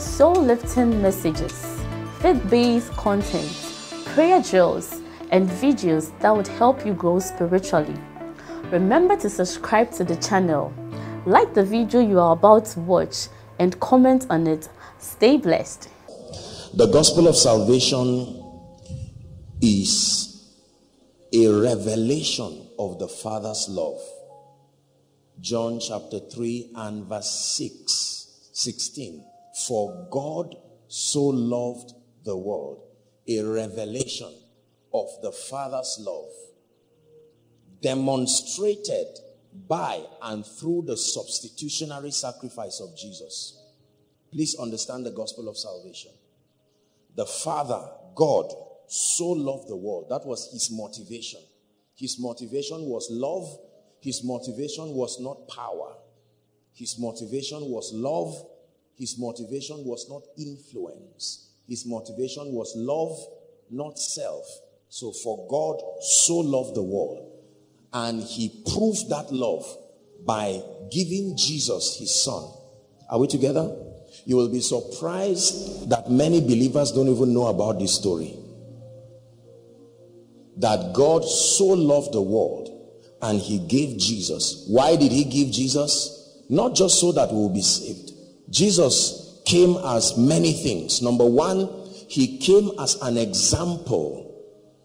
soul-lifting messages, faith-based content, prayer drills, and videos that would help you grow spiritually. Remember to subscribe to the channel, like the video you are about to watch, and comment on it. Stay blessed. The gospel of salvation is a revelation of the Father's love. John chapter 3 and verse 6, 16. For God so loved the world, a revelation of the Father's love demonstrated by and through the substitutionary sacrifice of Jesus. Please understand the gospel of salvation. The Father, God, so loved the world. That was his motivation. His motivation was love. His motivation was not power. His motivation was love. His motivation was not influence. His motivation was love, not self. So for God so loved the world and he proved that love by giving Jesus his son. Are we together? You will be surprised that many believers don't even know about this story. That God so loved the world and he gave Jesus. Why did he give Jesus? Not just so that we will be saved. Jesus came as many things. Number one, he came as an example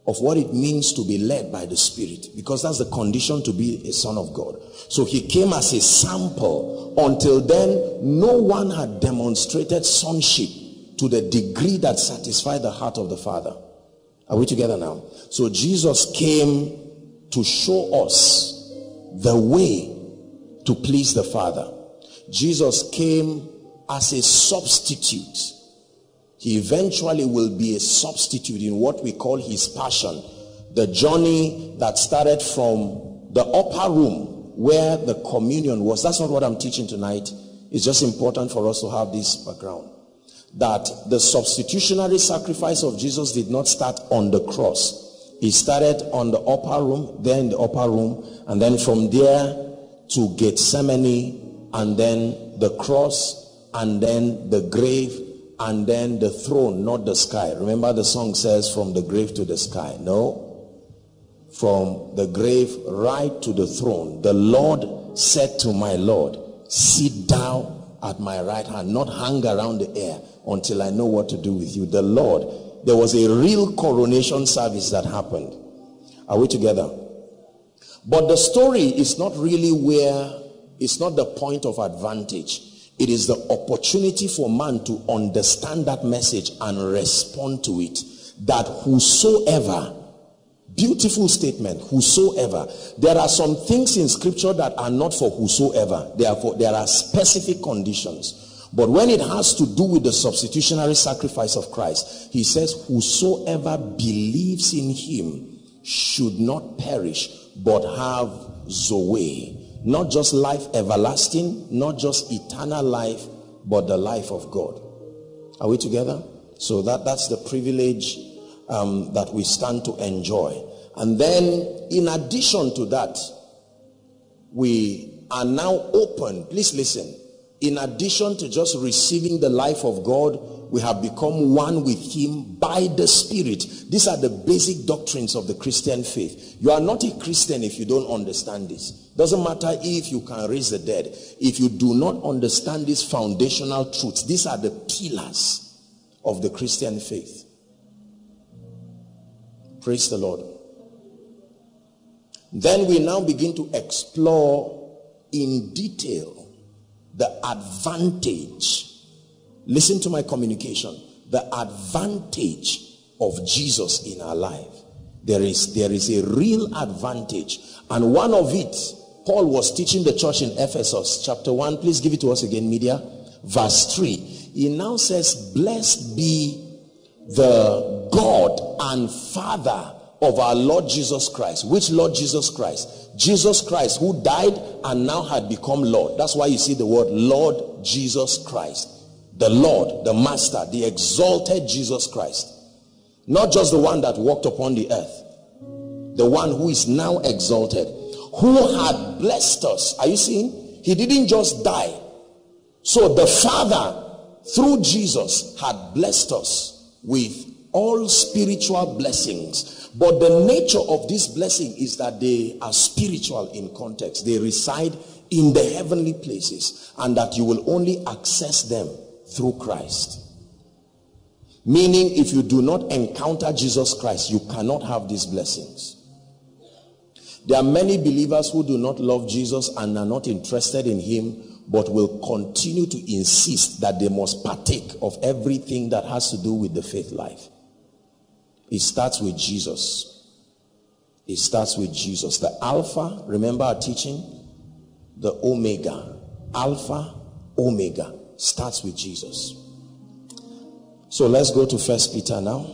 of what it means to be led by the Spirit because that's the condition to be a son of God. So he came as a sample. Until then, no one had demonstrated sonship to the degree that satisfied the heart of the Father. Are we together now? So Jesus came to show us the way to please the Father. Jesus came as a substitute he eventually will be a substitute in what we call his passion. The journey that started from the upper room where the communion was. That's not what I'm teaching tonight. It's just important for us to have this background. That the substitutionary sacrifice of Jesus did not start on the cross. It started on the upper room, then the upper room, and then from there to Gethsemane, and then the cross, and then the grave, and then the throne, not the sky. Remember the song says from the grave to the sky. No. From the grave right to the throne. The Lord said to my Lord, sit down at my right hand, not hang around the air until I know what to do with you. The Lord, there was a real coronation service that happened. Are we together? But the story is not really where, it's not the point of advantage it is the opportunity for man to understand that message and respond to it. That whosoever, beautiful statement, whosoever. There are some things in scripture that are not for whosoever. Therefore, there are specific conditions. But when it has to do with the substitutionary sacrifice of Christ, he says, whosoever believes in him should not perish, but have Zoe not just life everlasting, not just eternal life, but the life of God. Are we together? So that, that's the privilege um, that we stand to enjoy. And then, in addition to that, we are now open. Please listen. In addition to just receiving the life of God, we have become one with him by the spirit. These are the basic doctrines of the christian faith. You are not a christian if you don't understand this. Doesn't matter if you can raise the dead. If you do not understand these foundational truths these are the pillars of the christian faith. Praise the lord. Then we now begin to explore in detail the advantage Listen to my communication. The advantage of Jesus in our life. There is, there is a real advantage. And one of it, Paul was teaching the church in Ephesus, chapter 1. Please give it to us again, media. Verse 3. he now says, Blessed be the God and Father of our Lord Jesus Christ. Which Lord Jesus Christ? Jesus Christ who died and now had become Lord. That's why you see the word Lord Jesus Christ. The Lord, the Master, the exalted Jesus Christ. Not just the one that walked upon the earth. The one who is now exalted. Who had blessed us. Are you seeing? He didn't just die. So the Father, through Jesus, had blessed us with all spiritual blessings. But the nature of this blessing is that they are spiritual in context. They reside in the heavenly places and that you will only access them through Christ. Meaning, if you do not encounter Jesus Christ, you cannot have these blessings. There are many believers who do not love Jesus and are not interested in him, but will continue to insist that they must partake of everything that has to do with the faith life. It starts with Jesus. It starts with Jesus. The Alpha, remember our teaching? The Omega. Alpha, Omega starts with Jesus. So let's go to First Peter now.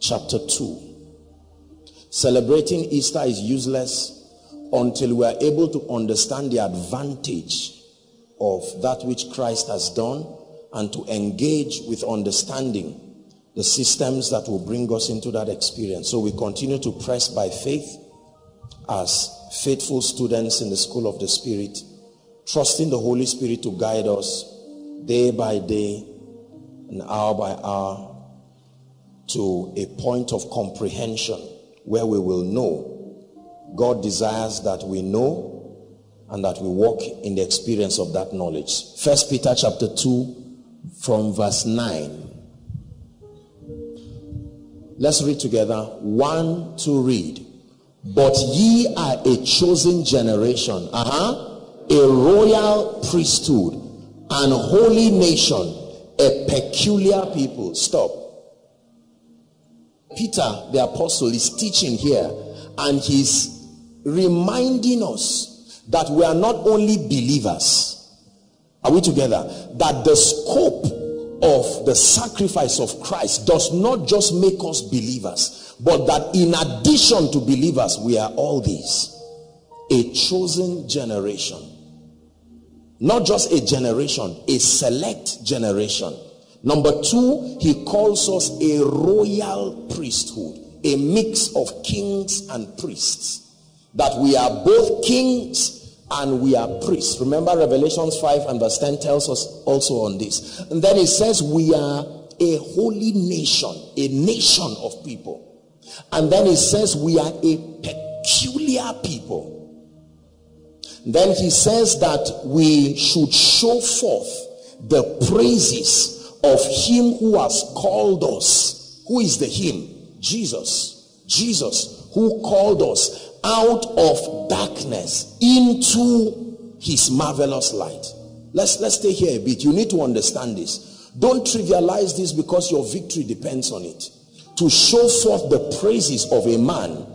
Chapter 2. Celebrating Easter is useless until we are able to understand the advantage of that which Christ has done and to engage with understanding the systems that will bring us into that experience. So we continue to press by faith as faithful students in the school of the Spirit trusting the Holy Spirit to guide us day by day and hour by hour to a point of comprehension where we will know. God desires that we know and that we walk in the experience of that knowledge. First Peter chapter 2 from verse 9. Let's read together. One to read. But ye are a chosen generation. Uh-huh a royal priesthood, and holy nation, a peculiar people. Stop. Peter, the apostle, is teaching here, and he's reminding us that we are not only believers. Are we together? That the scope of the sacrifice of Christ does not just make us believers, but that in addition to believers, we are all these a chosen generation not just a generation, a select generation. Number two, he calls us a royal priesthood, a mix of kings and priests. That we are both kings and we are priests. Remember Revelations 5 and verse 10 tells us also on this. And then it says we are a holy nation, a nation of people. And then it says we are a peculiar people then he says that we should show forth the praises of him who has called us. Who is the him? Jesus. Jesus who called us out of darkness into his marvelous light. Let's let's stay here a bit. You need to understand this. Don't trivialize this because your victory depends on it. To show forth the praises of a man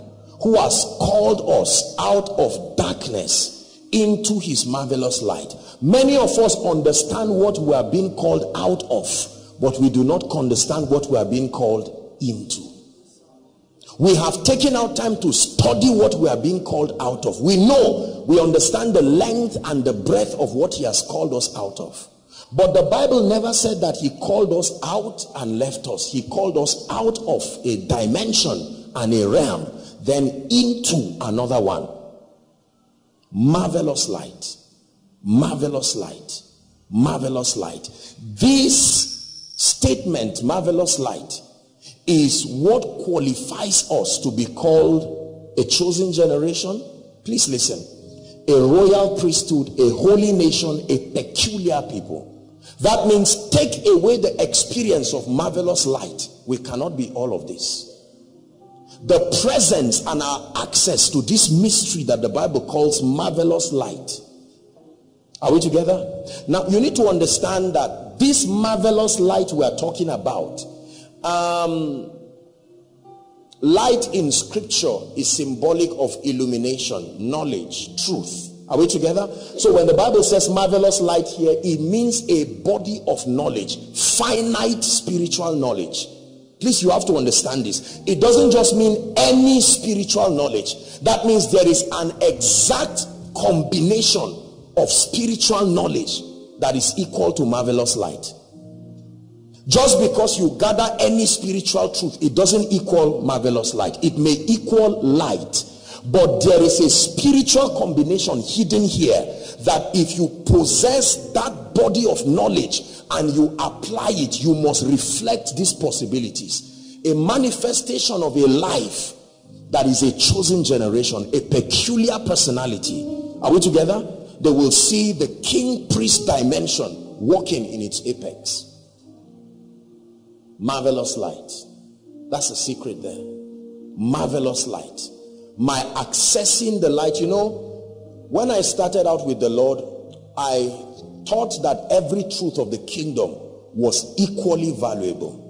who has called us out of darkness into his marvelous light. Many of us understand what we are being called out of, but we do not understand what we are being called into. We have taken our time to study what we are being called out of. We know, we understand the length and the breadth of what he has called us out of. But the Bible never said that he called us out and left us. He called us out of a dimension and a realm, then into another one. Marvelous light. Marvelous light. Marvelous light. This statement, marvelous light, is what qualifies us to be called a chosen generation. Please listen. A royal priesthood, a holy nation, a peculiar people. That means take away the experience of marvelous light. We cannot be all of this the presence and our access to this mystery that the Bible calls marvelous light. Are we together? Now, you need to understand that this marvelous light we are talking about, um, light in scripture is symbolic of illumination, knowledge, truth. Are we together? So when the Bible says marvelous light here, it means a body of knowledge, finite spiritual knowledge. Please, you have to understand this. It doesn't just mean any spiritual knowledge. That means there is an exact combination of spiritual knowledge that is equal to marvelous light. Just because you gather any spiritual truth, it doesn't equal marvelous light. It may equal light, but there is a spiritual combination hidden here that if you possess that body of knowledge and you apply it, you must reflect these possibilities. A manifestation of a life that is a chosen generation, a peculiar personality. Are we together? They will see the king priest dimension walking in its apex. Marvelous light. That's the secret there. Marvelous light. My accessing the light. You know, when I started out with the Lord, I thought that every truth of the kingdom was equally valuable.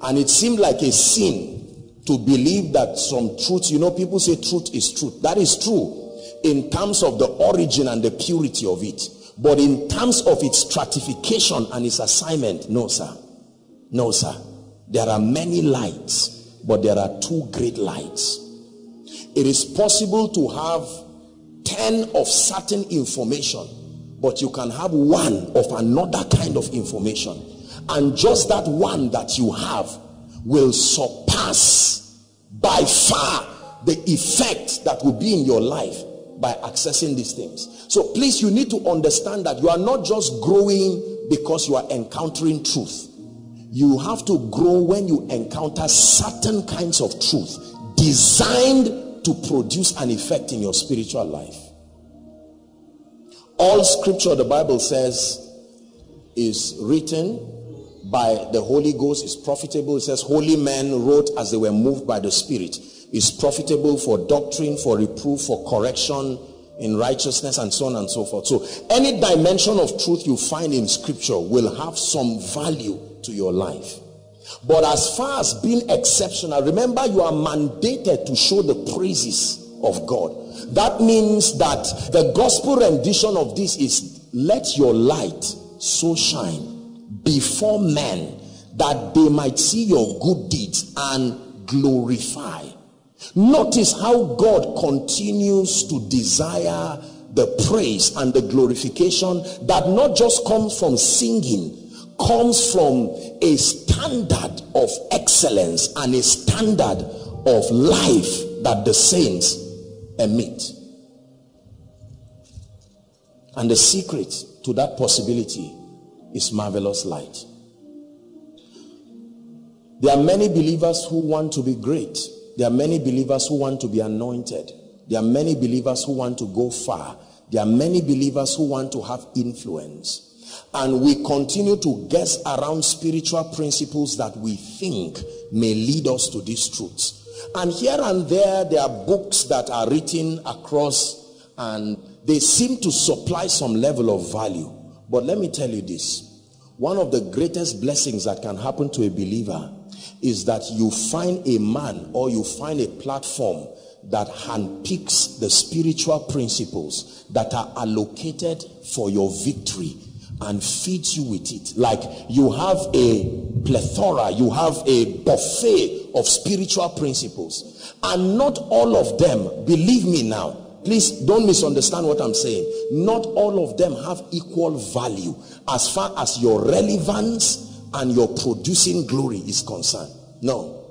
And it seemed like a sin to believe that some truth, you know, people say truth is truth. That is true in terms of the origin and the purity of it. But in terms of its stratification and its assignment, no, sir. No, sir. There are many lights, but there are two great lights. It is possible to have 10 of certain information, but you can have one of another kind of information. And just that one that you have will surpass by far the effect that will be in your life by accessing these things. So please, you need to understand that you are not just growing because you are encountering truth you have to grow when you encounter certain kinds of truth designed to produce an effect in your spiritual life. All scripture, the Bible says, is written by the Holy Ghost, is profitable. It says, Holy men wrote as they were moved by the Spirit. Is profitable for doctrine, for reproof, for correction in righteousness, and so on and so forth. So, any dimension of truth you find in scripture will have some value to your life. But as far as being exceptional, remember you are mandated to show the praises of God. That means that the gospel rendition of this is let your light so shine before men that they might see your good deeds and glorify. Notice how God continues to desire the praise and the glorification that not just comes from singing comes from a standard of excellence and a standard of life that the saints emit. And the secret to that possibility is marvelous light. There are many believers who want to be great. There are many believers who want to be anointed. There are many believers who want to go far. There are many believers who want to have influence and we continue to guess around spiritual principles that we think may lead us to these truths. And here and there, there are books that are written across and they seem to supply some level of value. But let me tell you this. One of the greatest blessings that can happen to a believer is that you find a man or you find a platform that handpicks the spiritual principles that are allocated for your victory and feeds you with it. Like you have a plethora, you have a buffet of spiritual principles. And not all of them, believe me now, please don't misunderstand what I'm saying. Not all of them have equal value as far as your relevance and your producing glory is concerned. No.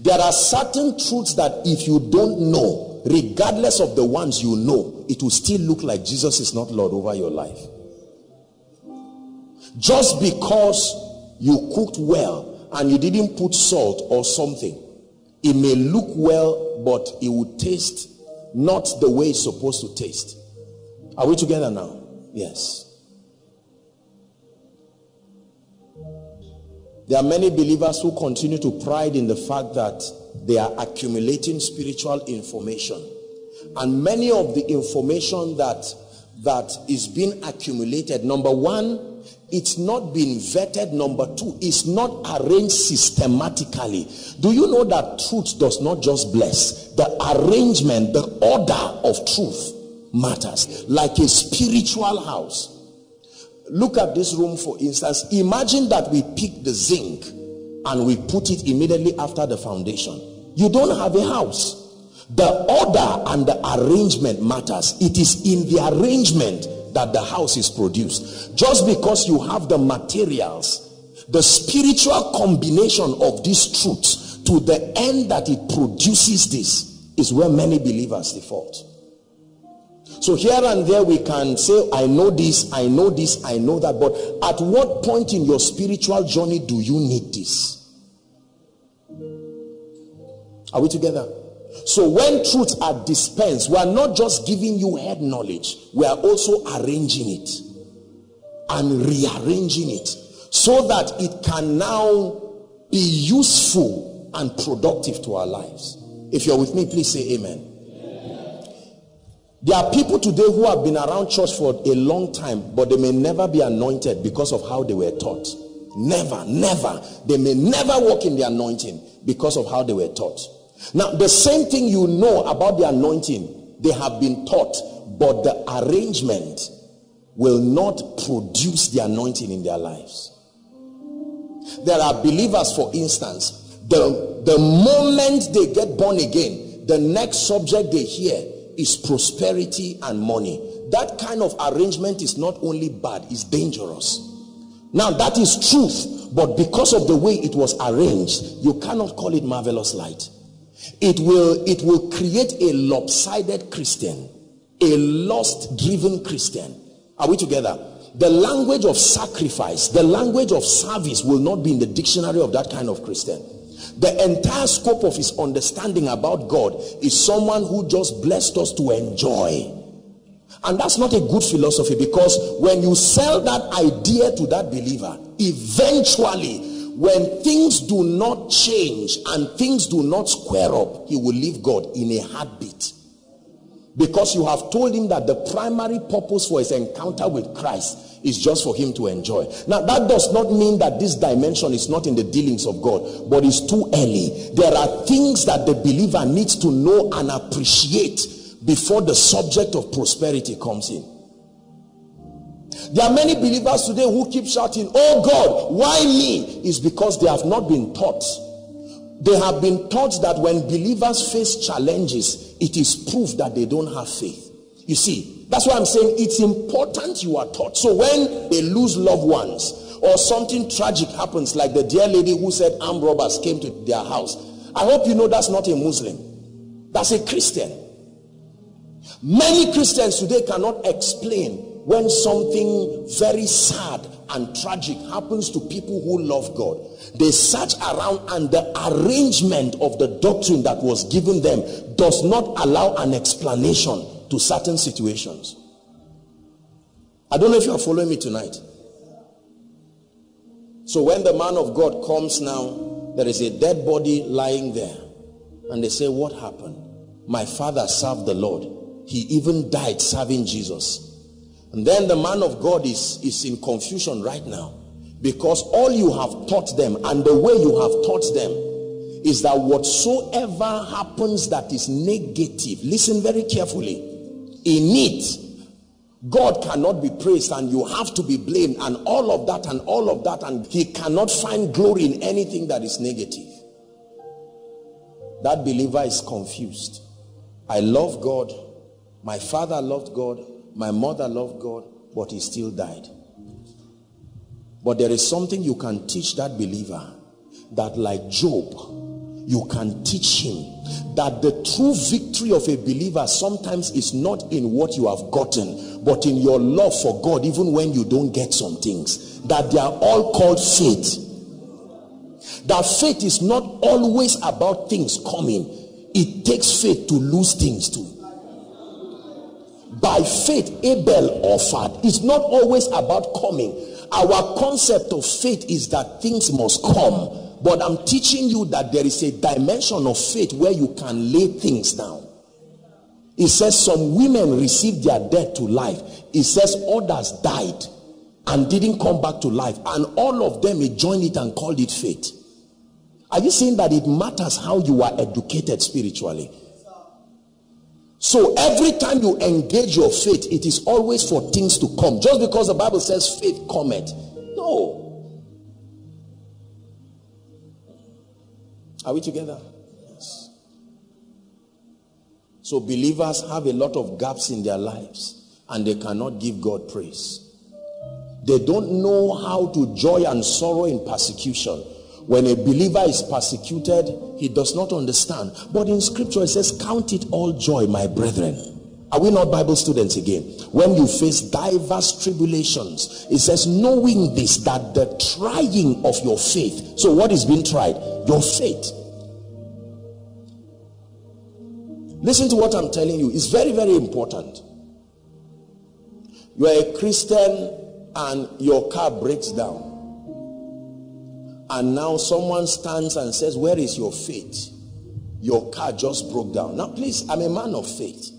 There are certain truths that if you don't know, regardless of the ones you know, it will still look like Jesus is not Lord over your life. Just because you cooked well and you didn't put salt or something, it may look well, but it will taste not the way it's supposed to taste. Are we together now? Yes. There are many believers who continue to pride in the fact that they are accumulating spiritual information. And many of the information that, that is being accumulated, number one, it's not been vetted. Number two, it's not arranged systematically. Do you know that truth does not just bless? The arrangement, the order of truth matters. Like a spiritual house. Look at this room for instance. Imagine that we pick the zinc and we put it immediately after the foundation. You don't have a house. The order and the arrangement matters. It is in the arrangement that the house is produced. Just because you have the materials, the spiritual combination of these truths to the end that it produces this is where many believers default. So here and there we can say, I know this, I know this, I know that. But at what point in your spiritual journey do you need this? Are we together? So when truths are dispensed, we are not just giving you head knowledge, we are also arranging it and rearranging it so that it can now be useful and productive to our lives. If you're with me, please say amen. There are people today who have been around church for a long time, but they may never be anointed because of how they were taught. Never, never. They may never walk in the anointing because of how they were taught. Now, the same thing you know about the anointing, they have been taught, but the arrangement will not produce the anointing in their lives. There are believers, for instance, the, the moment they get born again, the next subject they hear is prosperity and money. That kind of arrangement is not only bad, it's dangerous. Now, that is truth, but because of the way it was arranged, you cannot call it marvelous light it will it will create a lopsided christian a lost driven christian. Are we together? The language of sacrifice the language of service will not be in the dictionary of that kind of christian. The entire scope of his understanding about god is someone who just blessed us to enjoy. And that's not a good philosophy because when you sell that idea to that believer eventually when things do not change and things do not square up, he will leave God in a heartbeat. Because you have told him that the primary purpose for his encounter with Christ is just for him to enjoy. Now, that does not mean that this dimension is not in the dealings of God, but it's too early. There are things that the believer needs to know and appreciate before the subject of prosperity comes in. There are many believers today who keep shouting, Oh God, why me? Is because they have not been taught. They have been taught that when believers face challenges, it is proof that they don't have faith. You see, that's why I'm saying it's important you are taught. So when they lose loved ones or something tragic happens, like the dear lady who said armed robbers came to their house, I hope you know that's not a Muslim, that's a Christian. Many Christians today cannot explain when something very sad and tragic happens to people who love God, they search around and the arrangement of the doctrine that was given them does not allow an explanation to certain situations. I don't know if you are following me tonight. So when the man of God comes now, there is a dead body lying there. And they say, what happened? My father served the Lord. He even died serving Jesus. And then the man of God is, is in confusion right now because all you have taught them and the way you have taught them is that whatsoever happens that is negative, listen very carefully, in it, God cannot be praised and you have to be blamed and all of that and all of that and he cannot find glory in anything that is negative. That believer is confused. I love God. My father loved God. My mother loved God, but he still died. But there is something you can teach that believer that like Job, you can teach him that the true victory of a believer sometimes is not in what you have gotten, but in your love for God, even when you don't get some things. That they are all called faith. That faith is not always about things coming. It takes faith to lose things too by faith abel offered it's not always about coming our concept of faith is that things must come but i'm teaching you that there is a dimension of faith where you can lay things down it says some women received their death to life it says others died and didn't come back to life. And all of them, he joined it and called it faith. Are you saying that it matters how you are educated spiritually? So every time you engage your faith, it is always for things to come. Just because the Bible says faith cometh. No. Are we together? Yes. So believers have a lot of gaps in their lives and they cannot give God praise. They don't know how to joy and sorrow in persecution when a believer is persecuted, he does not understand. But in scripture, it says, Count it all joy, my brethren. Are we not Bible students again? When you face diverse tribulations, it says, knowing this, that the trying of your faith. So, what is being tried? Your faith. Listen to what I'm telling you. It's very, very important. You are a Christian and your car breaks down and now someone stands and says, Where is your faith? Your car just broke down. Now, please, I'm a man of faith.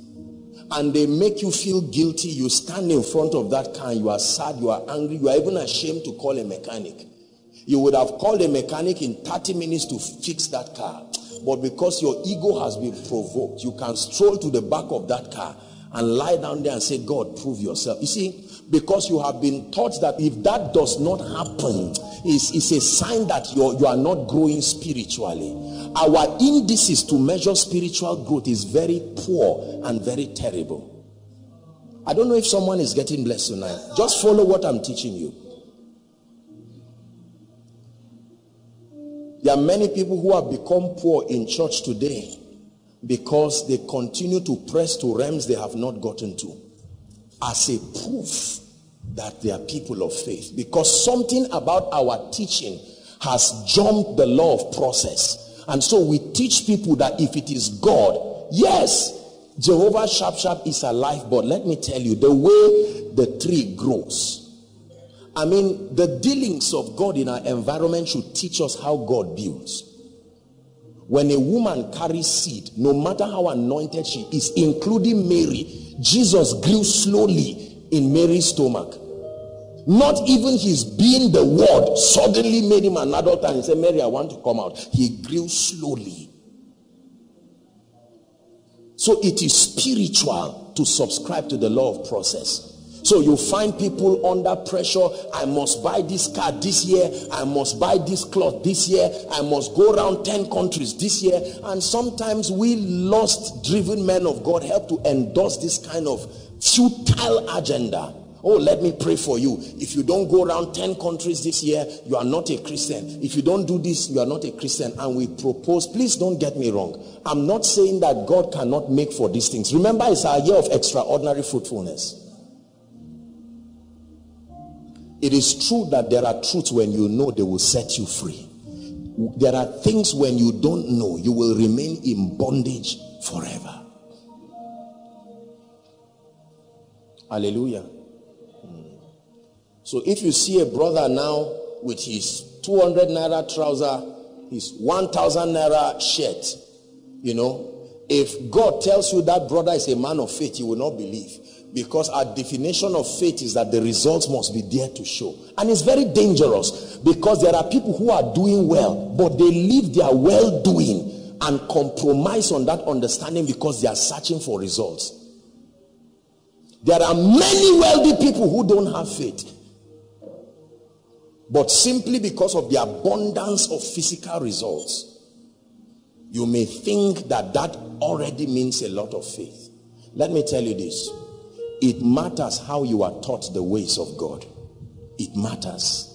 And they make you feel guilty. You stand in front of that car, you are sad, you are angry, you are even ashamed to call a mechanic. You would have called a mechanic in 30 minutes to fix that car. But because your ego has been provoked, you can stroll to the back of that car and lie down there and say, God, prove yourself. You see, because you have been taught that if that does not happen, it's, it's a sign that you're, you are not growing spiritually. Our indices to measure spiritual growth is very poor and very terrible. I don't know if someone is getting blessed tonight. Just follow what I'm teaching you. There are many people who have become poor in church today because they continue to press to realms they have not gotten to as a proof that they are people of faith. Because something about our teaching has jumped the law of process. And so we teach people that if it is god yes jehovah sharp sharp is alive but let me tell you the way the tree grows i mean the dealings of god in our environment should teach us how god builds when a woman carries seed no matter how anointed she is including mary Jesus grew slowly in Mary's stomach. Not even his being the word suddenly made him an adult and he said, Mary, I want to come out. He grew slowly. So it is spiritual to subscribe to the law of process. So you find people under pressure. I must buy this car this year. I must buy this cloth this year. I must go around 10 countries this year. And sometimes we lost driven men of God help to endorse this kind of futile agenda. Oh, let me pray for you. If you don't go around 10 countries this year, you are not a Christian. If you don't do this, you are not a Christian. And we propose, please don't get me wrong. I'm not saying that God cannot make for these things. Remember, it's our year of extraordinary fruitfulness. It is true that there are truths when you know they will set you free. There are things when you don't know, you will remain in bondage forever. Hallelujah. Hmm. So if you see a brother now with his 200 naira trouser, his 1000 naira shirt, you know, if God tells you that brother is a man of faith, you will not believe because our definition of faith is that the results must be there to show. And it's very dangerous because there are people who are doing well but they leave their well-doing and compromise on that understanding because they are searching for results. There are many wealthy people who don't have faith. But simply because of the abundance of physical results you may think that that already means a lot of faith. Let me tell you this it matters how you are taught the ways of God. It matters.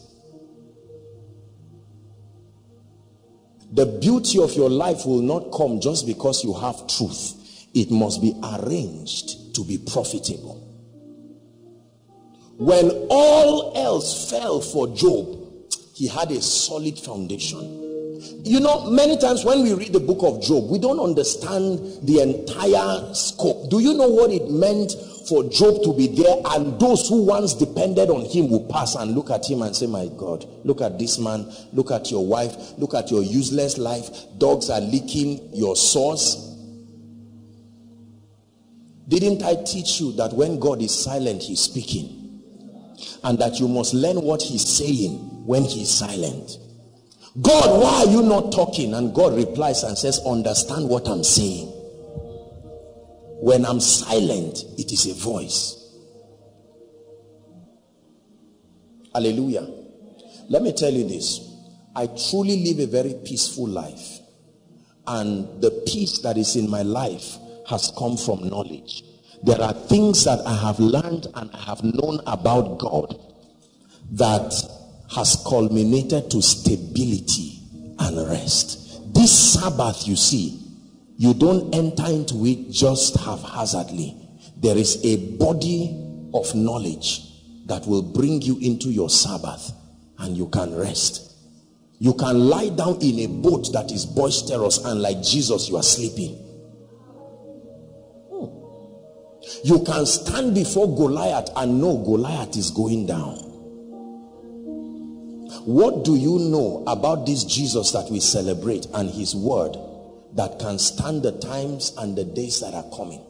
The beauty of your life will not come just because you have truth. It must be arranged to be profitable. When all else fell for Job, he had a solid foundation. You know, many times when we read the book of Job, we don't understand the entire scope. Do you know what it meant for Job to be there and those who once depended on him will pass and look at him and say, my God, look at this man, look at your wife, look at your useless life. Dogs are licking your sauce. Didn't I teach you that when God is silent, he's speaking? and that you must learn what he's saying when he's silent. God, why are you not talking? And God replies and says, Understand what I'm saying. When I'm silent, it is a voice. Hallelujah. Let me tell you this. I truly live a very peaceful life. And the peace that is in my life has come from knowledge. There are things that I have learned and I have known about God that has culminated to stability and rest. This Sabbath, you see, you don't enter into it just haphazardly. There is a body of knowledge that will bring you into your Sabbath and you can rest. You can lie down in a boat that is boisterous and like Jesus you are sleeping. Hmm. You can stand before Goliath and know Goliath is going down. What do you know about this Jesus that we celebrate and his word that can stand the times and the days that are coming?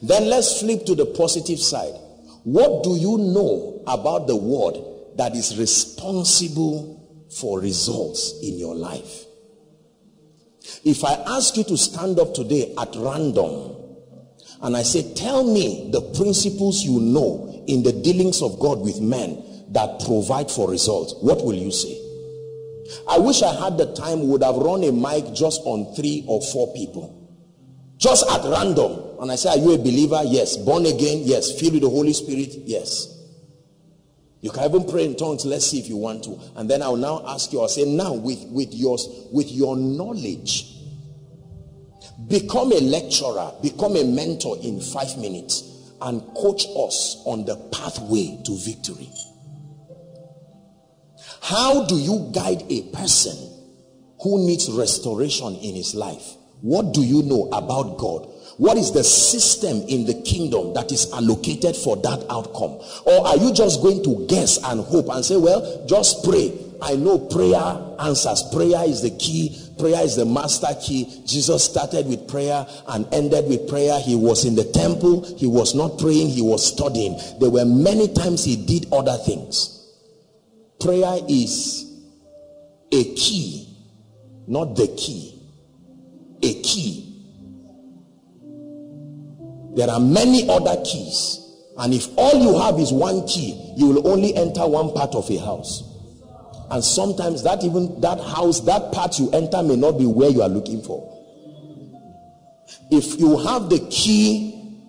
Then let's flip to the positive side. What do you know about the word that is responsible for results in your life? If I ask you to stand up today at random and I say, tell me the principles you know in the dealings of God with men that provide for results, what will you say? I wish I had the time, would have run a mic just on three or four people. Just at random. And I say, Are you a believer? Yes. Born again? Yes. Filled with the Holy Spirit? Yes. You can even pray in tongues. Let's see if you want to. And then I'll now ask you, I'll say, now with, with yours, with your knowledge, become a lecturer, become a mentor in five minutes and coach us on the pathway to victory. How do you guide a person who needs restoration in his life? What do you know about God? What is the system in the kingdom that is allocated for that outcome? Or are you just going to guess and hope and say, well, just pray. I know prayer answers. Prayer is the key. Prayer is the master key. Jesus started with prayer and ended with prayer. He was in the temple. He was not praying. He was studying. There were many times he did other things. Prayer is a key, not the key a key. There are many other keys. And if all you have is one key, you will only enter one part of a house. And sometimes that even that house, that part you enter may not be where you are looking for. If you have the key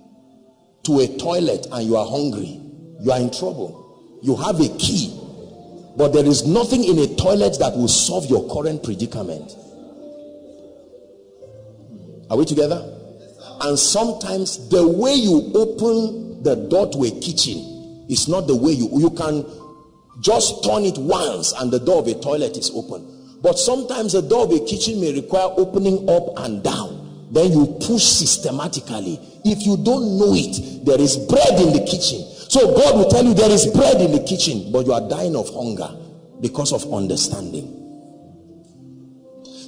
to a toilet and you are hungry, you are in trouble. You have a key, but there is nothing in a toilet that will solve your current predicament. Are we together? And sometimes the way you open the door to a kitchen is not the way you you can just turn it once and the door of a toilet is open. But sometimes the door of a kitchen may require opening up and down. Then you push systematically. If you don't know it, there is bread in the kitchen. So God will tell you there is bread in the kitchen, but you are dying of hunger because of understanding.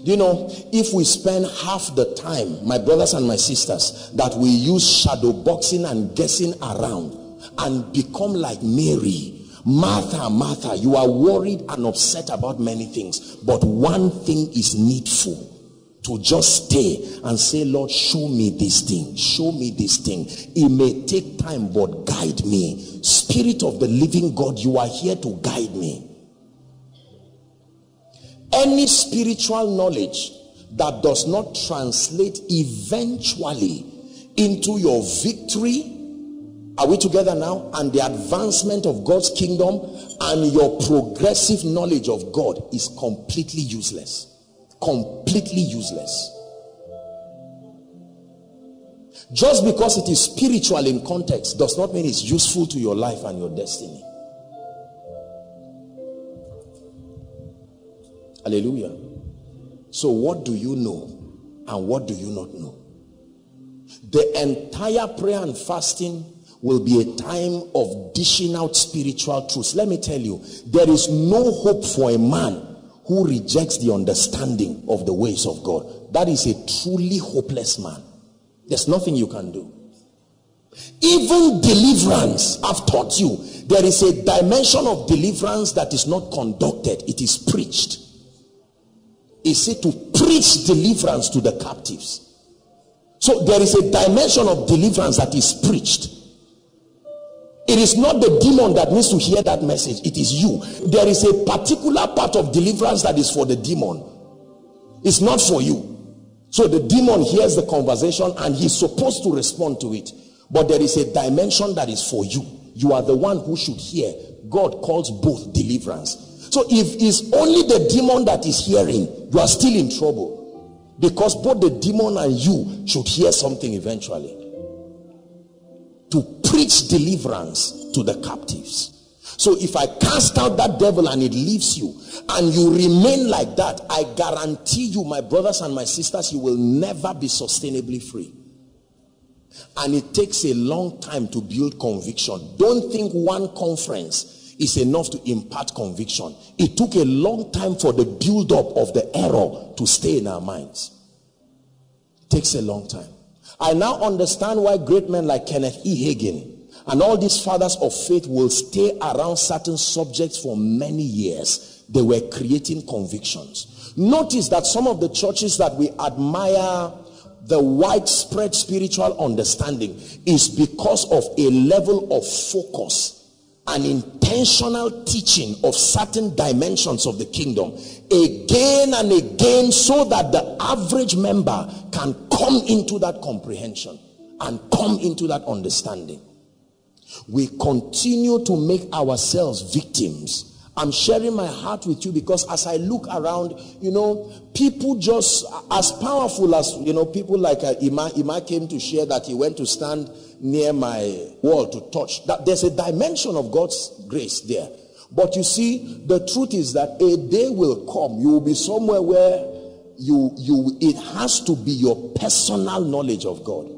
Do you know, if we spend half the time, my brothers and my sisters, that we use shadow boxing and guessing around and become like Mary, Martha, Martha, you are worried and upset about many things, but one thing is needful to just stay and say, Lord, show me this thing, show me this thing. It may take time, but guide me. Spirit of the living God, you are here to guide me any spiritual knowledge that does not translate eventually into your victory are we together now and the advancement of God's kingdom and your progressive knowledge of God is completely useless completely useless just because it is spiritual in context does not mean it's useful to your life and your destiny Hallelujah. So, what do you know and what do you not know? The entire prayer and fasting will be a time of dishing out spiritual truths. Let me tell you, there is no hope for a man who rejects the understanding of the ways of God. That is a truly hopeless man. There's nothing you can do. Even deliverance, I've taught you, there is a dimension of deliverance that is not conducted, it is preached. He said to preach deliverance to the captives. So there is a dimension of deliverance that is preached. It is not the demon that needs to hear that message, it is you. There is a particular part of deliverance that is for the demon, it's not for you. So the demon hears the conversation and he's supposed to respond to it. But there is a dimension that is for you. You are the one who should hear. God calls both deliverance. So if it's only the demon that is hearing, you are still in trouble. Because both the demon and you should hear something eventually. To preach deliverance to the captives. So if I cast out that devil and it leaves you and you remain like that, I guarantee you, my brothers and my sisters, you will never be sustainably free. And it takes a long time to build conviction. Don't think one conference is enough to impart conviction. It took a long time for the build up of the error to stay in our minds. It takes a long time. I now understand why great men like Kenneth E. Hagin and all these fathers of faith will stay around certain subjects for many years. They were creating convictions. Notice that some of the churches that we admire the widespread spiritual understanding is because of a level of focus and intentional teaching of certain dimensions of the kingdom again and again so that the average member can come into that comprehension and come into that understanding. We continue to make ourselves victims. I'm sharing my heart with you because as I look around, you know, people just as powerful as, you know, people like uh, Ima, Ima came to share that he went to stand near my wall to touch. That there's a dimension of God's grace there. But you see, the truth is that a day will come. You will be somewhere where you, you, it has to be your personal knowledge of God.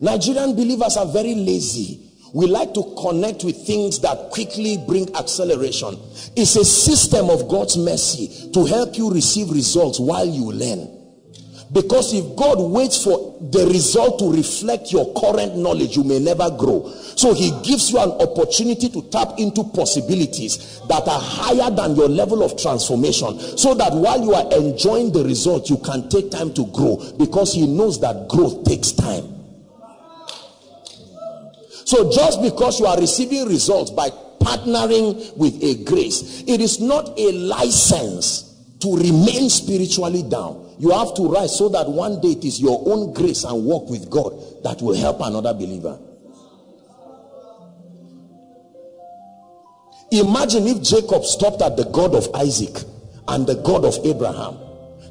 Nigerian believers are very lazy we like to connect with things that quickly bring acceleration. It's a system of God's mercy to help you receive results while you learn. Because if God waits for the result to reflect your current knowledge, you may never grow. So he gives you an opportunity to tap into possibilities that are higher than your level of transformation. So that while you are enjoying the result, you can take time to grow. Because he knows that growth takes time. So just because you are receiving results by partnering with a grace, it is not a license to remain spiritually down. You have to rise so that one day it is your own grace and walk with God that will help another believer. Imagine if Jacob stopped at the God of Isaac and the God of Abraham.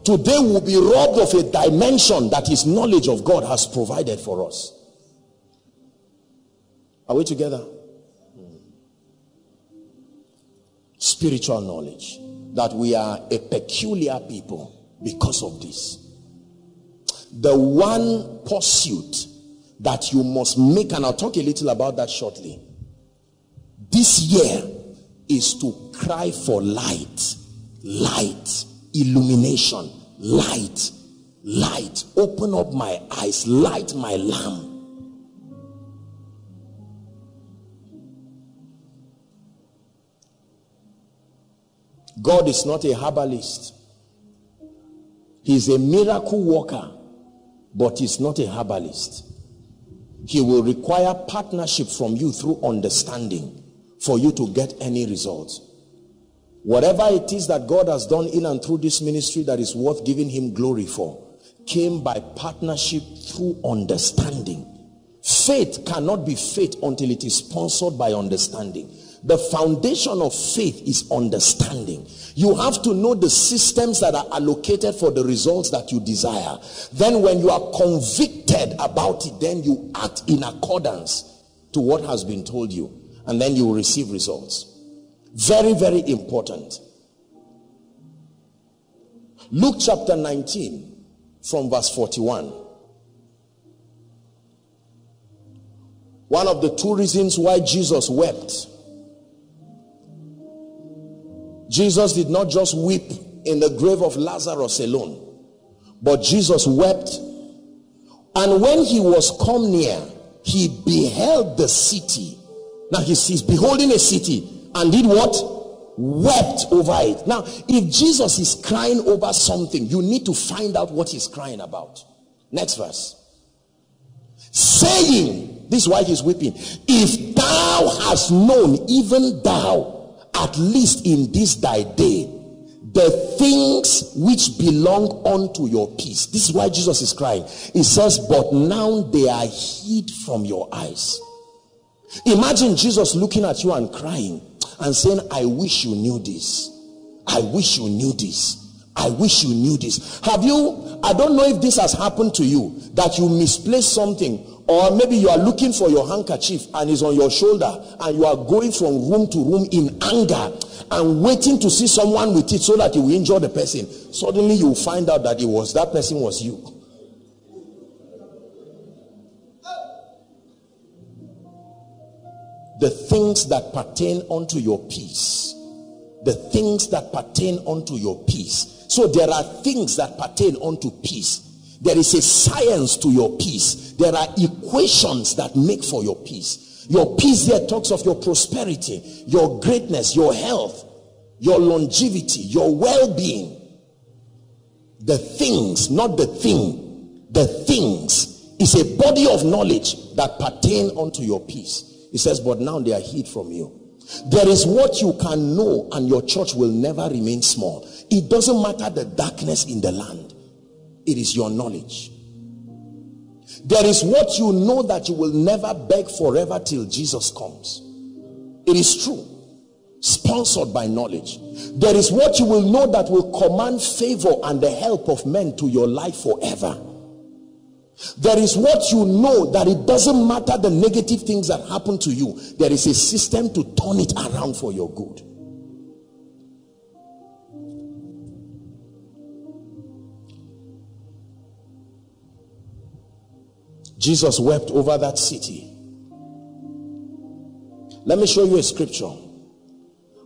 Today we'll be robbed of a dimension that his knowledge of God has provided for us. Are we together? Hmm. Spiritual knowledge. That we are a peculiar people because of this. The one pursuit that you must make, and I'll talk a little about that shortly. This year is to cry for light, light, illumination, light, light. Open up my eyes, light my lamp God is not a herbalist. He's a miracle worker, but he's not a herbalist. He will require partnership from you through understanding for you to get any results. Whatever it is that God has done in and through this ministry that is worth giving him glory for came by partnership through understanding. Faith cannot be faith until it is sponsored by understanding. The foundation of faith is understanding. You have to know the systems that are allocated for the results that you desire. Then when you are convicted about it, then you act in accordance to what has been told you. And then you will receive results. Very, very important. Luke chapter 19 from verse 41. One of the two reasons why Jesus wept Jesus did not just weep in the grave of Lazarus alone, but Jesus wept And when he was come near, he beheld the city. Now he sees, beholding a city and did what? Wept over it. Now, if Jesus is crying over something, you need to find out what he's crying about. Next verse. Saying, this is why he's weeping. If thou hast known, even thou, at least in this thy day, the things which belong unto your peace. This is why Jesus is crying. He says, But now they are hid from your eyes. Imagine Jesus looking at you and crying and saying, I wish you knew this. I wish you knew this. I wish you knew this. Have you, I don't know if this has happened to you, that you misplaced something, or maybe you are looking for your handkerchief and it's on your shoulder, and you are going from room to room in anger and waiting to see someone with it so that you will injure the person. Suddenly you find out that it was that person was you. The things that pertain unto your peace. The things that pertain unto your peace. So there are things that pertain unto peace. There is a science to your peace. There are equations that make for your peace. Your peace there talks of your prosperity, your greatness, your health, your longevity, your well-being. The things, not the thing, the things is a body of knowledge that pertain unto your peace. He says, but now they are hid from you. There is what you can know and your church will never remain small. It doesn't matter the darkness in the land. It is your knowledge. There is what you know that you will never beg forever till Jesus comes. It is true. Sponsored by knowledge. There is what you will know that will command favor and the help of men to your life forever. There is what you know that it doesn't matter the negative things that happen to you. There is a system to turn it around for your good. Jesus wept over that city. Let me show you a scripture.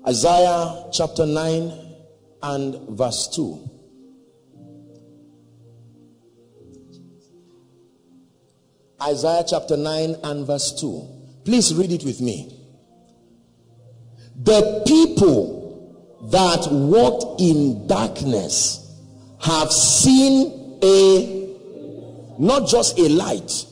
Isaiah chapter 9 and verse 2. Isaiah chapter 9 and verse 2. Please read it with me. The people that walked in darkness have seen a not just a light.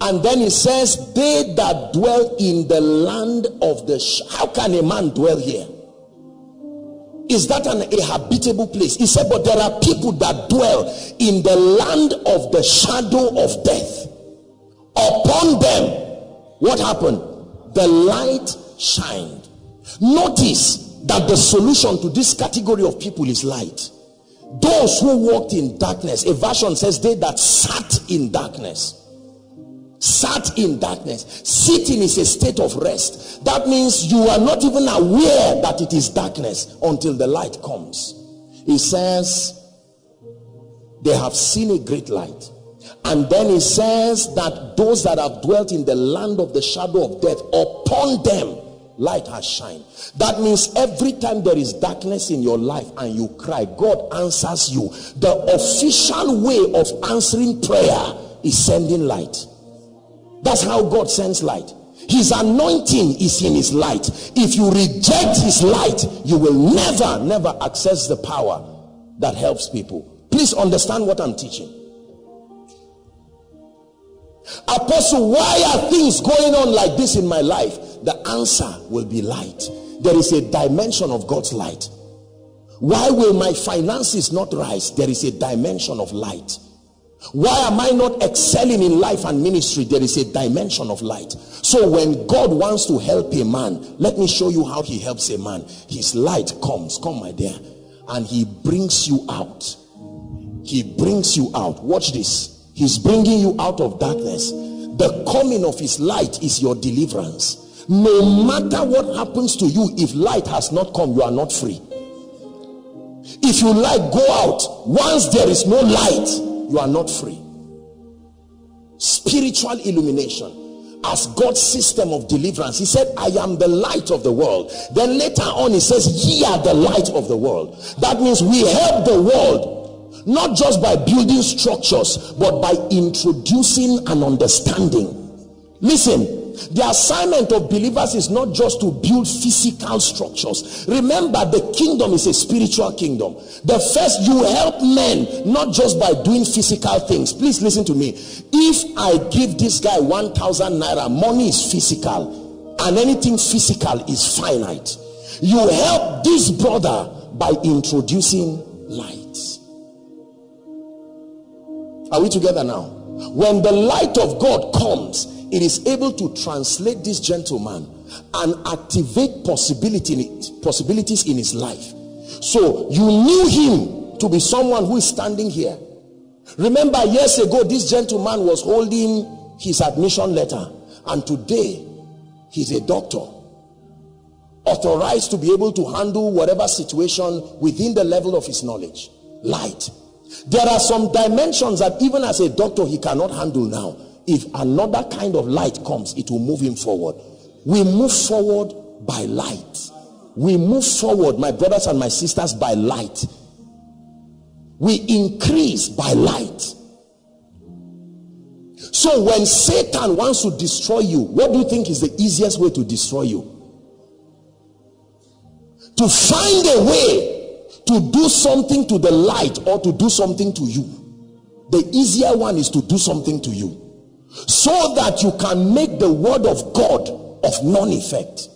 And then he says, They that dwell in the land of the. How can a man dwell here? Is that an, a habitable place? He said, But there are people that dwell in the land of the shadow of death. Upon them, what happened? The light shined. Notice that the solution to this category of people is light. Those who walked in darkness, a version says they that sat in darkness. Sat in darkness. Sitting is a state of rest. That means you are not even aware that it is darkness until the light comes. He says, they have seen a great light. And then he says that those that have dwelt in the land of the shadow of death, upon them light has shined. That means every time there is darkness in your life and you cry, God answers you. The official way of answering prayer is sending light. That's how God sends light. His anointing is in his light. If you reject his light, you will never, never access the power that helps people. Please understand what I'm teaching. Apostle, why are things going on like this in my life? The answer will be light. There is a dimension of God's light. Why will my finances not rise? There is a dimension of light. Why am I not excelling in life and ministry? There is a dimension of light. So when God wants to help a man, let me show you how he helps a man. His light comes, come my dear, and he brings you out. He brings you out. Watch this. He's bringing you out of darkness. The coming of his light is your deliverance. No matter what happens to you, if light has not come, you are not free. If you like, go out. Once there is no light, you are not free. Spiritual illumination as God's system of deliverance. He said, I am the light of the world. Then later on, he says, Ye are the light of the world. That means we help the world not just by building structures but by introducing an understanding listen the assignment of believers is not just to build physical structures. Remember the kingdom is a spiritual kingdom. The first you help men not just by doing physical things. Please listen to me. If i give this guy 1000 naira money is physical and anything physical is finite you help this brother by introducing light. Are we together now? When the light of God comes, it is able to translate this gentleman and activate possibility possibilities in his life. So you knew him to be someone who is standing here. Remember years ago, this gentleman was holding his admission letter and today he's a doctor authorized to be able to handle whatever situation within the level of his knowledge. Light. There are some dimensions that even as a doctor he cannot handle now. If another kind of light comes, it will move him forward. We move forward by light. We move forward, my brothers and my sisters, by light. We increase by light. So when Satan wants to destroy you, what do you think is the easiest way to destroy you? To find a way to do something to the light or to do something to you the easier one is to do something to you so that you can make the word of God of non-effect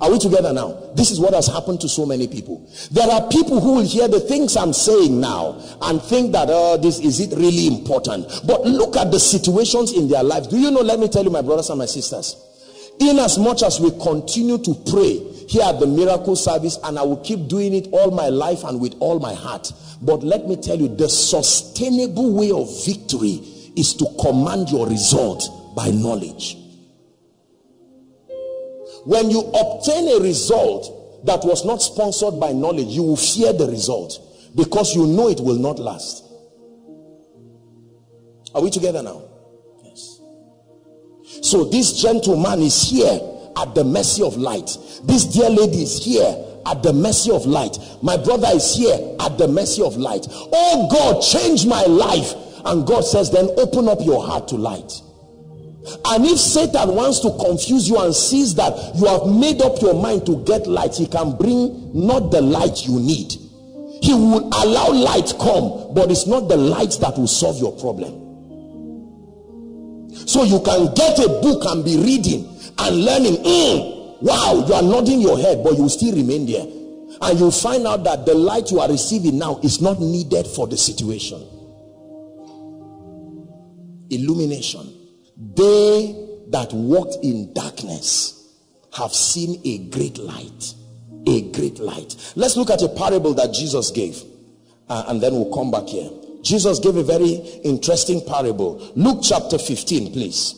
are we together now? This is what has happened to so many people. There are people who will hear the things i'm saying now and think that oh this is it really important? But look at the situations in their lives. Do you know let me tell you my brothers and my sisters in as much as we continue to pray here at the miracle service and I will keep doing it all my life and with all my heart. But let me tell you, the sustainable way of victory is to command your result by knowledge. When you obtain a result that was not sponsored by knowledge, you will fear the result because you know it will not last. Are we together now? Yes. So this gentleman is here at the mercy of light. This dear lady is here at the mercy of light. My brother is here at the mercy of light. Oh God, change my life. And God says, then open up your heart to light. And if Satan wants to confuse you and sees that you have made up your mind to get light, he can bring not the light you need. He will allow light come, but it's not the light that will solve your problem. So you can get a book and be reading and learning. Mm, Wow, you are nodding your head, but you still remain there. And you find out that the light you are receiving now is not needed for the situation. Illumination. They that walked in darkness have seen a great light. A great light. Let's look at a parable that Jesus gave. Uh, and then we'll come back here. Jesus gave a very interesting parable. Luke chapter 15, please.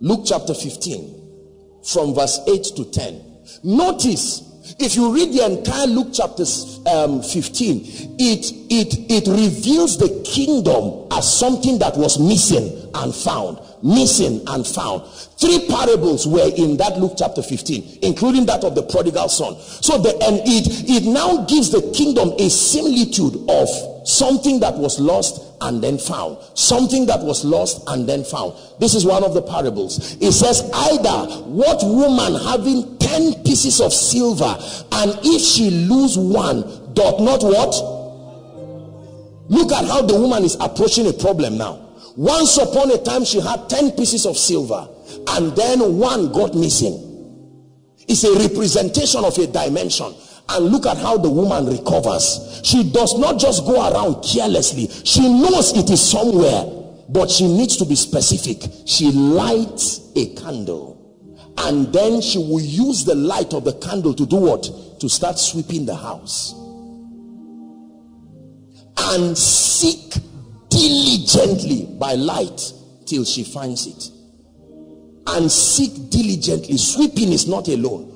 Luke chapter 15 from verse 8 to 10. Notice, if you read the entire Luke chapter um, 15, it, it, it reveals the kingdom as something that was missing and found. Missing and found. Three parables were in that Luke chapter 15, including that of the prodigal son. So the and it it now gives the kingdom a similitude of something that was lost and then found. Something that was lost and then found. This is one of the parables. It says either what woman having 10 pieces of silver and if she lose one doth not what? Look at how the woman is approaching a problem now once upon a time she had 10 pieces of silver and then one got missing. It's a representation of a dimension. And look at how the woman recovers. She does not just go around carelessly. She knows it is somewhere but she needs to be specific. She lights a candle and then she will use the light of the candle to do what? To start sweeping the house. And seek diligently by light till she finds it and seek diligently sweeping is not alone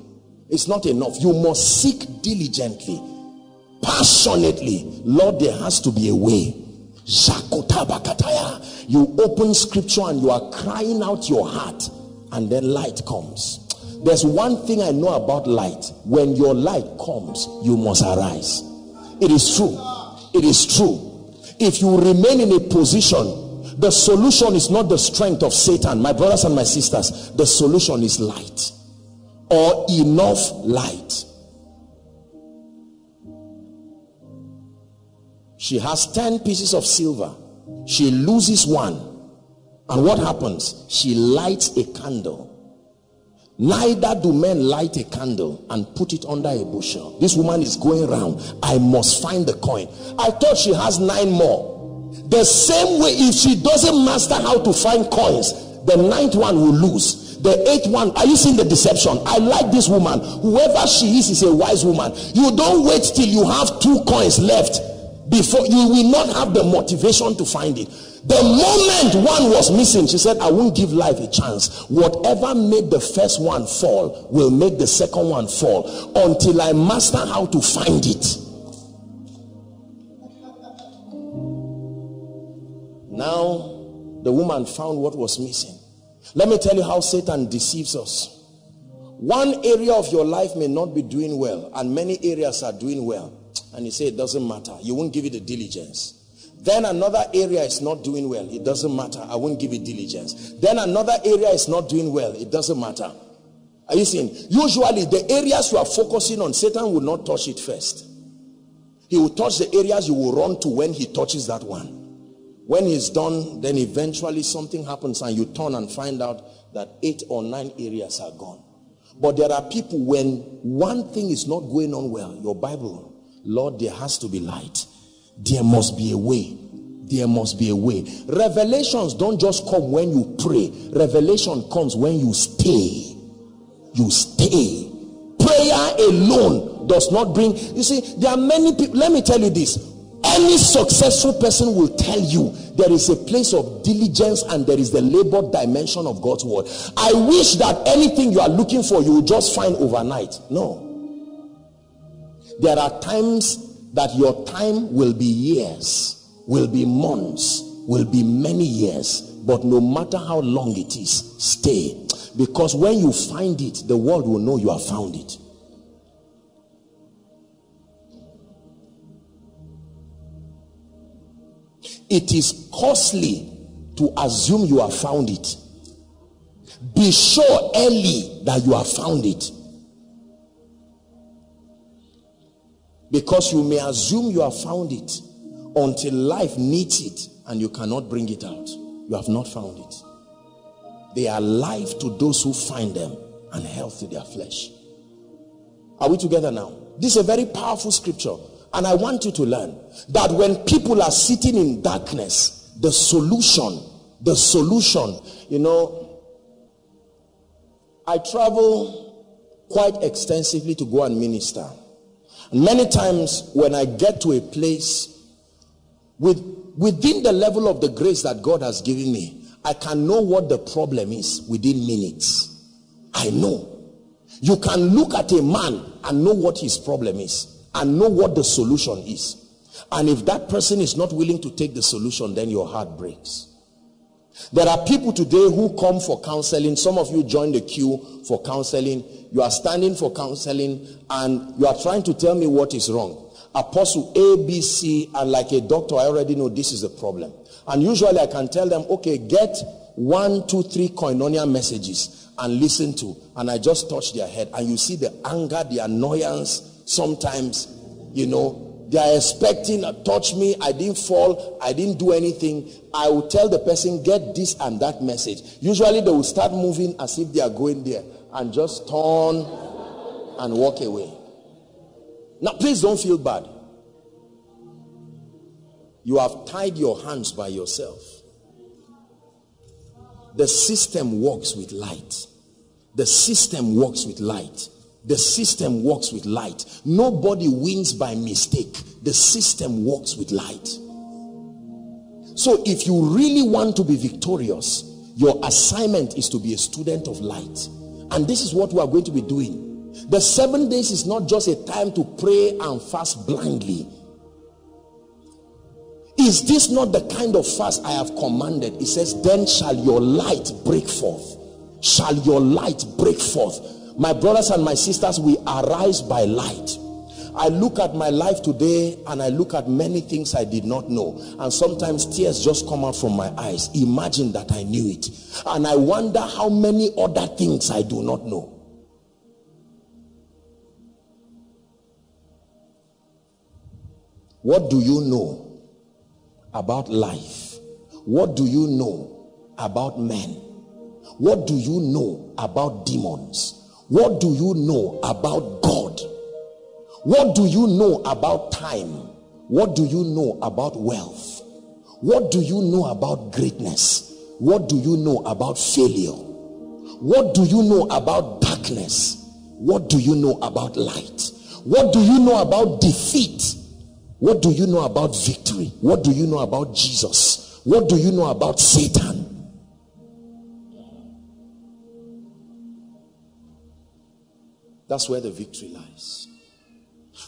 it's not enough. You must seek diligently, passionately. Lord, there has to be a way. You open scripture and you are crying out your heart, and then light comes. There's one thing I know about light. When your light comes, you must arise. It is true. It is true. If you remain in a position, the solution is not the strength of Satan. My brothers and my sisters, the solution is light or enough light. She has 10 pieces of silver. She loses one. And what happens? She lights a candle. Neither do men light a candle and put it under a bushel. This woman is going around. I must find the coin. I thought she has nine more. The same way, if she doesn't master how to find coins, the ninth one will lose. The eighth one, are you seeing the deception? I like this woman. Whoever she is, is a wise woman. You don't wait till you have two coins left before you will not have the motivation to find it. The moment one was missing, she said, I won't give life a chance. Whatever made the first one fall will make the second one fall until I master how to find it. Now, the woman found what was missing. Let me tell you how Satan deceives us. One area of your life may not be doing well, and many areas are doing well. And you say it doesn't matter. You won't give it the diligence. Then another area is not doing well. It doesn't matter. I won't give it diligence. Then another area is not doing well. It doesn't matter. Are you seeing? Usually the areas you are focusing on, Satan will not touch it first. He will touch the areas you will run to when he touches that one. When he's done, then eventually something happens and you turn and find out that eight or nine areas are gone. But there are people when one thing is not going on well, your Bible, Lord, there has to be light. There must be a way. There must be a way. Revelations don't just come when you pray. Revelation comes when you stay. You stay. Prayer alone does not bring. You see, there are many people. Let me tell you this. Any successful person will tell you there is a place of diligence and there is the labor dimension of God's word. I wish that anything you are looking for, you will just find overnight. No. There are times that your time will be years, will be months, will be many years. But no matter how long it is, stay. Because when you find it, the world will know you have found it. It is costly to assume you have found it. Be sure early that you have found it. Because you may assume you have found it until life needs it and you cannot bring it out. You have not found it. They are life to those who find them and health to their flesh. Are we together now? This is a very powerful scripture. And I want you to learn that when people are sitting in darkness, the solution, the solution, you know, I travel quite extensively to go and minister. Many times when I get to a place with, within the level of the grace that God has given me, I can know what the problem is within minutes. I know. You can look at a man and know what his problem is and know what the solution is. And if that person is not willing to take the solution, then your heart breaks. There are people today who come for counseling. Some of you join the queue for counseling. You are standing for counseling and you are trying to tell me what is wrong. Apostle A, B, C, and like a doctor, I already know this is a problem. And usually I can tell them, okay, get one, two, three koinonia messages and listen to. And I just touch their head. And you see the anger, the annoyance. Sometimes, you know, they are expecting, touch me, I didn't fall, I didn't do anything. I will tell the person, get this and that message. Usually they will start moving as if they are going there and just turn and walk away. Now, please don't feel bad. You have tied your hands by yourself. The system works with light. The system works with light. The system works with light. Nobody wins by mistake. The system works with light. So if you really want to be victorious, your assignment is to be a student of light. And this is what we are going to be doing. The seven days is not just a time to pray and fast blindly. Is this not the kind of fast I have commanded? It says, then shall your light break forth. Shall your light break forth. My brothers and my sisters, we arise by light. I look at my life today and I look at many things I did not know. And sometimes tears just come out from my eyes. Imagine that I knew it. And I wonder how many other things I do not know. What do you know about life? What do you know about men? What do you know about demons? What do you know about God? What do you know about time? What do you know about wealth? What do you know about greatness? What do you know about failure? What do you know about darkness? What do you know about light? What do you know about defeat? What do you know about victory? What do you know about Jesus? What do you know about Satan? That's where the victory lies.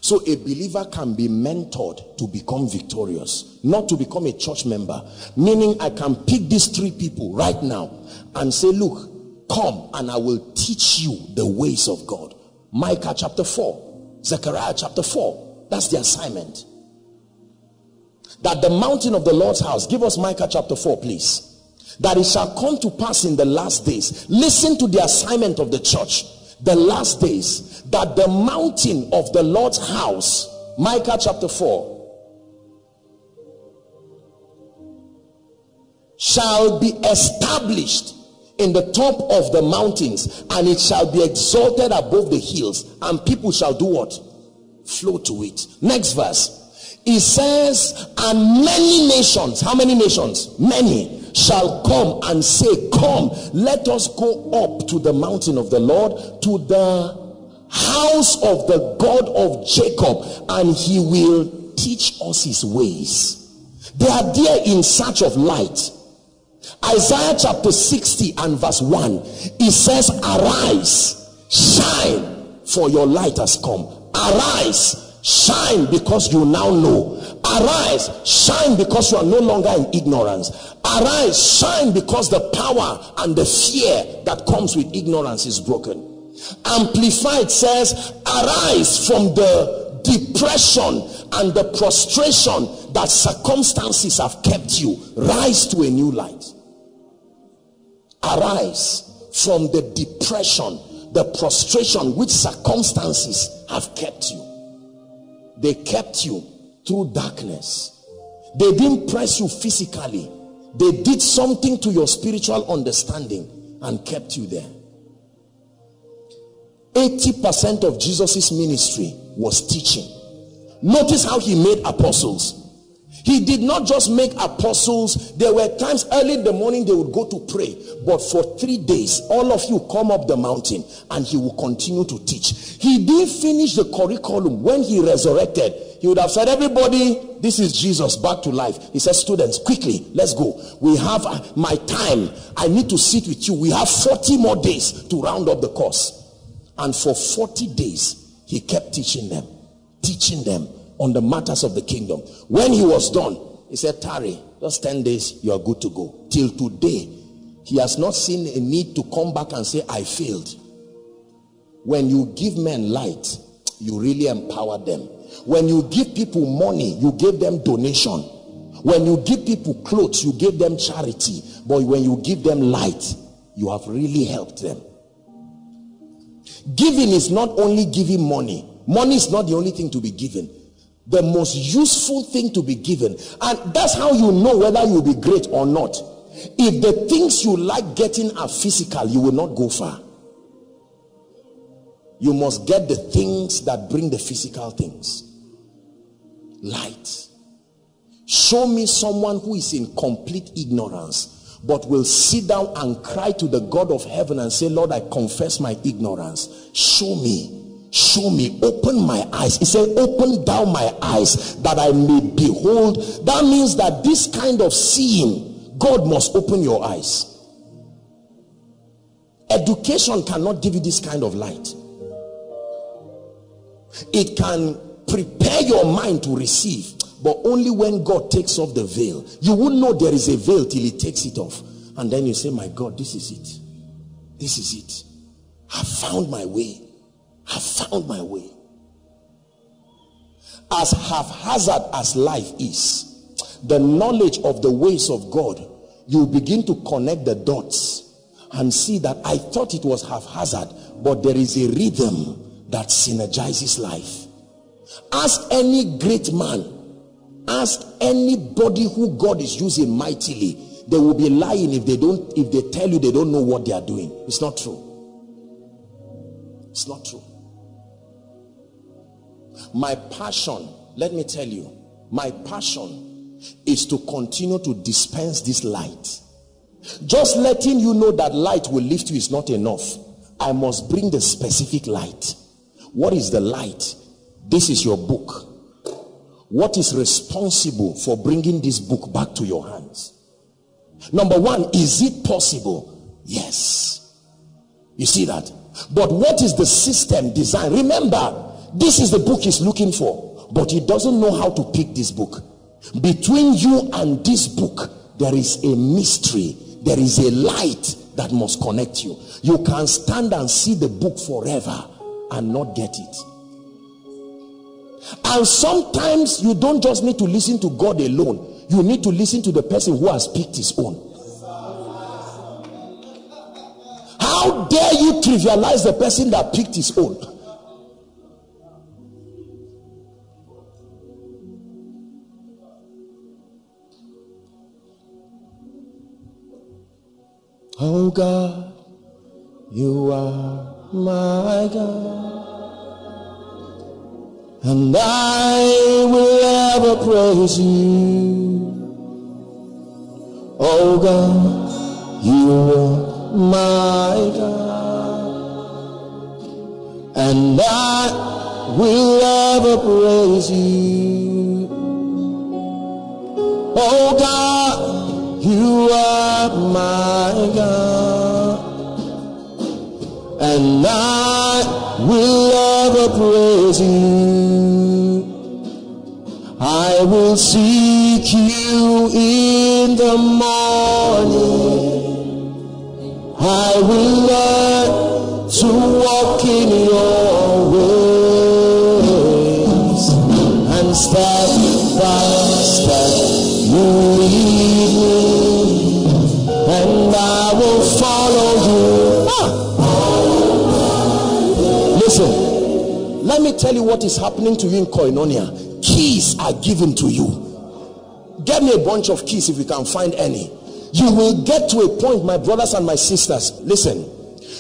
So a believer can be mentored to become victorious, not to become a church member. Meaning I can pick these three people right now and say, look, come and I will teach you the ways of God. Micah chapter 4, Zechariah chapter 4. That's the assignment. That the mountain of the Lord's house, give us Micah chapter 4, please. That it shall come to pass in the last days. Listen to the assignment of the church the last days that the mountain of the Lord's house, Micah chapter 4, shall be established in the top of the mountains and it shall be exalted above the hills and people shall do what? Flow to it. Next verse. It says, and many nations, how many nations? Many shall come and say, Come, let us go up to the mountain of the Lord, to the house of the God of Jacob, and he will teach us his ways. They are there in search of light. Isaiah chapter 60 and verse 1 it says, Arise, shine, for your light has come. Arise, shine because you now know Arise, shine because you are no longer in ignorance. Arise, shine because the power and the fear that comes with ignorance is broken. Amplified says, Arise from the depression and the prostration that circumstances have kept you. Rise to a new light. Arise from the depression, the prostration which circumstances have kept you. They kept you through darkness. They didn't press you physically. They did something to your spiritual understanding and kept you there. 80% of Jesus's ministry was teaching. Notice how he made apostles. He did not just make apostles. There were times early in the morning they would go to pray. But for three days, all of you come up the mountain and he will continue to teach. He didn't finish the curriculum when he resurrected. He would have said, everybody, this is Jesus back to life. He said, students, quickly, let's go. We have uh, my time. I need to sit with you. We have 40 more days to round up the course. And for 40 days, he kept teaching them, teaching them on the matters of the kingdom. When he was done, he said, Tarry, just 10 days, you are good to go. Till today, he has not seen a need to come back and say, I failed. When you give men light, you really empower them. When you give people money, you give them donation. When you give people clothes, you give them charity. But when you give them light, you have really helped them. Giving is not only giving money. Money is not the only thing to be given. The most useful thing to be given. And that's how you know whether you'll be great or not. If the things you like getting are physical, you will not go far. You must get the things that bring the physical things. Light. Show me someone who is in complete ignorance, but will sit down and cry to the God of heaven and say, Lord, I confess my ignorance. Show me. Show me, open my eyes. He said, Open down my eyes that I may behold. That means that this kind of seeing, God must open your eyes. Education cannot give you this kind of light. It can prepare your mind to receive, but only when God takes off the veil. You won't know there is a veil till he takes it off. And then you say, My God, this is it. This is it. I found my way. I found my way. as haphazard as life is, the knowledge of the ways of God, you begin to connect the dots and see that I thought it was haphazard, but there is a rhythm that synergizes life. Ask any great man, ask anybody who God is using mightily. They will be lying if they don't, if they tell you they don't know what they are doing. It's not true. It's not true. My passion, let me tell you, my passion is to continue to dispense this light. Just letting you know that light will lift you is not enough. I must bring the specific light. What is the light? This is your book. What is responsible for bringing this book back to your hands? Number one, is it possible? Yes. You see that? But what is the system design? Remember, this is the book he's looking for, but he doesn't know how to pick this book. Between you and this book, there is a mystery, there is a light that must connect you. You can stand and see the book forever and not get it. And sometimes you don't just need to listen to God alone, you need to listen to the person who has picked his own. How dare you trivialize the person that picked his own? Oh God, you are my God. And I will ever praise you. Oh God, you are my God. And I will ever praise you. Oh God, you are my God, and I will ever praise you. I will seek you in the morning. I will learn to walk in your ways and step tell you what is happening to you in Koinonia. Keys are given to you. Get me a bunch of keys if you can find any. You will get to a point, my brothers and my sisters. Listen,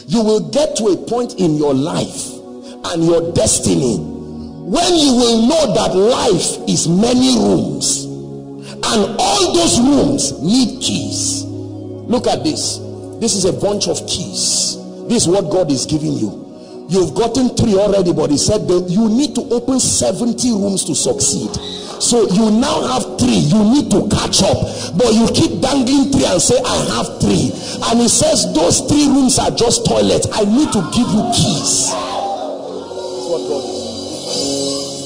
you will get to a point in your life and your destiny when you will know that life is many rooms and all those rooms need keys Look at this. This is a bunch of keys. This is what God is giving you. You've gotten three already, but he said that you need to open 70 rooms to succeed. So you now have three. You need to catch up. But you keep dangling three and say, I have three. And he says, those three rooms are just toilets. I need to give you keys.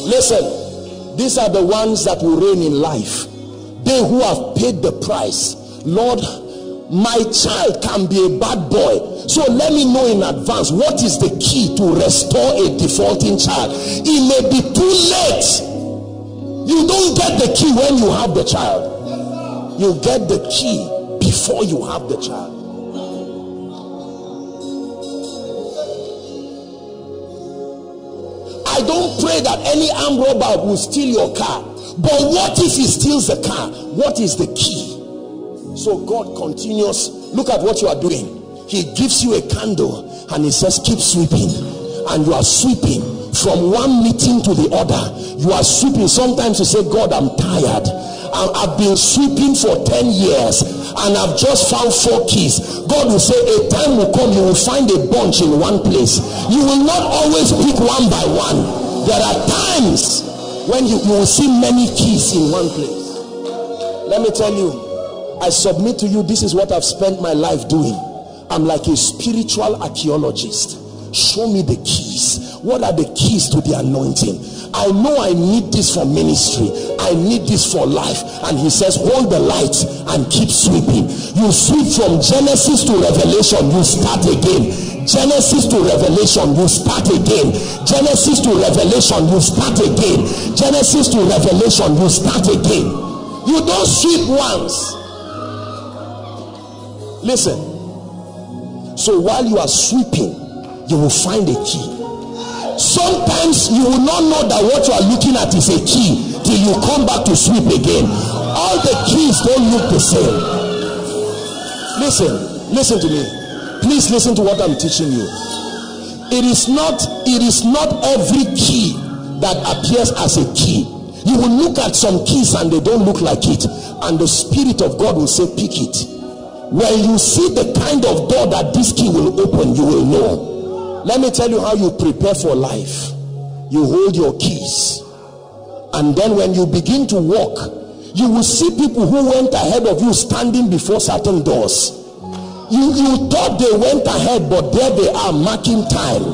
Listen, these are the ones that will reign in life. They who have paid the price. Lord, my child can be a bad boy. So let me know in advance what is the key to restore a defaulting child? It may be too late. You don't get the key when you have the child. You get the key before you have the child. I don't pray that any armed robber will steal your car. But what if he steals the car? What is the key so God continues. Look at what you are doing. He gives you a candle and he says, keep sweeping. And you are sweeping from one meeting to the other. You are sweeping. Sometimes you say, God, I'm tired. I've been sweeping for 10 years and I've just found four keys. God will say, a time will come, you will find a bunch in one place. You will not always pick one by one. There are times when you, you will see many keys in one place. Let me tell you, I submit to you, this is what I've spent my life doing. I'm like a spiritual archaeologist. Show me the keys. What are the keys to the anointing? I know I need this for ministry. I need this for life. And he says, hold the light and keep sweeping. You sweep from Genesis to Revelation. You start again. Genesis to Revelation, you start again. Genesis to Revelation, you start again. Genesis to Revelation, you start again. You don't sweep once. Listen. So while you are sweeping, you will find a key. Sometimes you will not know that what you are looking at is a key till you come back to sweep again. All the keys don't look the same. Listen, listen to me please listen to what i'm teaching you it is not it is not every key that appears as a key you will look at some keys and they don't look like it and the spirit of god will say pick it when you see the kind of door that this key will open you will know let me tell you how you prepare for life you hold your keys and then when you begin to walk you will see people who went ahead of you standing before certain doors you, you thought they went ahead, but there they are marking time.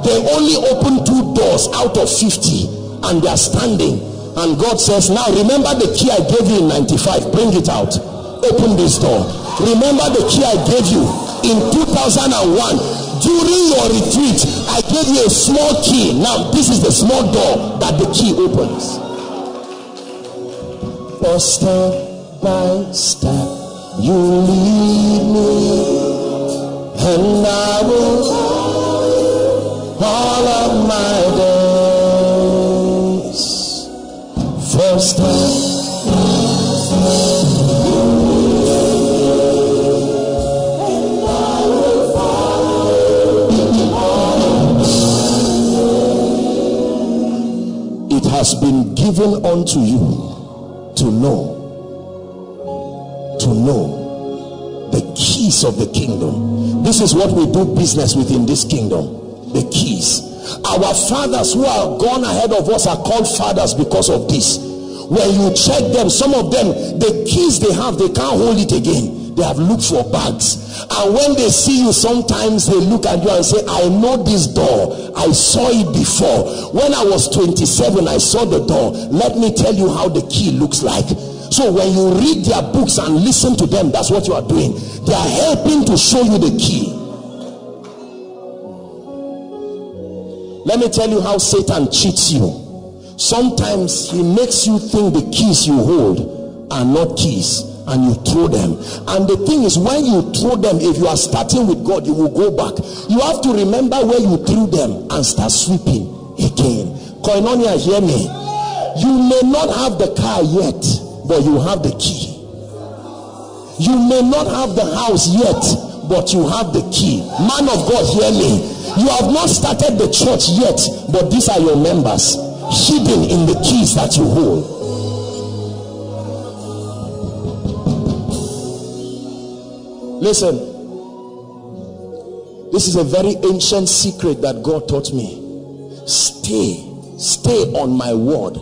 They only opened two doors out of 50 and they are standing. And God says, Now remember the key I gave you in 95, bring it out. Open this door. Remember the key I gave you in 2001 during your retreat i gave you a small key. Now this is the small door that the key opens. First step by step you lead me, and I will given unto you to know to know the keys of the kingdom. This is what we do business with in this kingdom. The keys. Our fathers who are gone ahead of us are called fathers because of this. When you check them, some of them, the keys they have, they can't hold it again. They have looked for bags. And when they see you, sometimes they look at you and say, I know this door. I saw it before. When I was 27, I saw the door. Let me tell you how the key looks like. So when you read their books and listen to them, that's what you are doing. They are helping to show you the key. Let me tell you how Satan cheats you. Sometimes he makes you think the keys you hold are not keys and you throw them. And the thing is, when you throw them, if you are starting with God, you will go back. You have to remember where you threw them and start sweeping again. Koinonia, hear me. You may not have the car yet but you have the key. You may not have the house yet, but you have the key. Man of God, hear me. You have not started the church yet, but these are your members hidden in the keys that you hold. Listen, this is a very ancient secret that God taught me. Stay, stay on my word.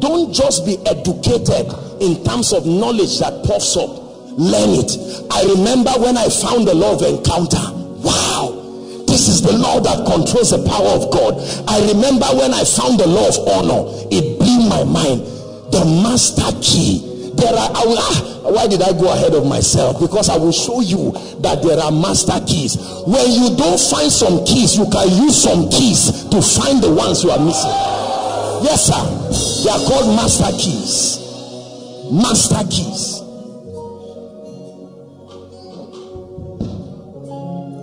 Don't just be educated in terms of knowledge that puffs up. Learn it. I remember when i found the law of encounter. Wow. This is the law that controls the power of god. I remember when i found the law of honor. It blew my mind. The master key there are will, ah, why did i go ahead of myself? Because i will show you that there are master keys. When you don't find some keys you can use some keys to find the ones you are missing. Yes sir. They are called master keys. Master keys.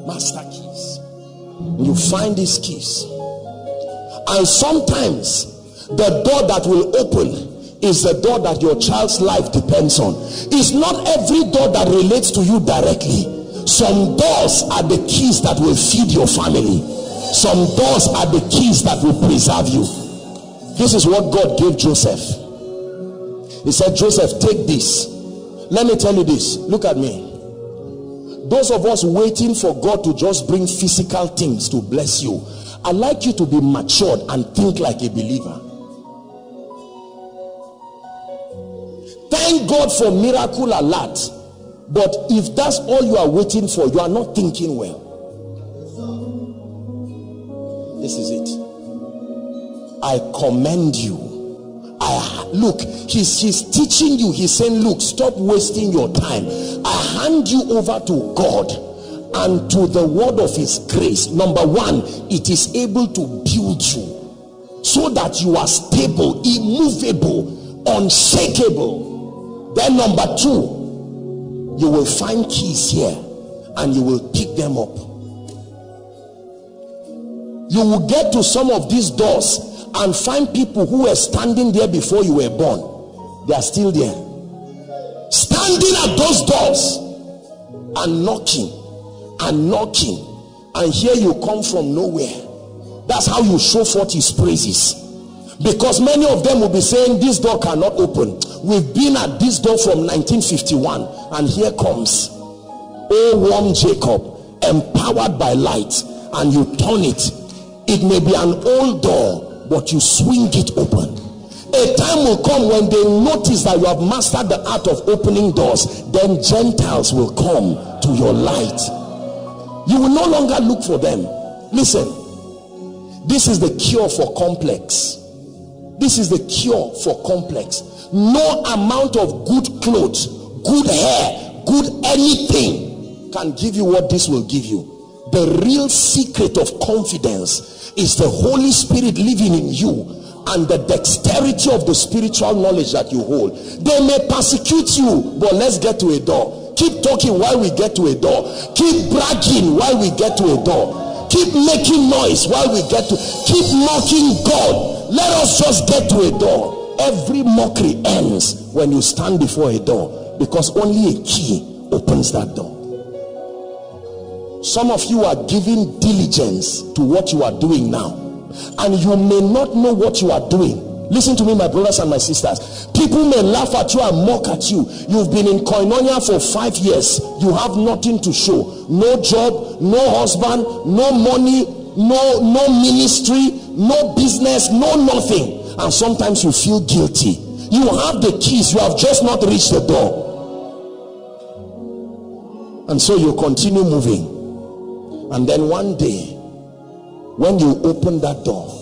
Master keys. You find these keys and sometimes the door that will open is the door that your child's life depends on. It's not every door that relates to you directly. Some doors are the keys that will feed your family. Some doors are the keys that will preserve you. This is what god gave joseph. He said joseph take this. Let me tell you this. Look at me. Those of us waiting for god to just bring physical things to bless you i like you to be matured and think like a believer thank god for miracle alert. But if that's all you are waiting for you are not thinking well. This is it. I commend you. I look, he's he's teaching you. He's saying, Look, stop wasting your time. I hand you over to God and to the word of his grace. Number one it is able to build you so that you are stable immovable unshakable then number two you will find keys here and you will pick them up. You will get to some of these doors and find people who were standing there before you were born. They are still there. Standing at those doors and knocking and knocking and here you come from nowhere. That's how you show forth his praises because many of them will be saying this door cannot open. We've been at this door from 1951 and here comes. Oh warm jacob empowered by light and you turn it. It may be an old door but you swing it open. A time will come when they notice that you have mastered the art of opening doors. Then gentiles will come to your light. You will no longer look for them. Listen. This is the cure for complex this is the cure for complex. No amount of good clothes good hair good anything can give you what this will give you. The real secret of confidence is the holy spirit living in you and the dexterity of the spiritual knowledge that you hold. They may persecute you but let's get to a door. Keep talking while we get to a door. Keep bragging while we get to a door keep making noise while we get to keep mocking god. Let us just get to a door. Every mockery ends when you stand before a door because only a key opens that door. Some of you are giving diligence to what you are doing now and you may not know what you are doing listen to me my brothers and my sisters. People may laugh at you and mock at you. You've been in koinonia for five years. You have nothing to show. No job no husband no money no no ministry no business no nothing. And sometimes you feel guilty. You have the keys. You have just not reached the door. And so you continue moving. And then one day when you open that door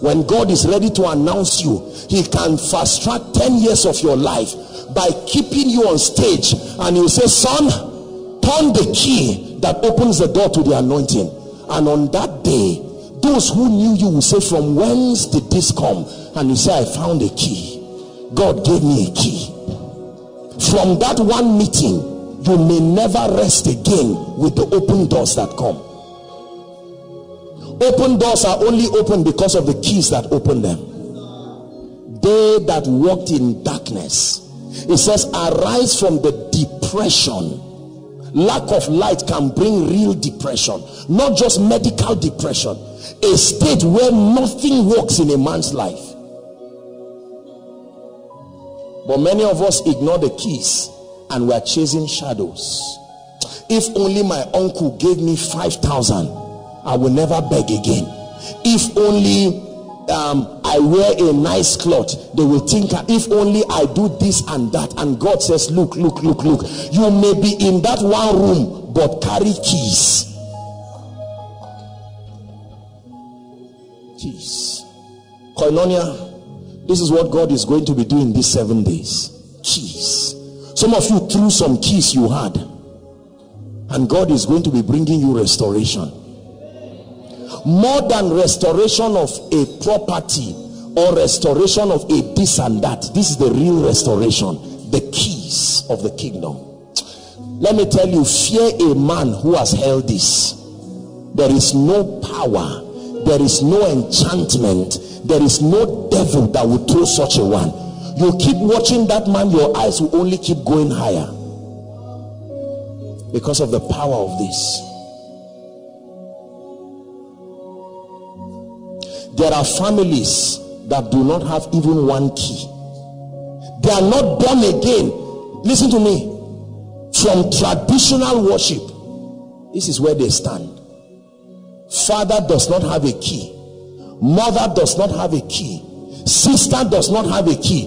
when God is ready to announce you he can fast track 10 years of your life by keeping you on stage. And you say son turn the key that opens the door to the anointing. And on that day those who knew you will say from whence did this come? And you say I found a key. God gave me a key. From that one meeting you may never rest again with the open doors that come open doors are only open because of the keys that open them. They that walked in darkness it says arise from the depression. Lack of light can bring real depression not just medical depression. A state where nothing works in a man's life. But many of us ignore the keys and we are chasing shadows. If only my uncle gave me 5,000 I will never beg again. If only um, I wear a nice cloth, they will think, if only I do this and that. And God says, look, look, look, look. You may be in that one room, but carry keys. Keys. Koinonia, this is what God is going to be doing these seven days. Keys. Some of you threw some keys you had. And God is going to be bringing you restoration more than restoration of a property or restoration of a this and that. This is the real restoration the keys of the kingdom. Let me tell you fear a man who has held this. There is no power there is no enchantment there is no devil that will throw such a one. You keep watching that man your eyes will only keep going higher because of the power of this there are families that do not have even one key. They are not born again. Listen to me. From traditional worship this is where they stand. Father does not have a key. Mother does not have a key. Sister does not have a key.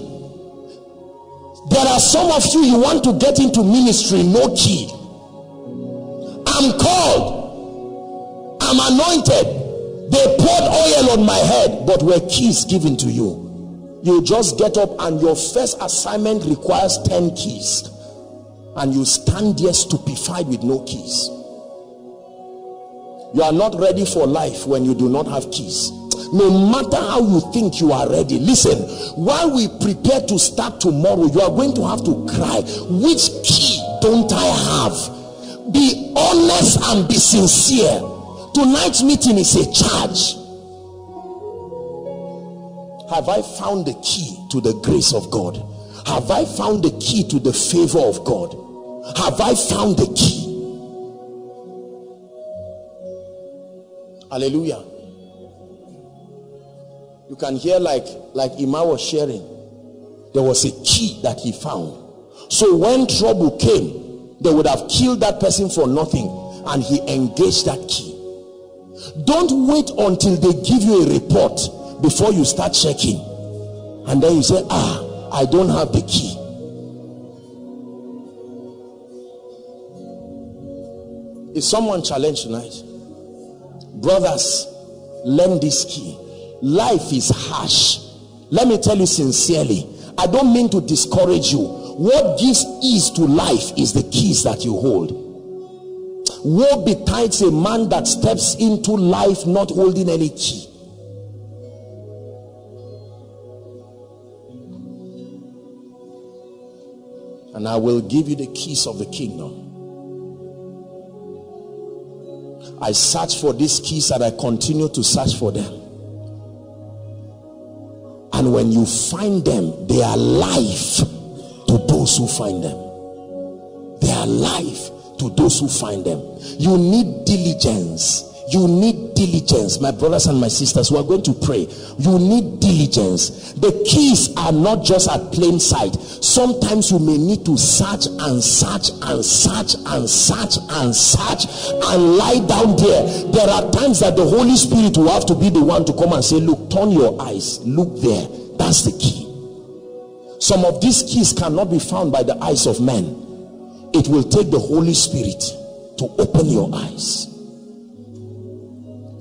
There are some of you you want to get into ministry no key. I'm called. I'm anointed they poured oil on my head but were keys given to you you just get up and your first assignment requires 10 keys and you stand there stupefied with no keys You are not ready for life when you do not have keys. No matter how you think you are ready, listen, while we prepare to start tomorrow, you are going to have to cry, which key don't I have? Be honest and be sincere. Tonight's meeting is a charge. Have I found the key to the grace of God? Have I found the key to the favor of God? Have I found the key? Hallelujah. You can hear like like Ima was sharing. There was a key that he found. So when trouble came, they would have killed that person for nothing, and he engaged that key. Don't wait until they give you a report before you start checking, and then you say, Ah, I don't have the key. Is someone challenged tonight? Brothers, learn this key. Life is harsh. Let me tell you sincerely, I don't mean to discourage you. What gives ease to life is the keys that you hold. Woe betides a man that steps into life not holding any key. And I will give you the keys of the kingdom. I search for these keys and I continue to search for them. And when you find them, they are life to those who find them. They are life to those who find them. You need diligence. You need diligence my brothers and my sisters. We are going to pray. You need diligence. The keys are not just at plain sight. Sometimes you may need to search and search and search and search and search and lie down there. There are times that the holy spirit will have to be the one to come and say look turn your eyes. Look there. That's the key. Some of these keys cannot be found by the eyes of men it will take the holy spirit to open your eyes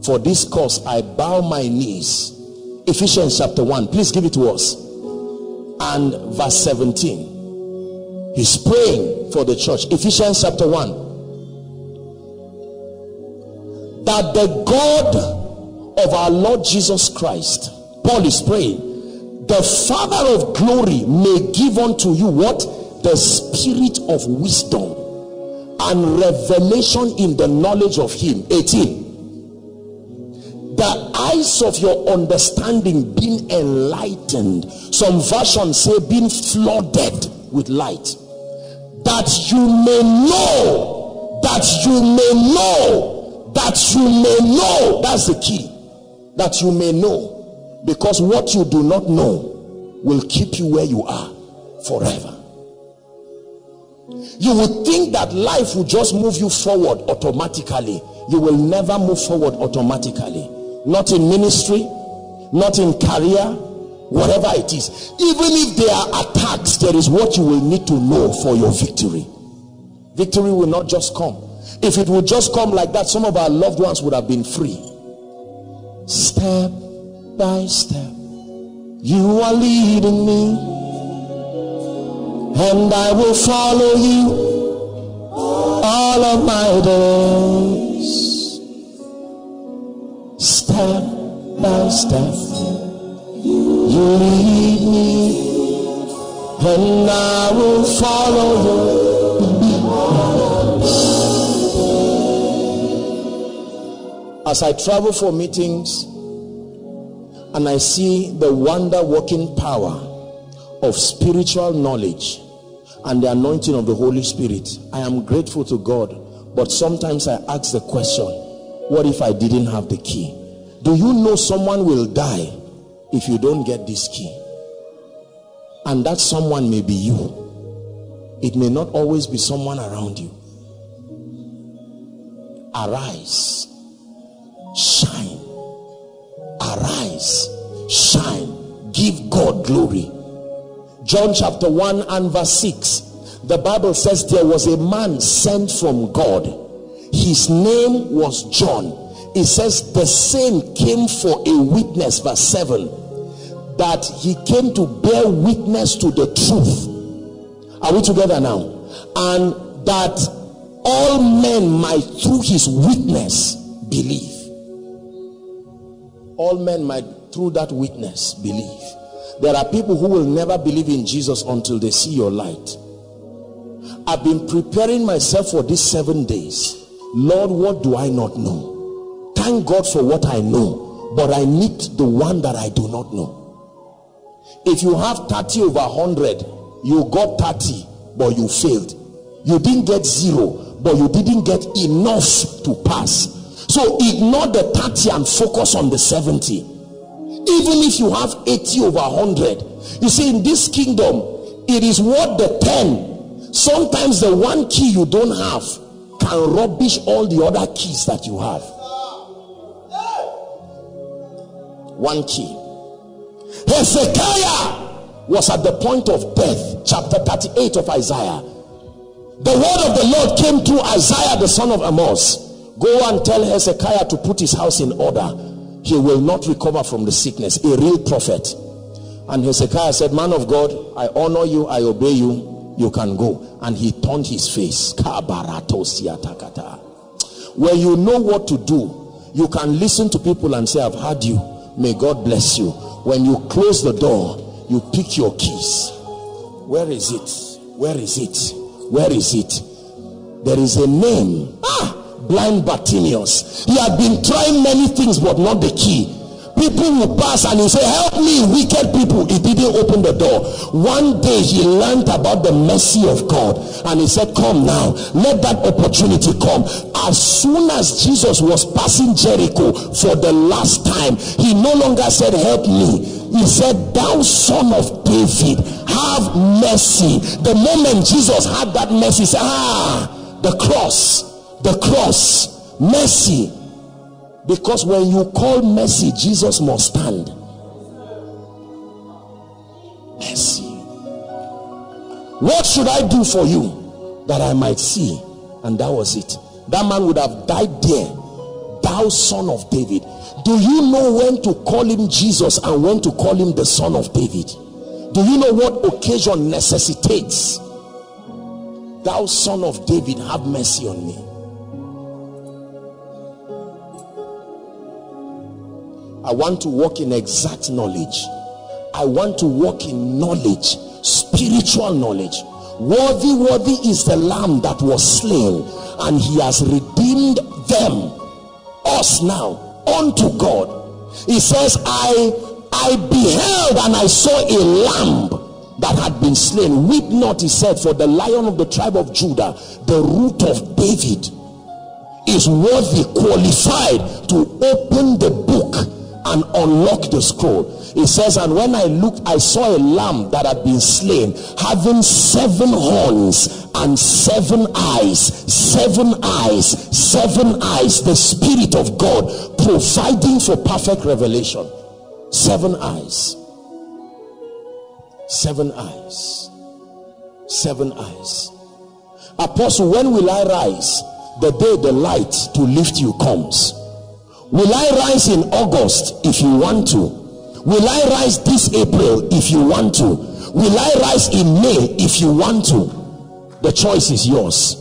for this cause I bow my knees. Ephesians chapter 1. Please give it to us. And verse 17. He's praying for the church. Ephesians chapter 1. That the God of our Lord Jesus Christ, Paul is praying, the Father of glory may give unto you what? The spirit of wisdom and revelation in the knowledge of him. 18 the eyes of your understanding being enlightened. Some versions say being flooded with light. That you may know that you may know that you may know. That's the key. That you may know. Because what you do not know will keep you where you are forever you would think that life will just move you forward automatically you will never move forward automatically not in ministry, not in career, whatever it is. Even if there are attacks, there is what you will need to know for your victory. Victory will not just come. If it would just come like that, some of our loved ones would have been free. Step by step, you are leading me, and I will follow you all of my days step by step. You lead me, and I will follow you. As I travel for meetings and I see the wonder working power of spiritual knowledge and the anointing of the Holy Spirit, I am grateful to God. But sometimes I ask the question, what if I didn't have the key? Do you know someone will die if you don't get this key? And that someone may be you. It may not always be someone around you. Arise, shine, arise, shine, give God glory. John chapter 1 and verse 6. The Bible says there was a man sent from God. His name was John it says the same came for a witness verse 7 that he came to bear witness to the truth are we together now and that all men might through his witness believe. All men might, through that witness, believe. There are people who will never believe in Jesus until they see your light. I've been preparing myself for these seven days. Lord, what do I not know? Thank God for what I know, but I need the one that I do not know. If you have 30 over 100, you got 30, but you failed. You didn't get zero, but you didn't get enough to pass. So ignore the 30 and focus on the 70. Even if you have 80 over 100. You see, in this kingdom, it is what the 10. Sometimes the one key you don't have can rubbish all the other keys that you have. One key. Hezekiah was at the point of death. Chapter 38 of Isaiah. The word of the Lord came through Isaiah the son of Amos Go and tell Hezekiah to put his house in order. He will not recover from the sickness. A real prophet. And Hezekiah said, Man of God, I honor you, I obey you, you can go. And he turned his face. where you know what to do, you can listen to people and say, I've heard you. May God bless you. When you close the door, you pick your keys. Where is it? Where is it? Where is it? There is a name. Ah! Blind Bartimaeus. He had been trying many things, but not the key. People will pass and he say, help me, wicked people. He didn't open the door. One day he learned about the mercy of God and he said, come now, let that opportunity come. As soon as Jesus was passing Jericho for the last time, he no longer said, help me. He said, thou son of David, have mercy. The moment Jesus had that mercy, he said, ah, the cross the cross mercy. Because when you call mercy jesus must stand. Mercy. What should i do for you that i might see? And that was it. That man would have died there. Thou son of david. Do you know when to call him jesus and when to call him the son of david? Do you know what occasion necessitates? Thou son of david have mercy on me I want to walk in exact knowledge. I want to walk in knowledge, spiritual knowledge. Worthy, worthy is the lamb that was slain, and he has redeemed them, us now, unto God. He says, I I beheld and I saw a lamb that had been slain. Weep not, he said, for the lion of the tribe of Judah, the root of David, is worthy, qualified to open the book and unlock the scroll. It says and when i looked i saw a lamb that had been slain having seven horns and seven eyes seven eyes seven eyes the spirit of god providing for perfect revelation. Seven eyes. Seven eyes. Seven eyes. Apostle when will i rise? The day the light to lift you comes Will I rise in August if you want to? Will I rise this April if you want to? Will I rise in May if you want to? The choice is yours.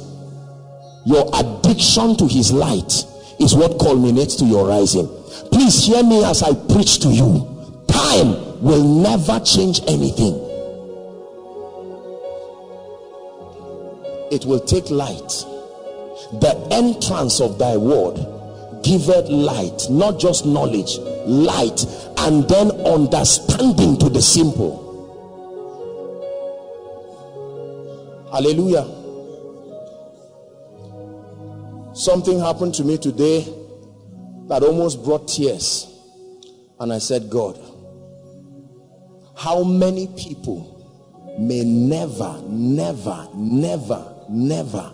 Your addiction to his light is what culminates to your rising. Please hear me as I preach to you. Time will never change anything. It will take light. The entrance of thy word giveth light not just knowledge light and then understanding to the simple. Hallelujah. Something happened to me today that almost brought tears and i said god how many people may never never never never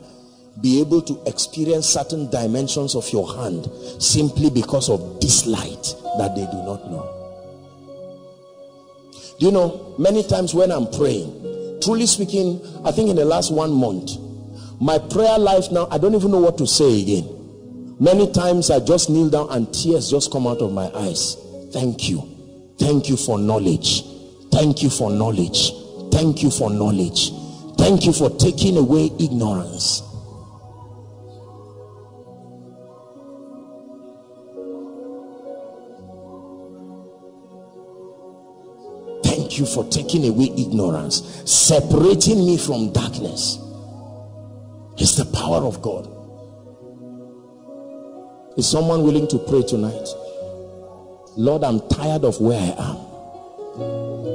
be able to experience certain dimensions of your hand simply because of this light that they do not know. Do you know, many times when I'm praying, truly speaking, I think in the last one month, my prayer life now, I don't even know what to say again. Many times I just kneel down and tears just come out of my eyes. Thank you. Thank you for knowledge. Thank you for knowledge. Thank you for knowledge. Thank you for taking away ignorance. You for taking away ignorance, separating me from darkness. It's the power of God. Is someone willing to pray tonight? Lord, I'm tired of where I am.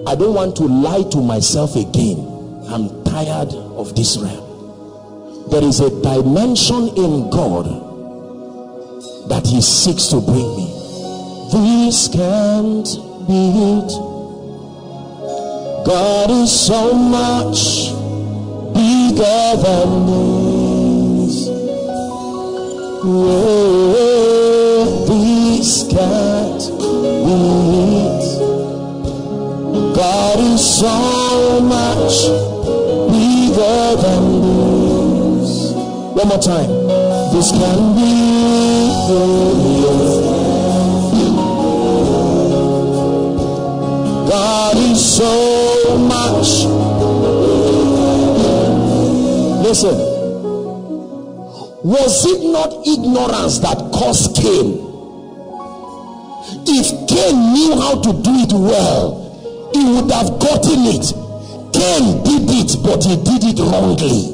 I don't want to lie to myself again. I'm tired of this realm. There is a dimension in God that he seeks to bring me. This can't be it. God is so much bigger than this. Yeah, this can't be it. God is so much bigger than this. One more time. This can be. God is so much. Listen, was it not ignorance that caused Cain? If Cain knew how to do it well, he would have gotten it. Cain did it, but he did it wrongly.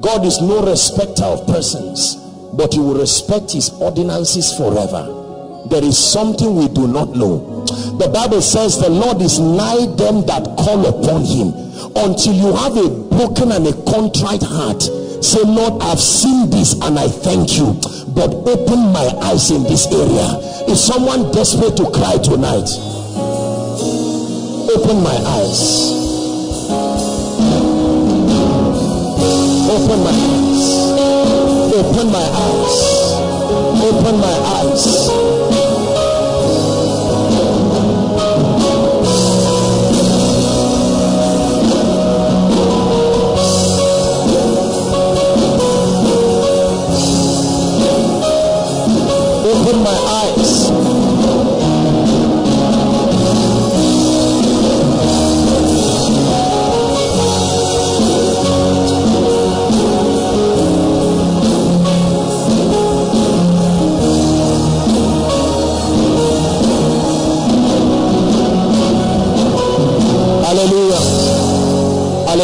God is no respecter of persons, but he will respect his ordinances forever there is something we do not know the bible says the lord is nigh them that call upon him. Until you have a broken and a contrite heart say lord i've seen this and i thank you. But open my eyes in this area. Is someone desperate to cry tonight? Open my eyes. Open my eyes. Open my eyes. Open my eyes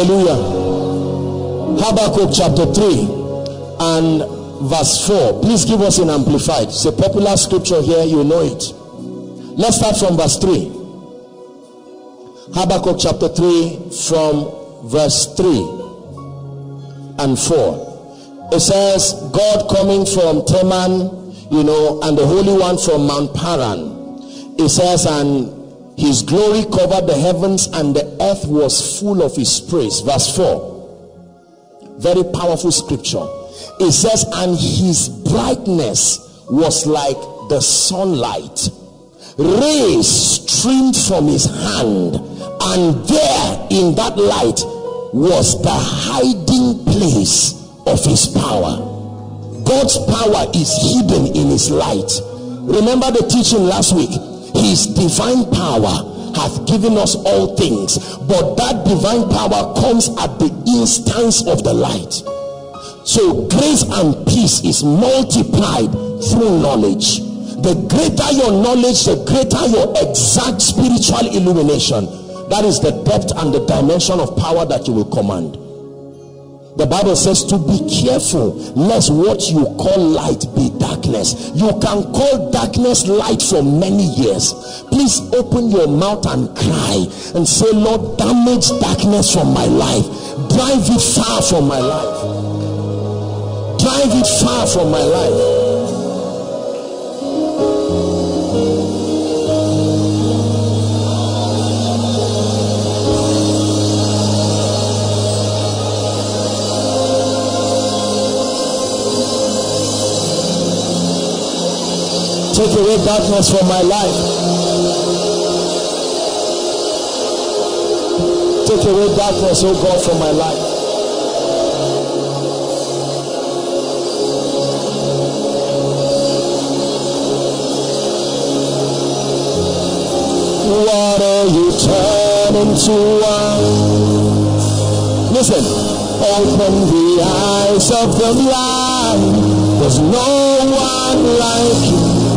Hallelujah. Habakkuk chapter 3 and verse 4 please give us an amplified. It's a popular scripture here you know it. Let's start from verse 3 habakkuk chapter 3 from verse 3 and 4 it says god coming from teman you know and the holy one from mount paran. It says and his glory covered the heavens and the earth was full of his praise. Verse 4 very powerful scripture. It says and his brightness was like the sunlight. Rays streamed from his hand and there in that light was the hiding place of his power. God's power is hidden in his light. Remember the teaching last week his divine power hath given us all things but that divine power comes at the instance of the light so grace and peace is multiplied through knowledge. The greater your knowledge, the greater your exact spiritual illumination. That is the depth and the dimension of power that you will command. The Bible says to be careful lest what you call light be darkness. You can call darkness light for many years. Please open your mouth and cry and say, Lord, damage darkness from my life. Drive it far from my life drive it far from my life. Take away darkness from my life. Take away darkness, oh God, from my life. water you turn into wine. Listen, open the eyes of the blind. There's no one like you.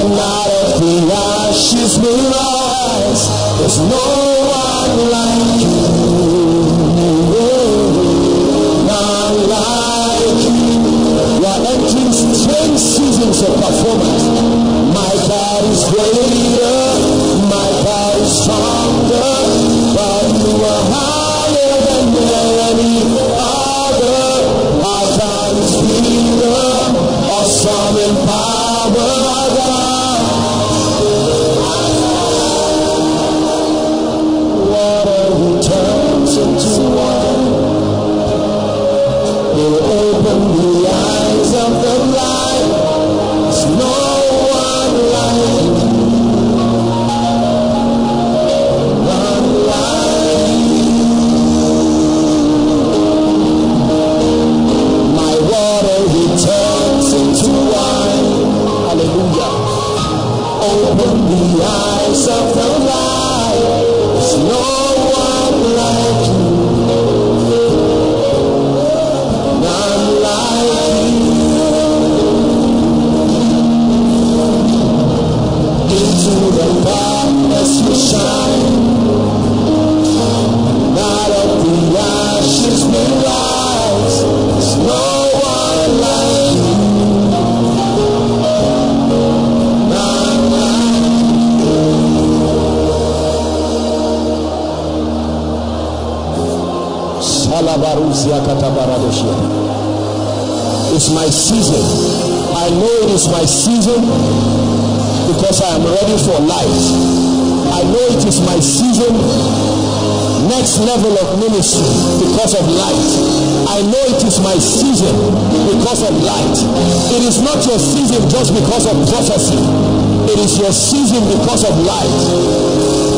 and out of the ashes we rise. There's no one like you. Not like you. You are entering strange seasons of performance. It's my season. I know it is my season because I am ready for light. I know it is my season, next level of ministry because of light. I know it is my season because of light. It is not your season just because of prophecy. It is your season because of light.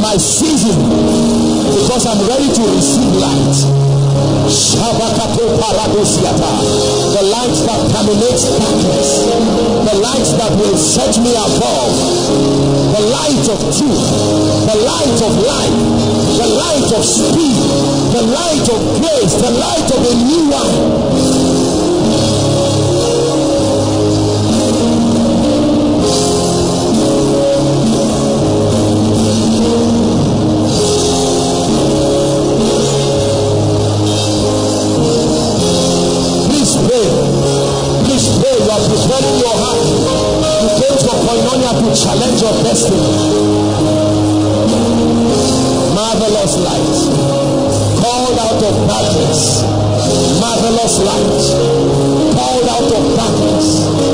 My season because I'm ready to receive light. The light that terminates darkness. The light that will set me above. The light of truth. The light of life. The light of speed. The light of grace. The light of a new one. Are preparing your heart. You came for koinonia to challenge your destiny. Marvelous light. Called out of darkness. Marvelous light. Called out of darkness.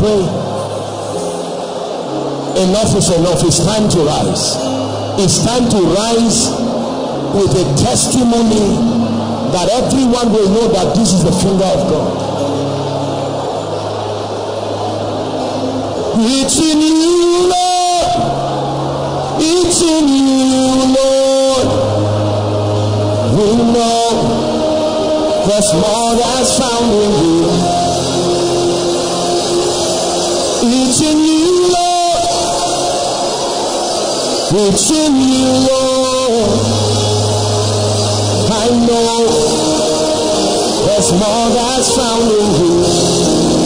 pray. Enough is enough. It's time to rise. It's time to rise with a testimony that everyone will know that this is the finger of God. It's in you, Lord. It's in you, Lord. We know there's more that's found in you. It's in you, Lord. It's in you, Lord. I know there's more that's found in you.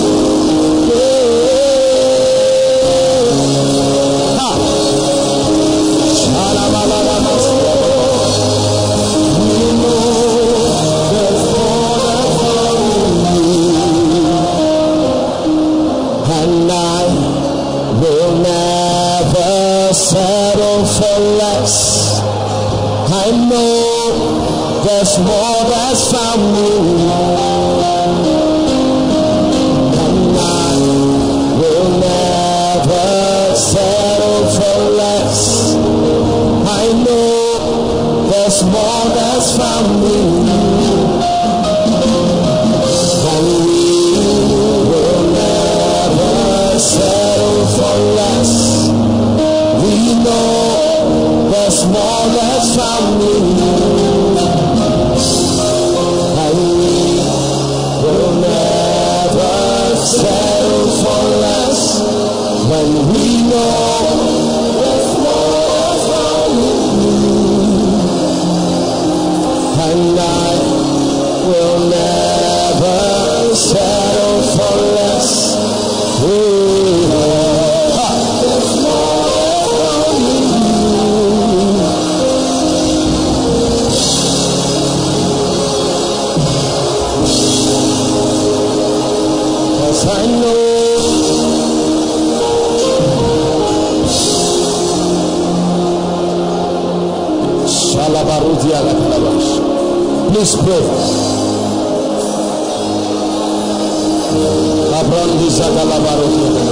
Abrandi Zagalabarudia.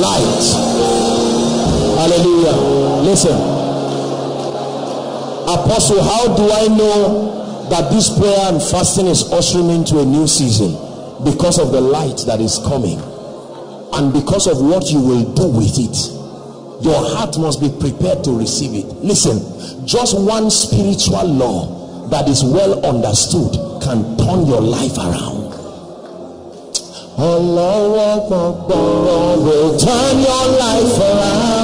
Light. Hallelujah. Listen. Apostle, how do I know that this prayer and fasting is ushering into a new season? Because of the light that is coming and because of what you will do with it. Your heart must be prepared to receive it. Listen, just one spiritual law that is well understood can turn your life around. Akbar will turn your life around.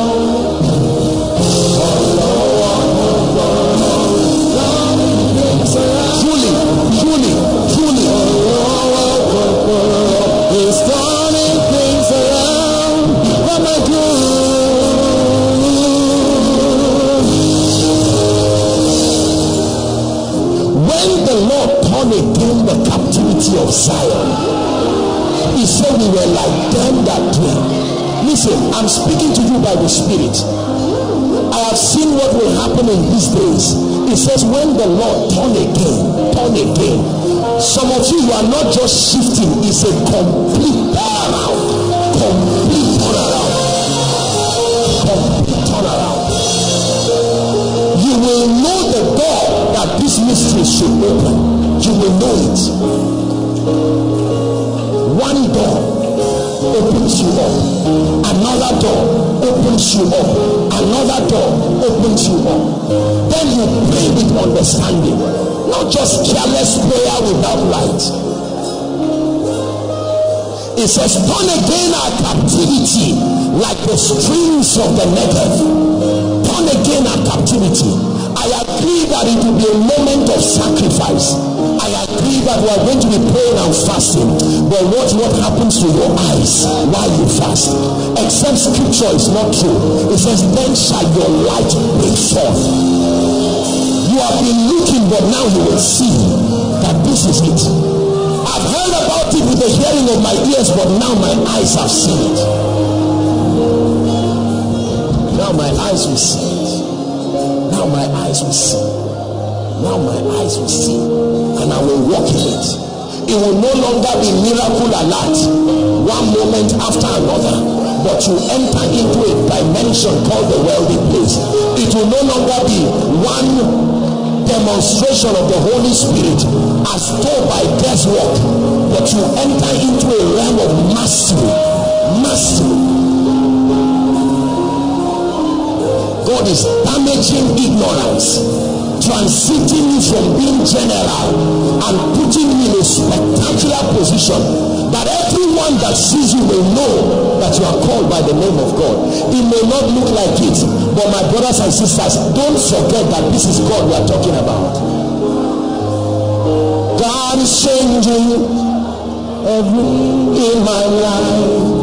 Of Zion, He said we were like them that dwell. Listen, I'm speaking to you by the Spirit. I have seen what will happen in these days. It says, when the Lord turn again, turn again. Some of you, you are not just shifting, it's a complete turnaround. Complete turnaround. Complete turnaround. You will know the door that this mystery should open. You will know it. One door opens you up. Another door opens you up. Another door opens you up. Then you pray with understanding, not just careless prayer without light. It says, turn again our captivity like the streams of the Negev. Turn again our captivity. I agree that it will be a moment of sacrifice. Agree that we are going to be praying and fasting. But watch what happens to your eyes while you fast. Except scripture is not true. It says, then shall your light break forth. You have been looking, but now you will see that this is it. I've heard about it with the hearing of my ears, but now my eyes have seen it. Now my eyes will see it. Now my eyes will see. Now my eyes will see. And I will walk in it. It will no longer be miracle alert one moment after another. But you enter into a dimension called the wealthy place. It will no longer be one demonstration of the Holy Spirit as told by guesswork, but you enter into a realm of mastery. Mastery. God is damaging ignorance. Transiting you from being general and putting you in a spectacular position that everyone that sees you will know that you are called by the name of God. It may not look like it, but my brothers and sisters, don't forget that this is God we are talking about. God is changing every in my life.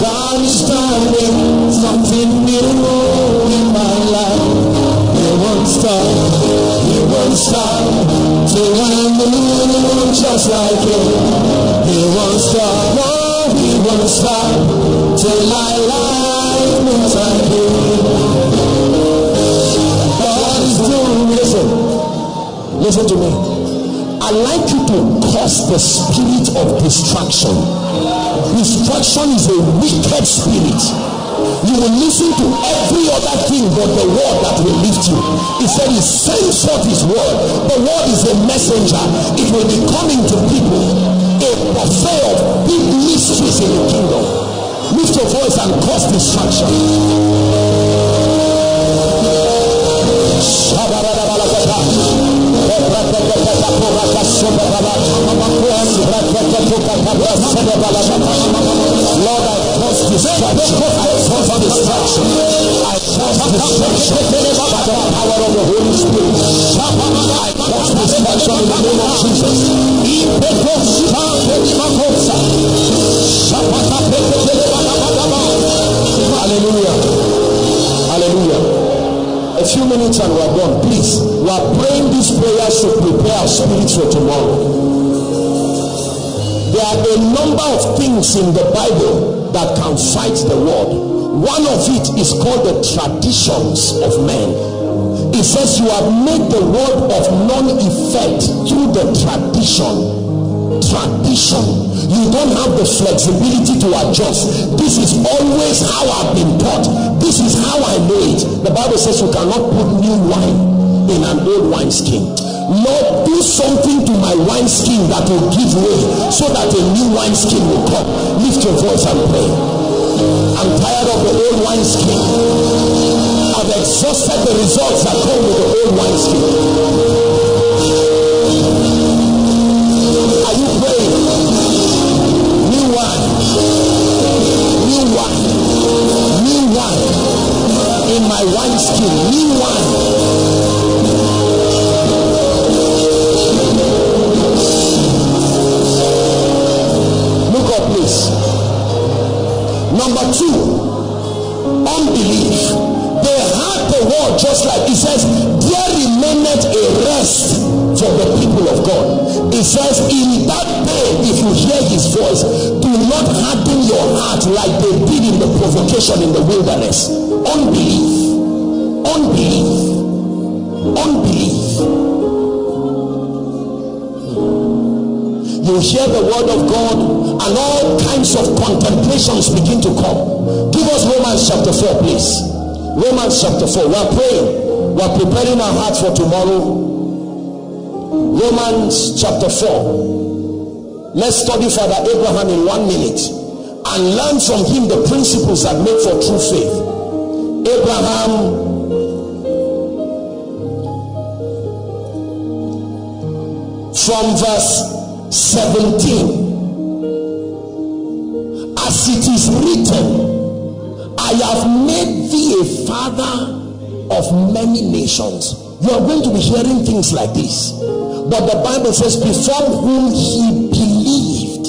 God is starting something new in my life. Won't stop, he won't stop till I move just like him. He won't stop, no, he won't stop till my life moves like him. God is doing, listen, listen to me. I'd like you to curse the spirit of distraction. Distraction is a wicked spirit. You will listen to every other thing but the word that will lift you. He said he sends forth his word. The word is a messenger. It will be coming to people. A buffet of big mysteries in the kingdom. Lift your voice and cause distraction. Lord, I cause distraction. I cause distraction. I cause distraction by the power of the Holy Spirit. I cause distraction in the name of Jesus. Hallelujah. Hallelujah. A few minutes and we're done. Please, we are praying these prayers to prepare our spirits for tomorrow. There are a number of things in the Bible that can fight the world. One of it is called the traditions of men. It says you have made the word of none effect through the tradition. Tradition. You don't have the flexibility to adjust. This is always how I've been taught. This is how I know it. The Bible says you cannot put new wine in an old wine skin. Lord, do something to my wine skin that will give way so that a new wine skin will come. Lift your voice and pray. I'm tired of the old wine skin. I've exhausted the results that come with the old wine skin. My wine skin. New wine. Look up, please. Number two, unbelief. They had the word just like it says, there remaineth a rest for the people of God. It says, in that day, if you hear his voice, do not harden your heart like they did in the provocation in the wilderness. Unbelief. Unbelief. Unbelief. you hear the word of God and all kinds of contemplations begin to come. Give us Romans chapter 4, please. Romans chapter 4. We are praying. We are preparing our hearts for tomorrow. Romans chapter 4. Let's study Father Abraham in one minute and learn from him the principles that make for true faith. Abraham from verse 17 as it is written i have made thee a father of many nations. You are going to be hearing things like this. But the bible says before whom he believed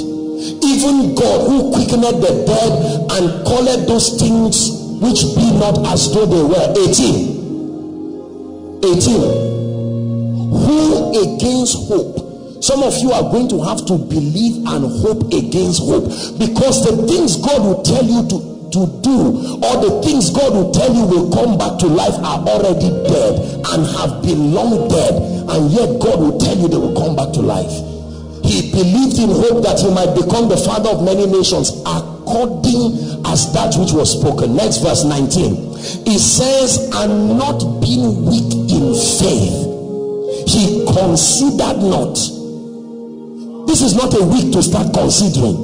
even god who quickened the dead and called those things which be not as though they were. 18 18 who against hope some of you are going to have to believe and hope against hope because the things God will tell you to, to do or the things God will tell you will come back to life are already dead and have been long dead and yet God will tell you they will come back to life. He believed in hope that he might become the father of many nations according as that which was spoken. Next verse 19. It says, and not being weak in faith, he considered not this is not a week to start considering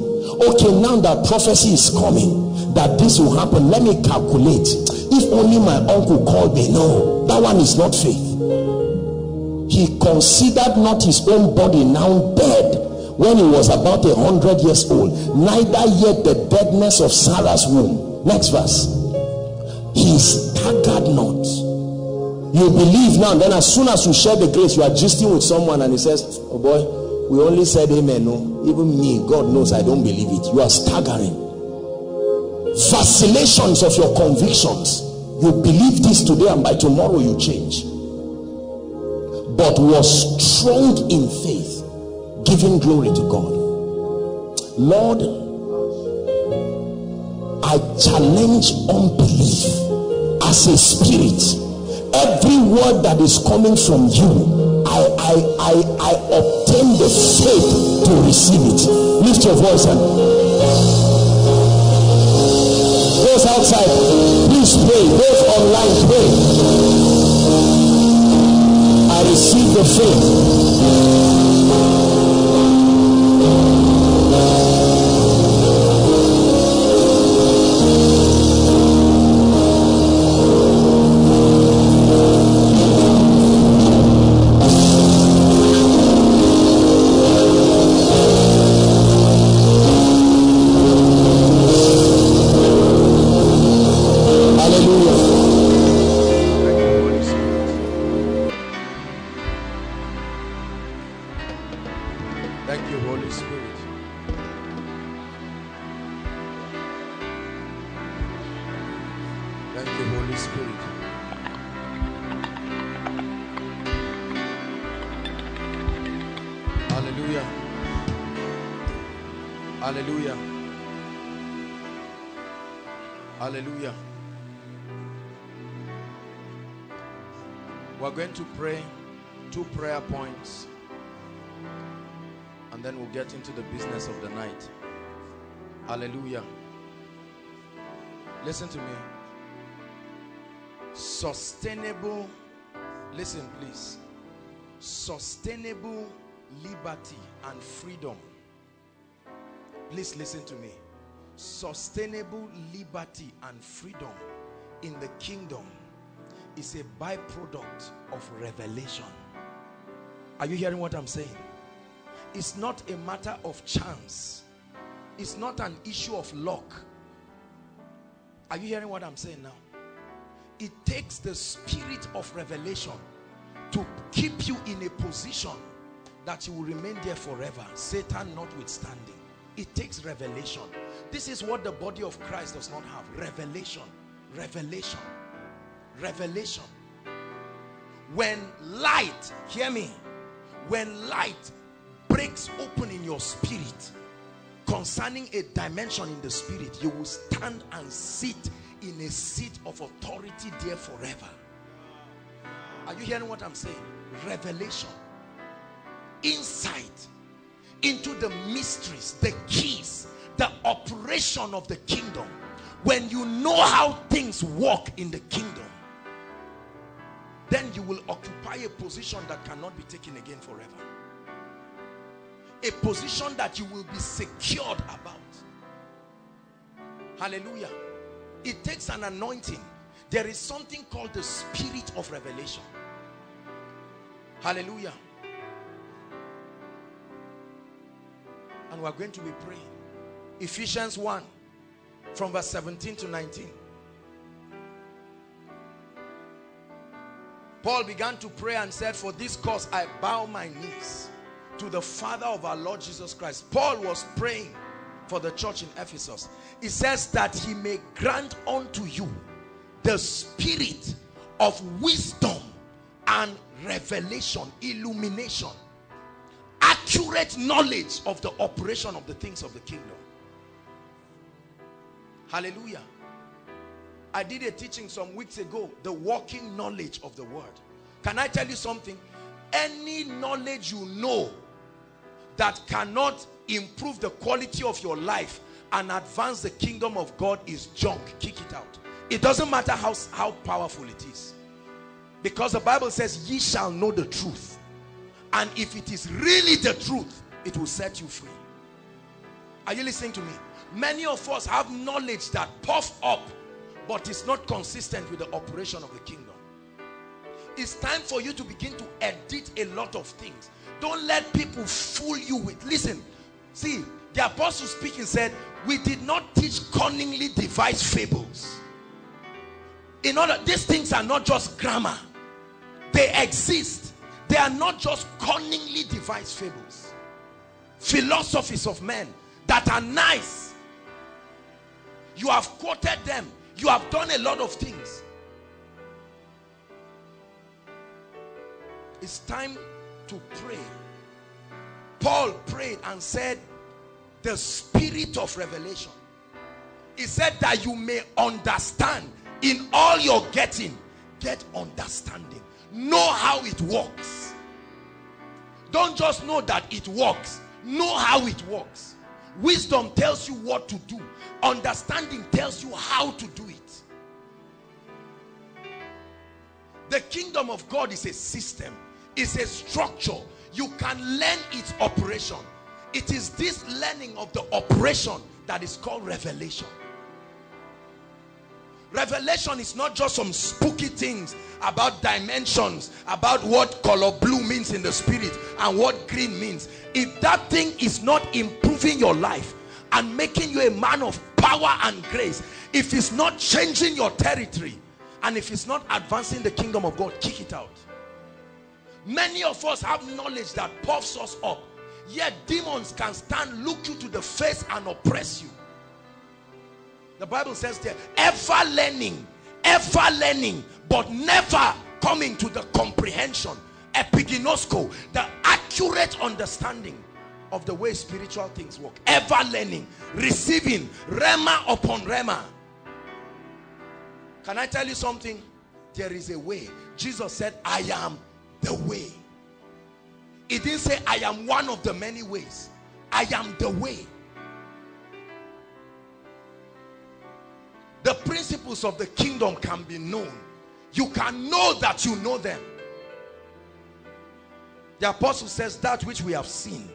okay now that prophecy is coming that this will happen let me calculate if only my uncle called me. No, that one is not faith. He considered not his own body now dead when he was about a hundred years old, neither yet the deadness of Sarah's womb. Next verse. He staggered not. You believe now, then as soon as you share the grace, you are gisting with someone and he says, Oh boy, we only said amen. No, even me, God knows I don't believe it. You are staggering. Vacillations of your convictions. You believe this today, and by tomorrow you change. But was strong in faith giving glory to God. Lord, I challenge unbelief as a spirit. Every word that is coming from you, I, I, I, I obtain the faith to receive it. Lift your voice and those outside, please pray. Those online, pray. I receive the faith. Into the business of the night. Hallelujah. Listen to me. Sustainable, listen please. Sustainable liberty and freedom. Please listen to me. Sustainable liberty and freedom in the kingdom is a byproduct of revelation. Are you hearing what I'm saying? It's not a matter of chance. It's not an issue of luck. Are you hearing what I'm saying now? It takes the spirit of revelation to keep you in a position that you will remain there forever, Satan notwithstanding. It takes revelation. This is what the body of Christ does not have. Revelation. Revelation. Revelation. When light, hear me, when light breaks open in your spirit concerning a dimension in the spirit you will stand and sit in a seat of authority there forever. Are you hearing what i'm saying? Revelation. Insight into the mysteries the keys the operation of the kingdom. When you know how things work in the kingdom then you will occupy a position that cannot be taken again forever. A position that you will be secured about. Hallelujah. It takes an anointing. There is something called the spirit of revelation. Hallelujah. And we're going to be praying. Ephesians 1 from verse 17 to 19 Paul began to pray and said for this cause I bow my knees to the Father of our Lord Jesus Christ. Paul was praying for the church in Ephesus. He says that he may grant unto you the spirit of wisdom and revelation, illumination, accurate knowledge of the operation of the things of the kingdom. Hallelujah. I did a teaching some weeks ago, the walking knowledge of the word. Can I tell you something? Any knowledge you know that cannot improve the quality of your life and advance the kingdom of God is junk. Kick it out. It doesn't matter how, how powerful it is. Because the Bible says, ye shall know the truth. And if it is really the truth, it will set you free. Are you listening to me? Many of us have knowledge that puff up, but it's not consistent with the operation of the kingdom. It's time for you to begin to edit a lot of things. Don't let people fool you with, listen, see, the apostle speaking said, we did not teach cunningly devised fables. In order, these things are not just grammar. They exist. They are not just cunningly devised fables. Philosophies of men that are nice. You have quoted them. You have done a lot of things. It's time to pray. Paul prayed and said, the spirit of revelation. He said that you may understand in all you're getting, get understanding. Know how it works. Don't just know that it works. Know how it works. Wisdom tells you what to do. Understanding tells you how to do The kingdom of God is a system. It's a structure. You can learn its operation. It is this learning of the operation that is called revelation. Revelation is not just some spooky things about dimensions, about what color blue means in the spirit and what green means. If that thing is not improving your life and making you a man of power and grace, if it's not changing your territory, and if it's not advancing the kingdom of God, kick it out. Many of us have knowledge that puffs us up, yet demons can stand, look you to the face and oppress you. The Bible says there, ever learning, ever learning, but never coming to the comprehension, epiginosko, the accurate understanding of the way spiritual things work. Ever learning, receiving, rhema upon rhema. Can I tell you something? There is a way. Jesus said, I am the way. He didn't say, I am one of the many ways. I am the way. the principles of the kingdom can be known you can know that you know them the apostle says that which we have seen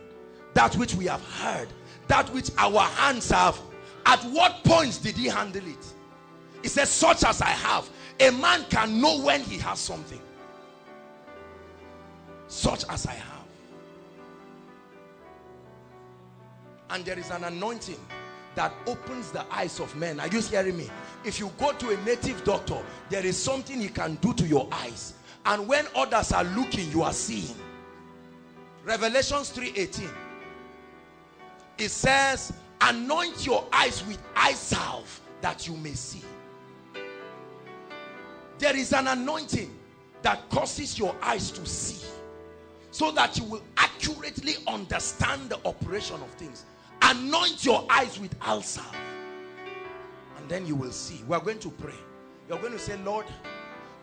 that which we have heard that which our hands have at what points did he handle it he says such as i have a man can know when he has something. Such as i have. And there is an anointing that opens the eyes of men. Are you hearing me? If you go to a native doctor there is something he can do to your eyes. And when others are looking you are seeing. Revelations 3:18 it says anoint your eyes with eye salve that you may see there is an anointing that causes your eyes to see so that you will accurately understand the operation of things. Anoint your eyes with ulcer and then you will see. We're going to pray. You're going to say lord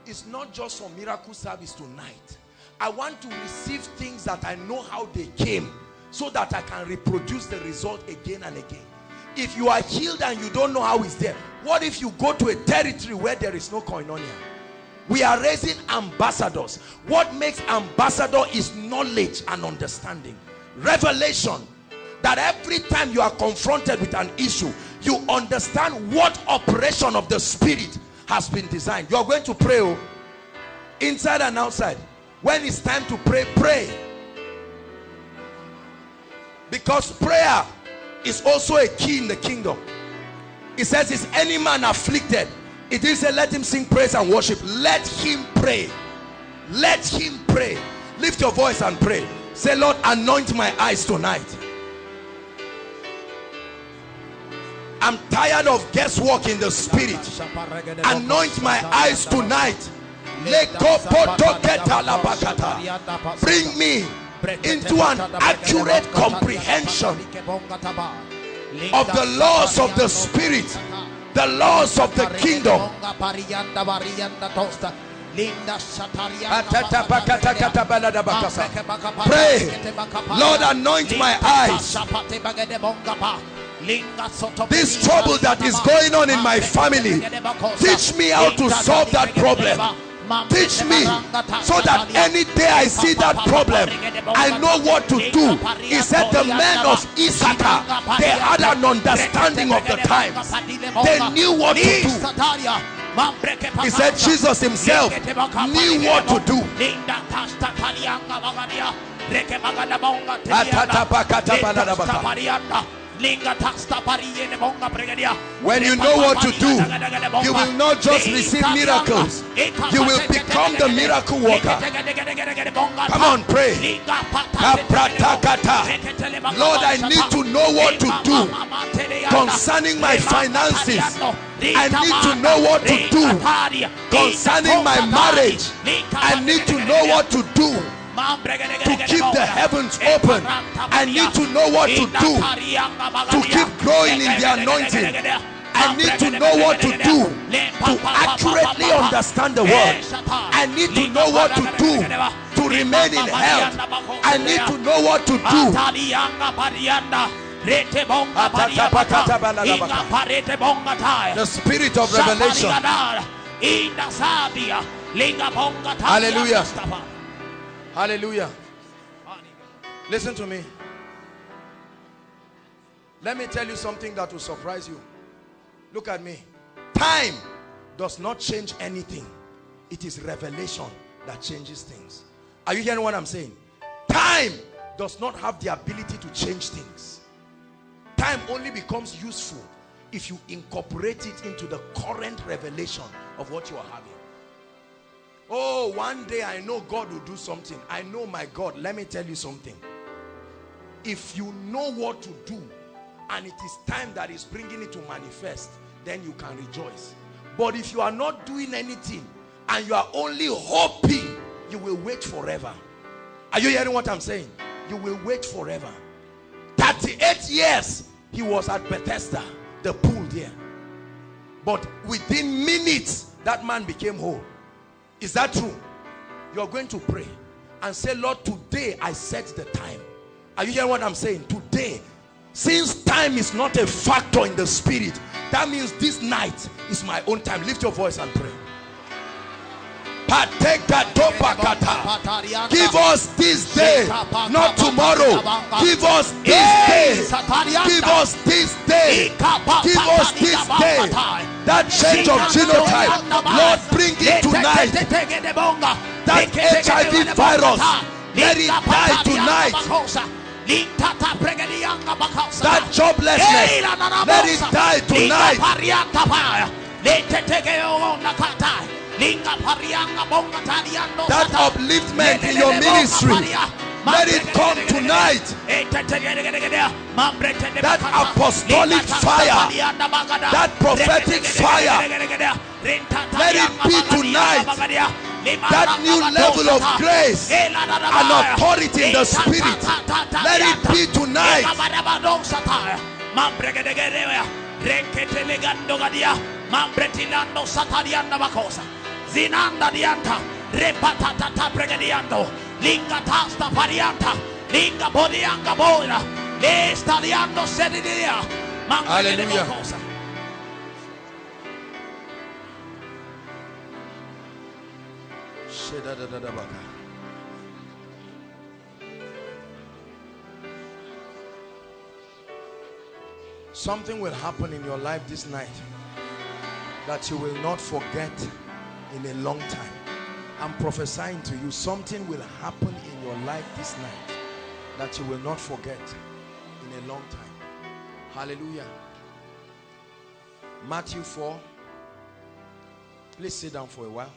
it's not just for miracle service tonight. I want to receive things that i know how they came so that i can reproduce the result again and again if you are healed and you don't know how it's there what if you go to a territory where there is no koinonia? We are raising ambassadors. What makes ambassador is knowledge and understanding. Revelation that every time you are confronted with an issue you understand what operation of the spirit has been designed. You are going to pray oh, inside and outside. When it's time to pray pray. Because prayer is also a key in the kingdom. It says is any man afflicted? It didn't say let him sing praise and worship. Let him pray. Let him pray. Lift your voice and pray. Say lord anoint my eyes tonight. I'm tired of guesswork in the spirit. Anoint my eyes tonight. Bring me into an accurate comprehension of the laws of the spirit, the laws of the kingdom. Pray, Lord, anoint my eyes. This trouble that is going on in my family teach me how to solve that problem Teach me so that any day I see that problem, I know what to do. He said the men of Issachar, they had an understanding of the times. They knew what to do. He said Jesus himself knew what to do. When you know what to do, you will not just receive miracles, you will become the miracle worker. Come on, pray. Lord, I need to know what to do concerning my finances. I need to know what to do concerning my marriage. I need to know what to do to keep the heavens open. I need to know what to do to keep growing in the anointing. I need to know what to do to accurately understand the word. I need to know what to do to remain in health. I need to know what to do. The spirit of revelation. Hallelujah. Hallelujah. Listen to me. Let me tell you something that will surprise you. Look at me. Time does not change anything. It is revelation that changes things. Are you hearing what I'm saying? Time does not have the ability to change things. Time only becomes useful if you incorporate it into the current revelation of what you are having. Oh, one day I know God will do something. I know my God. Let me tell you something. If you know what to do and it is time that is bringing it to manifest, then you can rejoice. But if you are not doing anything and you are only hoping, you will wait forever. Are you hearing what I'm saying? You will wait forever. 38 years he was at Bethesda, the pool there. But within minutes, that man became whole. Is that true? You're going to pray and say, Lord, today I set the time. Are you hearing what I'm saying? Today, since time is not a factor in the spirit, that means this night is my own time. Lift your voice and pray. Give us this day, not tomorrow. Give us this day. Give us this day. Give us this day. That change of genotype, Lord, bring it tonight. That HIV virus, let it die tonight. That joblessness, let it die tonight. That upliftment in your ministry, let it come tonight. That apostolic fire, that prophetic fire, let it be tonight. That new level of grace and authority in the spirit, let it be tonight. Zinanda dianta, repatata pregadiando, linga tasta varianta, linga bodianga boira, le stadiando sedidia. Something will happen in your life this night that you will not forget in a long time. I'm prophesying to you, something will happen in your life this night that you will not forget in a long time. Hallelujah. Matthew 4. Please sit down for a while.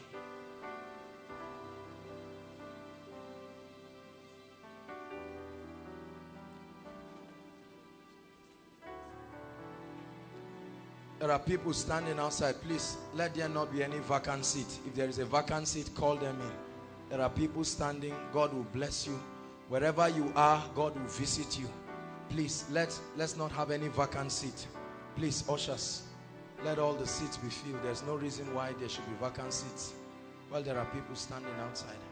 There are people standing outside. Please let there not be any vacant seat. If there is a vacant seat, call them in. There are people standing. God will bless you. Wherever you are, God will visit you. Please let let's not have any vacant seat. Please, ushers, let all the seats be filled. There's no reason why there should be vacant seats. Well, there are people standing outside.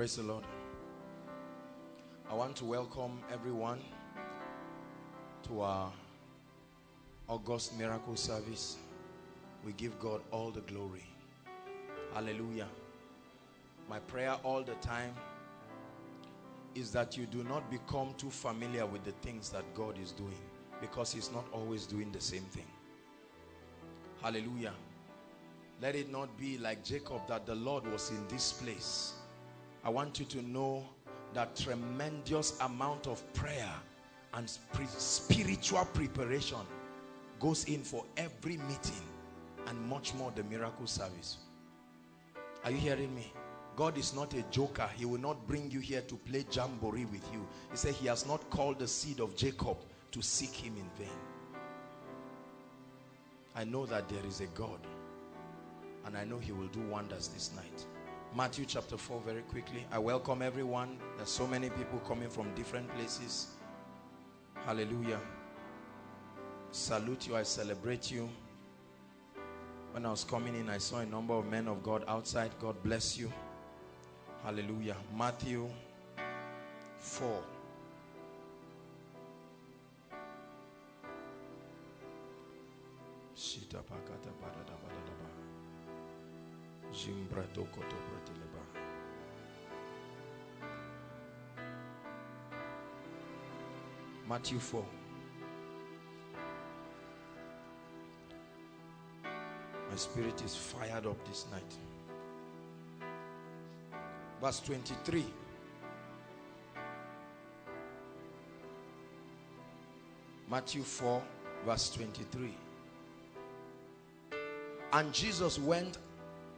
Praise the Lord. I want to welcome everyone to our August miracle service. We give God all the glory. Hallelujah. My prayer all the time is that you do not become too familiar with the things that God is doing because he's not always doing the same thing. Hallelujah. Let it not be like Jacob that the Lord was in this place. I want you to know that tremendous amount of prayer and spiritual preparation goes in for every meeting and much more the miracle service. Are you hearing me? God is not a joker. He will not bring you here to play jamboree with you. He said he has not called the seed of Jacob to seek him in vain. I know that there is a God and I know he will do wonders this night. Matthew chapter 4 very quickly. I welcome everyone. There's so many people coming from different places. Hallelujah. Salute you. I celebrate you. When I was coming in, I saw a number of men of God outside. God bless you. Hallelujah. Matthew 4. Matthew 4. My spirit is fired up this night. Verse 23. Matthew 4 verse 23. And Jesus went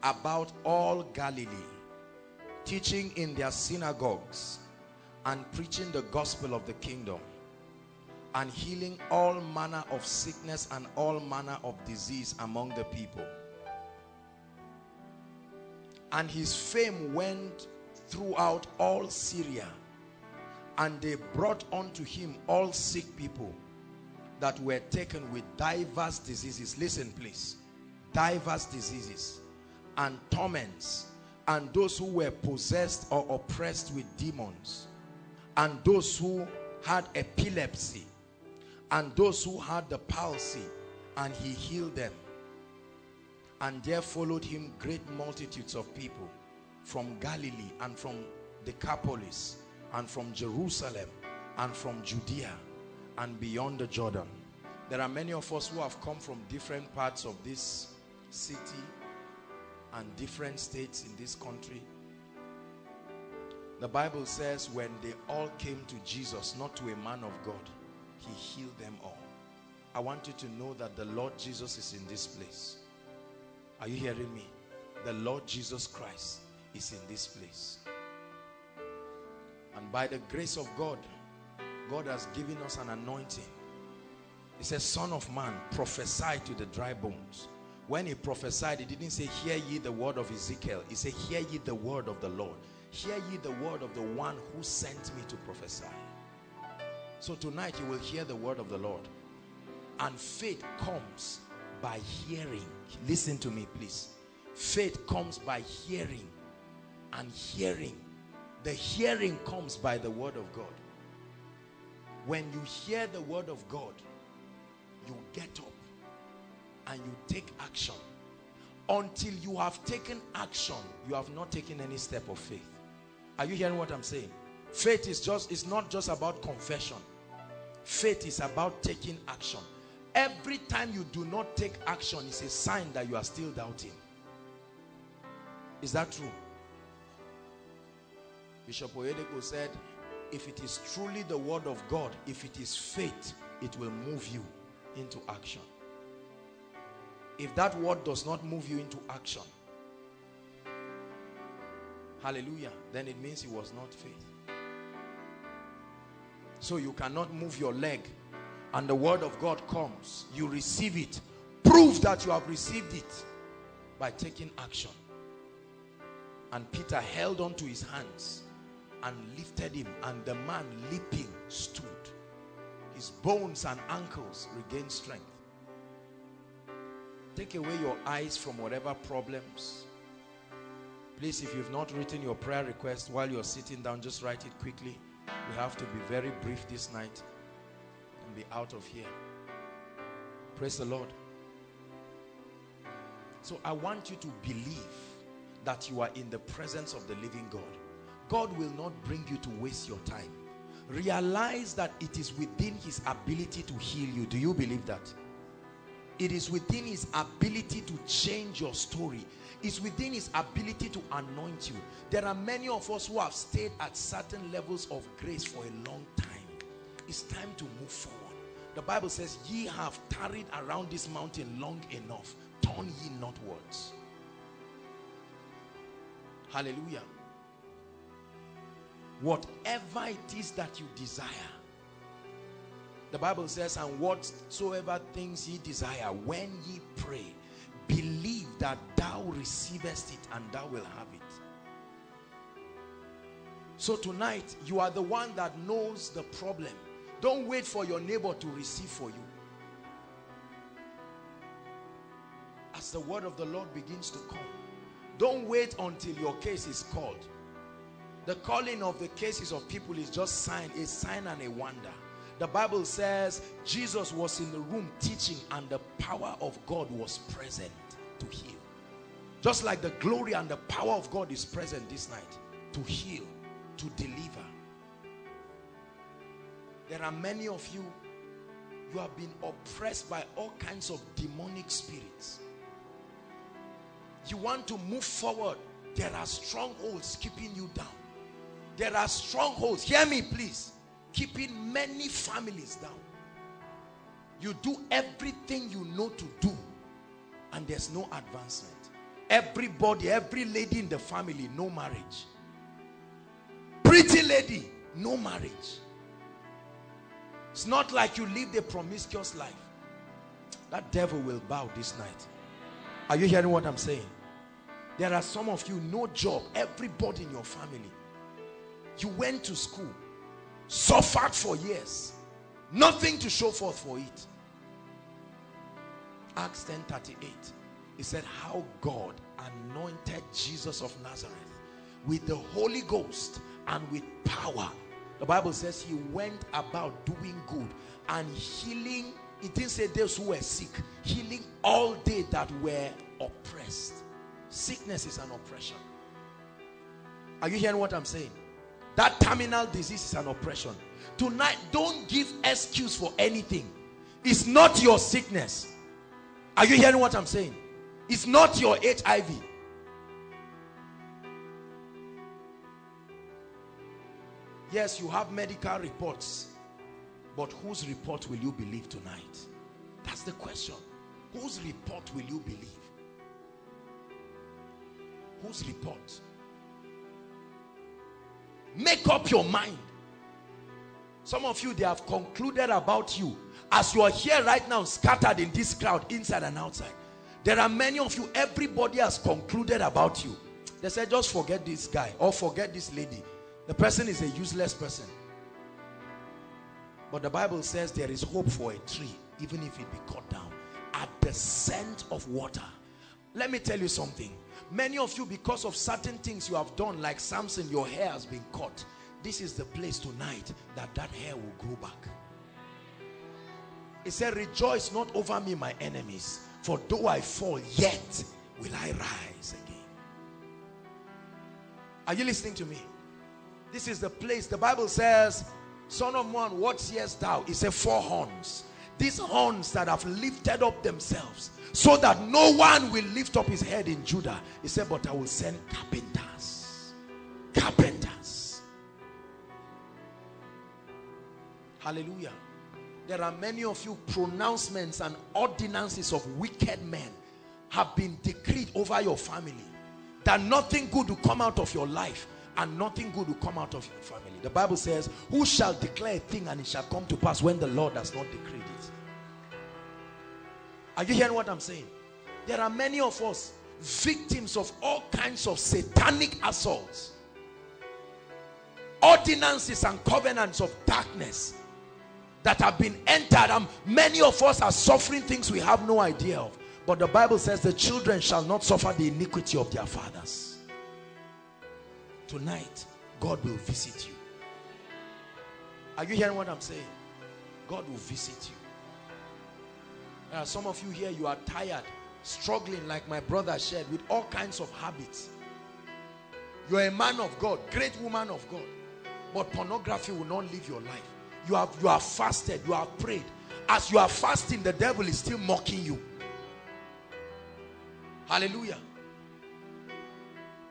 about all Galilee, teaching in their synagogues and preaching the gospel of the kingdom and healing all manner of sickness and all manner of disease among the people. And his fame went throughout all Syria and they brought unto him all sick people that were taken with diverse diseases. Listen please. Diverse diseases and torments and those who were possessed or oppressed with demons and those who had epilepsy and those who had the palsy and he healed them. And there followed him great multitudes of people from Galilee and from Decapolis and from Jerusalem and from Judea and beyond the Jordan. There are many of us who have come from different parts of this city and different states in this country the Bible says when they all came to Jesus not to a man of God he healed them all. I want you to know that the Lord Jesus is in this place. Are you hearing me? The Lord Jesus Christ is in this place. And by the grace of God God has given us an anointing. He says son of man prophesy to the dry bones when he prophesied he didn't say hear ye the word of Ezekiel. He said hear ye the word of the Lord. Hear ye the word of the one who sent me to prophesy. So tonight you will hear the word of the Lord. And faith comes by hearing. Listen to me please. Faith comes by hearing and hearing. The hearing comes by the word of God. When you hear the word of God you get up and you take action. Until you have taken action you have not taken any step of faith. Are you hearing what i'm saying? Faith is just it's not just about confession faith is about taking action. Every time you do not take action is a sign that you are still doubting. Is that true? Bishop Oyedepo said if it is truly the word of god if it is faith it will move you into action if that word does not move you into action hallelujah then it means it was not faith. So you cannot move your leg and the word of God comes you receive it prove that you have received it by taking action. And Peter held on to his hands and lifted him and the man leaping stood. His bones and ankles regained strength take away your eyes from whatever problems Please, if you've not written your prayer request while you're sitting down, just write it quickly. We have to be very brief this night and be out of here. Praise the Lord. So I want you to believe that you are in the presence of the living God. God will not bring you to waste your time. Realize that it is within his ability to heal you. Do you believe that? It is within his ability to change your story. It's within his ability to anoint you. There are many of us who have stayed at certain levels of grace for a long time. It's time to move forward. The Bible says, ye have tarried around this mountain long enough. Turn ye northwards. Hallelujah. Whatever it is that you desire. The Bible says, and whatsoever things ye desire, when ye pray, believe that thou receivest it and thou will have it. So tonight, you are the one that knows the problem. Don't wait for your neighbor to receive for you. As the word of the Lord begins to come, don't wait until your case is called. The calling of the cases of people is just sign, a sign and a wonder. The Bible says Jesus was in the room teaching and the power of God was present to heal. Just like the glory and the power of God is present this night to heal, to deliver. There are many of you, you have been oppressed by all kinds of demonic spirits. You want to move forward. There are strongholds keeping you down. There are strongholds. Hear me, please. Keeping many families down. You do everything you know to do, and there's no advancement. Everybody, every lady in the family, no marriage. Pretty lady, no marriage. It's not like you lived a promiscuous life. That devil will bow this night. Are you hearing what I'm saying? There are some of you, no job, everybody in your family. You went to school, suffered for years, nothing to show forth for it. Acts 10 38. He said, How God anointed Jesus of Nazareth with the Holy Ghost and with power. The Bible says he went about doing good and healing. It didn't say those who were sick, healing all they that were oppressed. Sickness is an oppression. Are you hearing what I'm saying? That terminal disease is an oppression. Tonight, don't give excuse for anything. It's not your sickness. Are you hearing what I'm saying? It's not your HIV. Yes, you have medical reports. But whose report will you believe tonight? That's the question. Whose report will you believe? Whose report? Make up your mind. Some of you, they have concluded about you. As you are here right now, scattered in this crowd, inside and outside. There are many of you, everybody has concluded about you. They said, just forget this guy or forget this lady. The person is a useless person. But the Bible says there is hope for a tree, even if it be cut down. At the scent of water. Let me tell you something. Many of you, because of certain things you have done, like Samson, your hair has been cut. This is the place tonight that that hair will grow back. He said, rejoice not over me, my enemies. For though I fall, yet will I rise again. Are you listening to me? This is the place. The Bible says, Son of man, what seest thou? He said, four horns. These horns that have lifted up themselves so that no one will lift up his head in Judah. He said, but I will send carpenters. Carpenters. Hallelujah. There are many of you pronouncements and ordinances of wicked men have been decreed over your family that nothing good will come out of your life and nothing good will come out of your family. The Bible says, who shall declare a thing and it shall come to pass when the Lord has not decreed it. Are you hearing what I'm saying? There are many of us victims of all kinds of satanic assaults. Ordinances and covenants of darkness that have been entered and many of us are suffering things we have no idea of. But the Bible says the children shall not suffer the iniquity of their fathers. tonight God will visit you are you hearing what I'm saying God will visit you there are some of you here you are tired struggling like my brother shared with all kinds of habits. You're a man of God great woman of God but pornography will not live your life. You have you are fasted you have prayed. As you are fasting the devil is still mocking you. Hallelujah.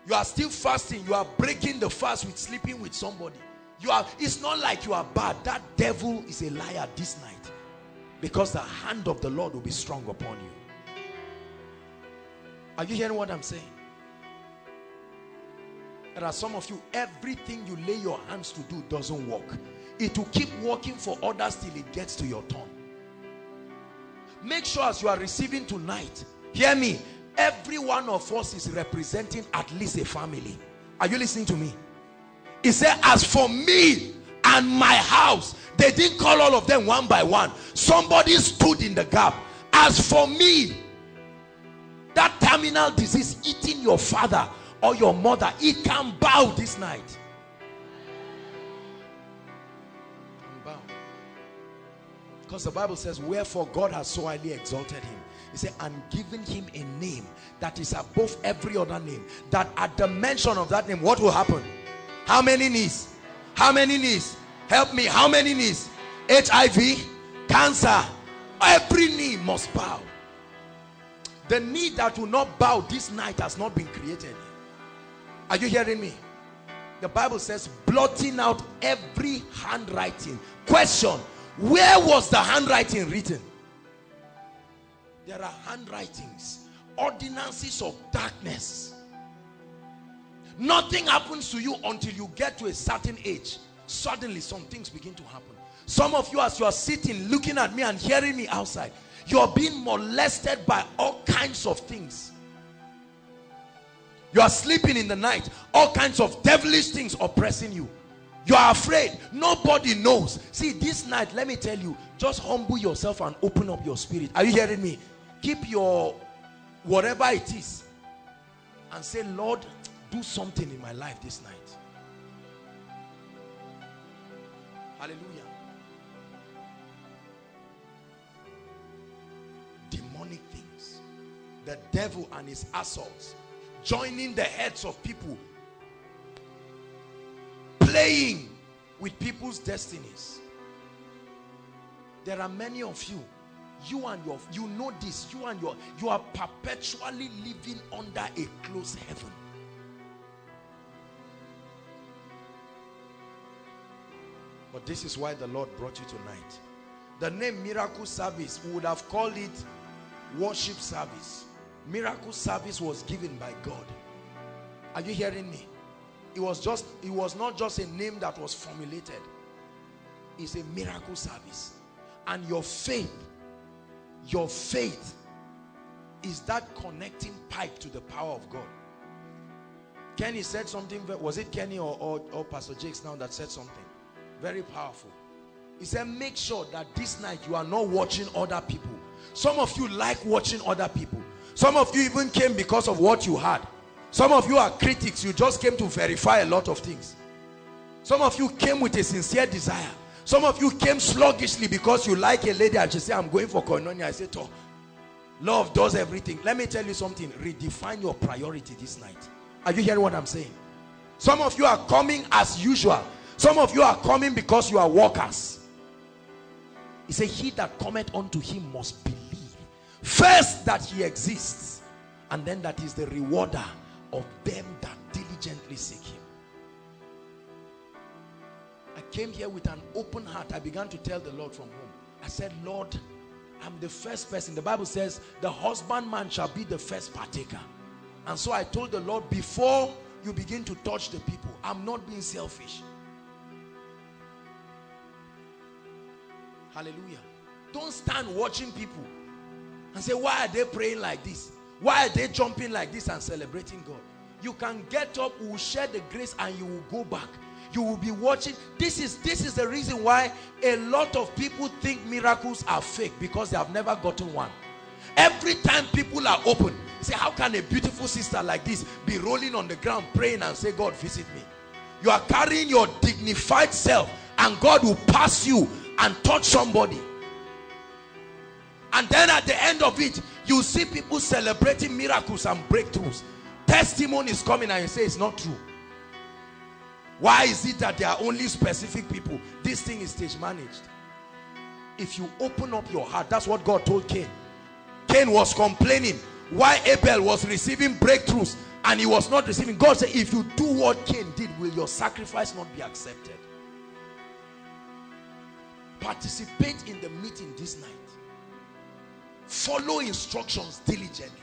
You are still fasting you are breaking the fast with sleeping with somebody. You are it's not like you are bad. That devil is a liar this night because the hand of the lord will be strong upon you. Are you hearing what i'm saying? There are some of you everything you lay your hands to do doesn't work. It will keep working for others till it gets to your turn. Make sure as you are receiving tonight hear me. Every one of us is representing at least a family. Are you listening to me? He said as for me and my house they didn't call all of them one by one. Somebody stood in the gap. As for me that terminal disease eating your father or your mother it can bow this night. Because the bible says wherefore god has so highly exalted him. He said and given him a name that is above every other name that at the mention of that name what will happen? How many knees? How many knees help me. How many knees? Hiv cancer. Every knee must bow. The knee that will not bow this night has not been created. Are you hearing me? The bible says blotting out every handwriting. Question where was the handwriting written? There are handwritings ordinances of darkness. Nothing happens to you until you get to a certain age suddenly some things begin to happen. Some of you as you are sitting looking at me and hearing me outside you're being molested by all kinds of things. You are sleeping in the night all kinds of devilish things oppressing you. You are afraid. Nobody knows. See this night let me tell you just humble yourself and open up your spirit. Are you hearing me? Keep your whatever it is and say lord do something in my life this night hallelujah. Demonic things. The devil and his assaults joining the heads of people. Playing with people's destinies. There are many of you. You and your you know this. You and your you are perpetually living under a close heaven but this is why the lord brought you tonight. The name miracle service we would have called it worship service. Miracle service was given by god. Are you hearing me? It was just it was not just a name that was formulated. It's a miracle service. And your faith your faith is that connecting pipe to the power of God. Kenny said something was it Kenny or, or, or Pastor Jakes now that said something very powerful he said make sure that this night you are not watching other people some of you like watching other people some of you even came because of what you had some of you are critics. You just came to verify a lot of things. Some of you came with a sincere desire. Some of you came sluggishly because you like a lady and she say, I'm going for koinonia. I said, oh, love does everything. Let me tell you something. Redefine your priority this night. Are you hearing what I'm saying? Some of you are coming as usual. Some of you are coming because you are workers. He said, he that cometh unto him must believe. First that he exists. And then that is the rewarder of them that diligently seek him I came here with an open heart I began to tell the Lord from home I said Lord I'm the first person the Bible says the husbandman shall be the first partaker and so I told the Lord before you begin to touch the people I'm not being selfish hallelujah don't stand watching people and say why are they praying like this why are they jumping like this and celebrating God? You can get up, we will share the grace and you will go back. You will be watching. This is, this is the reason why a lot of people think miracles are fake because they have never gotten one. Every time people are open, say how can a beautiful sister like this be rolling on the ground praying and say god visit me you are carrying your dignified self and god will pass you and touch somebody. And then at the end of it you see people celebrating miracles and breakthroughs. Testimonies coming and you say it's not true. Why is it that there are only specific people? This thing is stage managed. If you open up your heart that's what god told cain. Cain was complaining why abel was receiving breakthroughs and he was not receiving. God said if you do what cain did will your sacrifice not be accepted participate in the meeting this night. Follow instructions diligently.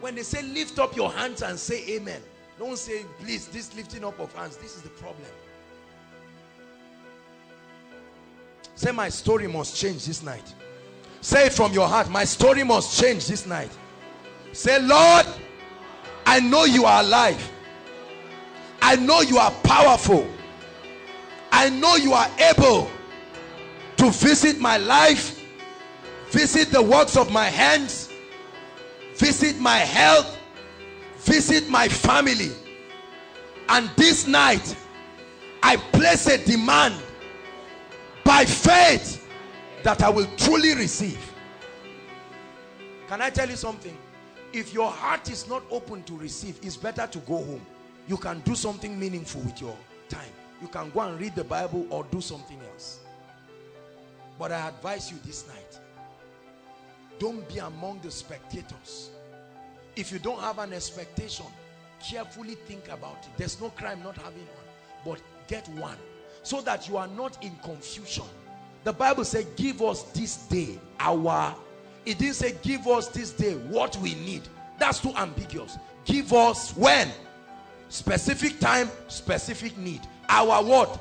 When they say lift up your hands and say amen don't say please this lifting up of hands this is the problem. Say my story must change this night. Say it from your heart my story must change this night. Say lord i know you are alive. I know you are powerful. I know you are able to visit my life visit the works of my hands visit my health visit my family. And this night I place a demand by faith that I will truly receive. Can I tell you something? If your heart is not open to receive it's better to go home. You can do something meaningful with your time. You can go and read the Bible or do something else but I advise you this night don't be among the spectators. If you don't have an expectation carefully think about it. There's no crime not having one but get one so that you are not in confusion. The bible said give us this day our it didn't say give us this day what we need. That's too ambiguous. Give us when? Specific time specific need. Our what?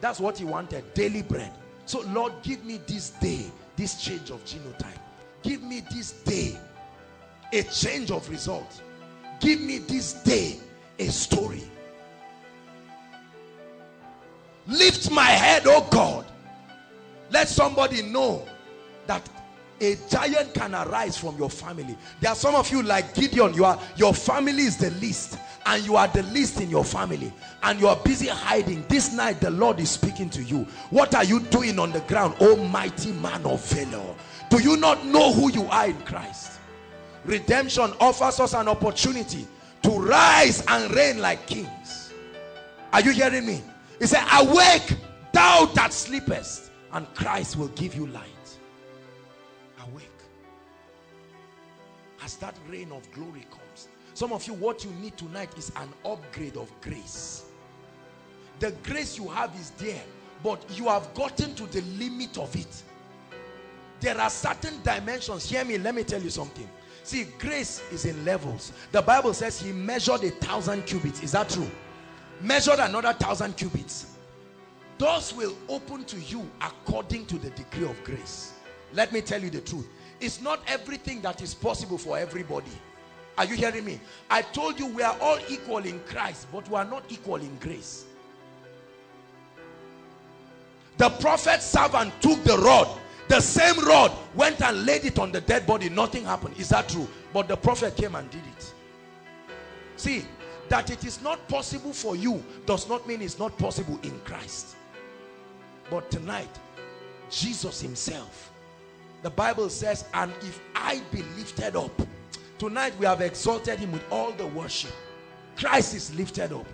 That's what he wanted. Daily bread so lord give me this day this change of genotype. Give me this day a change of result. Give me this day a story. Lift my head oh god. Let somebody know that a giant can arise from your family. There are some of you like gideon you are your family is the least and you are the least in your family. And you are busy hiding. This night the lord is speaking to you. What are you doing on the ground almighty man of valor? Do you not know who you are in christ? Redemption offers us an opportunity to rise and reign like kings. Are you hearing me? He said awake thou that sleepest and christ will give you light. Awake. As that reign of glory comes some of you what you need tonight is an upgrade of grace. The grace you have is there but you have gotten to the limit of it. There are certain dimensions. Hear me let me tell you something. See grace is in levels. The bible says he measured a thousand cubits. Is that true? Measured another thousand cubits. Doors will open to you according to the degree of grace. Let me tell you the truth. It's not everything that is possible for everybody are you hearing me? I told you we are all equal in christ but we are not equal in grace. The prophet servant took the rod. The same rod went and laid it on the dead body. Nothing happened. Is that true? But the prophet came and did it. See that it is not possible for you does not mean it's not possible in christ. But tonight jesus himself the bible says and if i be lifted up tonight we have exalted him with all the worship. Christ is lifted up.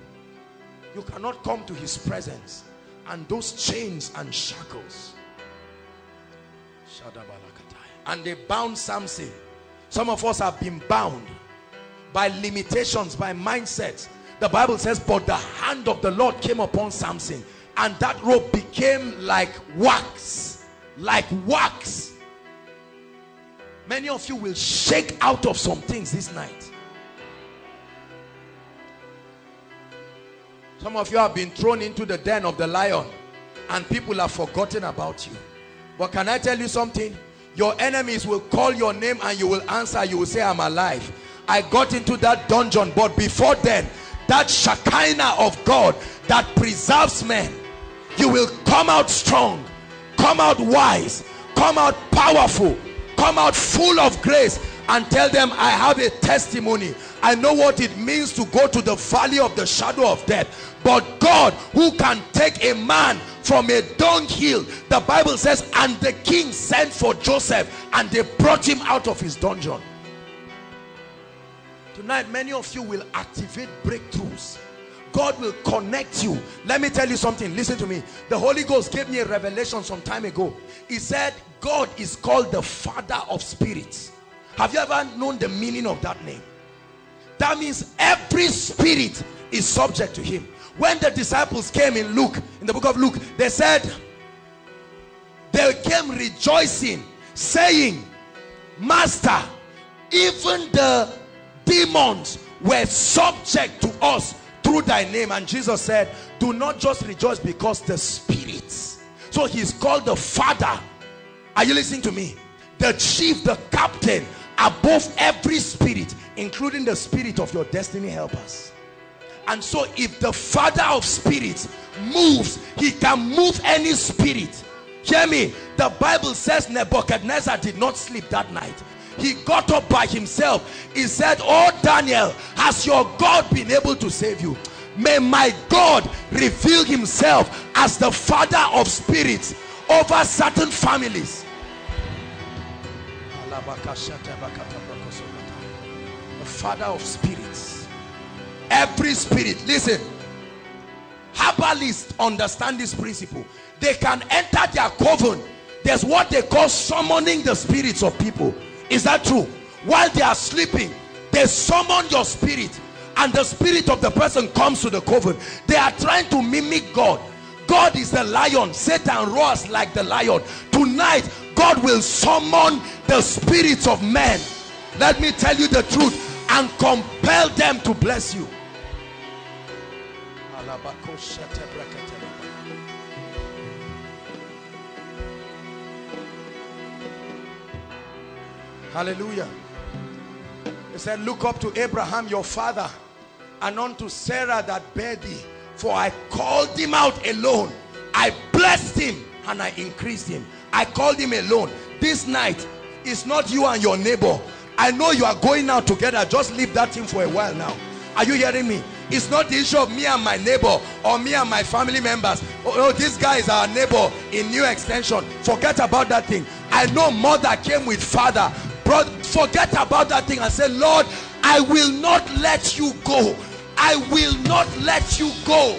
You cannot come to his presence and those chains and shackles. And they bound Samson. Some of us have been bound by limitations by mindsets. The Bible says but the hand of the Lord came upon Samson and that rope became like wax like wax many of you will shake out of some things this night. Some of you have been thrown into the den of the lion and people have forgotten about you. But can I tell you something? Your enemies will call your name and you will answer. You will say I'm alive. I got into that dungeon but before then that Shekinah of God that preserves men you will come out strong come out wise come out powerful come out full of grace and tell them I have a testimony. I know what it means to go to the valley of the shadow of death. But God who can take a man from a dunghill the Bible says and the king sent for Joseph and they brought him out of his dungeon. Tonight many of you will activate breakthroughs God will connect you. Let me tell you something. Listen to me. The Holy Ghost gave me a revelation some time ago. He said, God is called the Father of Spirits. Have you ever known the meaning of that name? That means every spirit is subject to him. When the disciples came in Luke, in the book of Luke, they said, they came rejoicing, saying, Master, even the demons were subject to us through thy name. And Jesus said do not just rejoice because the spirits so he's called the father. Are you listening to me? The chief the captain above every spirit including the spirit of your destiny helpers. And so if the father of spirits moves he can move any spirit. Hear me. The bible says nebuchadnezzar did not sleep that night he got up by himself. He said oh daniel has your god been able to save you? May my god reveal himself as the father of spirits over certain families. The father of spirits. Every spirit. Listen. Herbalists understand this principle. They can enter their coven. There's what they call summoning the spirits of people is that true? While they are sleeping, they summon your spirit and the spirit of the person comes to the coven. They are trying to mimic God. God is the lion. Satan roars like the lion. Tonight, God will summon the spirits of men. Let me tell you the truth and compel them to bless you. Hallelujah. He said, look up to Abraham your father and unto Sarah that bare thee. For I called him out alone. I blessed him and I increased him. I called him alone. This night is not you and your neighbor. I know you are going out together. Just leave that thing for a while now. Are you hearing me? It's not the issue of me and my neighbor or me and my family members. Oh, oh this guy is our neighbor in new extension. Forget about that thing. I know mother came with father forget about that thing and say lord i will not let you go. I will not let you go.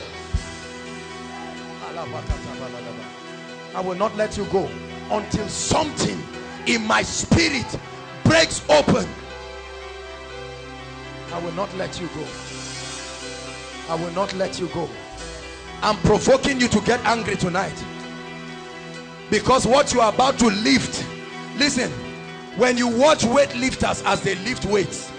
I will not let you go until something in my spirit breaks open. I will not let you go. I will not let you go. I'm provoking you to get angry tonight. Because what you are about to lift listen when you watch weightlifters as they lift weights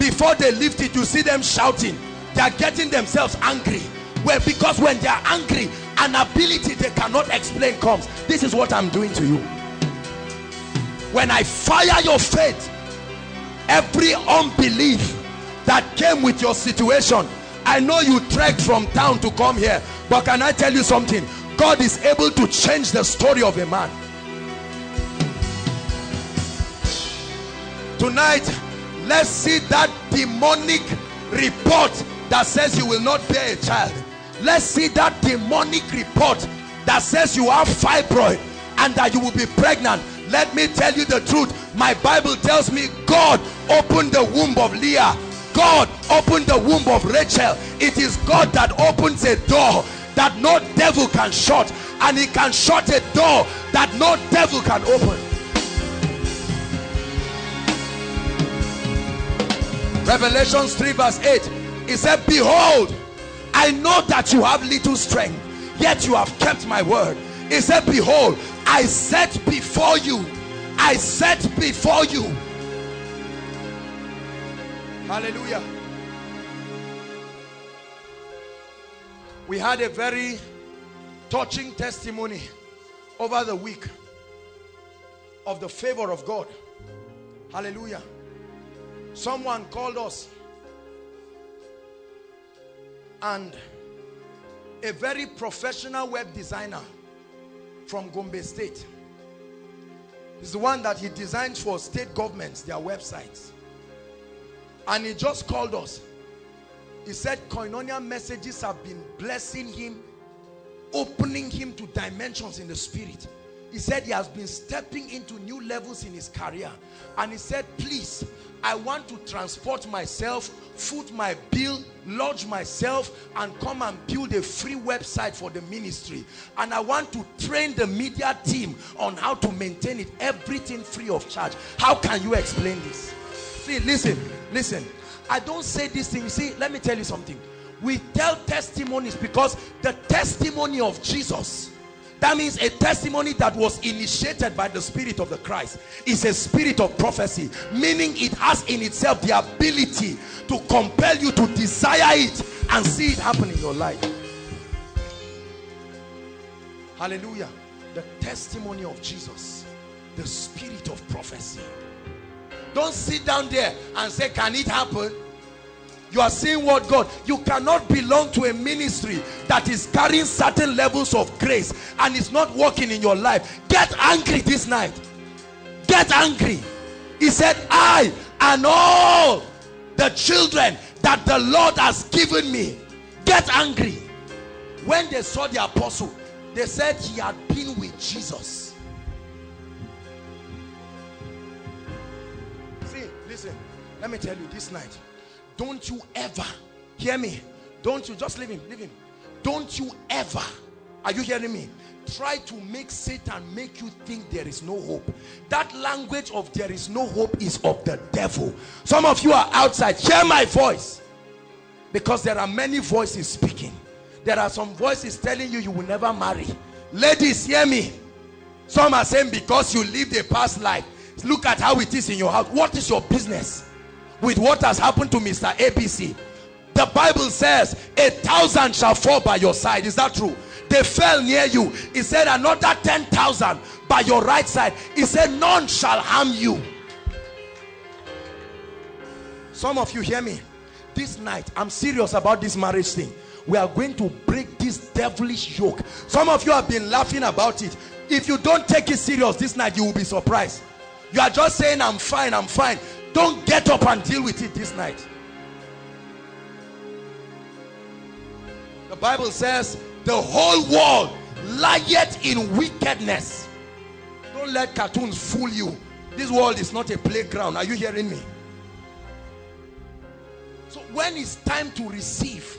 before they lift it you see them shouting. They are getting themselves angry. Well because when they are angry an ability they cannot explain comes. This is what i'm doing to you. When i fire your faith every unbelief that came with your situation i know you trekked from town to come here but can i tell you something? God is able to change the story of a man tonight let's see that demonic report that says you will not bear a child. Let's see that demonic report that says you have fibroid and that you will be pregnant. Let me tell you the truth. My bible tells me god opened the womb of leah. God opened the womb of rachel. It is god that opens a door that no devil can shut. And he can shut a door that no devil can open Revelations 3 verse 8 he said behold I know that you have little strength yet you have kept my word. He said behold I set before you I set before you. Hallelujah. We had a very touching testimony over the week of the favor of God. Hallelujah someone called us and a very professional web designer from Gombe State It's the one that he designed for state governments, their websites. And he just called us. He said koinonia messages have been blessing him, opening him to dimensions in the spirit. He said he has been stepping into new levels in his career. And he said, please, I want to transport myself, foot my bill, lodge myself, and come and build a free website for the ministry. And I want to train the media team on how to maintain it, everything free of charge. How can you explain this? See, listen, listen. I don't say these things. See, let me tell you something. We tell testimonies because the testimony of Jesus that means a testimony that was initiated by the spirit of the Christ is a spirit of prophecy, meaning it has in itself the ability to compel you to desire it and see it happen in your life. Hallelujah. The testimony of Jesus, the spirit of prophecy. Don't sit down there and say, Can it happen? You are seeing what God, you cannot belong to a ministry that is carrying certain levels of grace and is not working in your life. Get angry this night. Get angry. He said, I and all the children that the Lord has given me. Get angry. When they saw the apostle, they said he had been with Jesus. See, listen, let me tell you this night don't you ever hear me. Don't you just leave him leave him. Don't you ever are you hearing me? Try to make satan make you think there is no hope. That language of there is no hope is of the devil. Some of you are outside hear my voice. Because there are many voices speaking. There are some voices telling you you will never marry. Ladies hear me. Some are saying because you lived a past life look at how it is in your house. What is your business with what has happened to Mr. ABC. The Bible says a thousand shall fall by your side. Is that true? They fell near you. He said another 10,000 by your right side. He said none shall harm you. Some of you hear me. This night, I'm serious about this marriage thing. We are going to break this devilish yoke. Some of you have been laughing about it. If you don't take it serious this night, you will be surprised. You are just saying, I'm fine, I'm fine. Don't get up and deal with it this night. The Bible says the whole world lieth in wickedness. Don't let cartoons fool you. This world is not a playground. Are you hearing me? So when it's time to receive,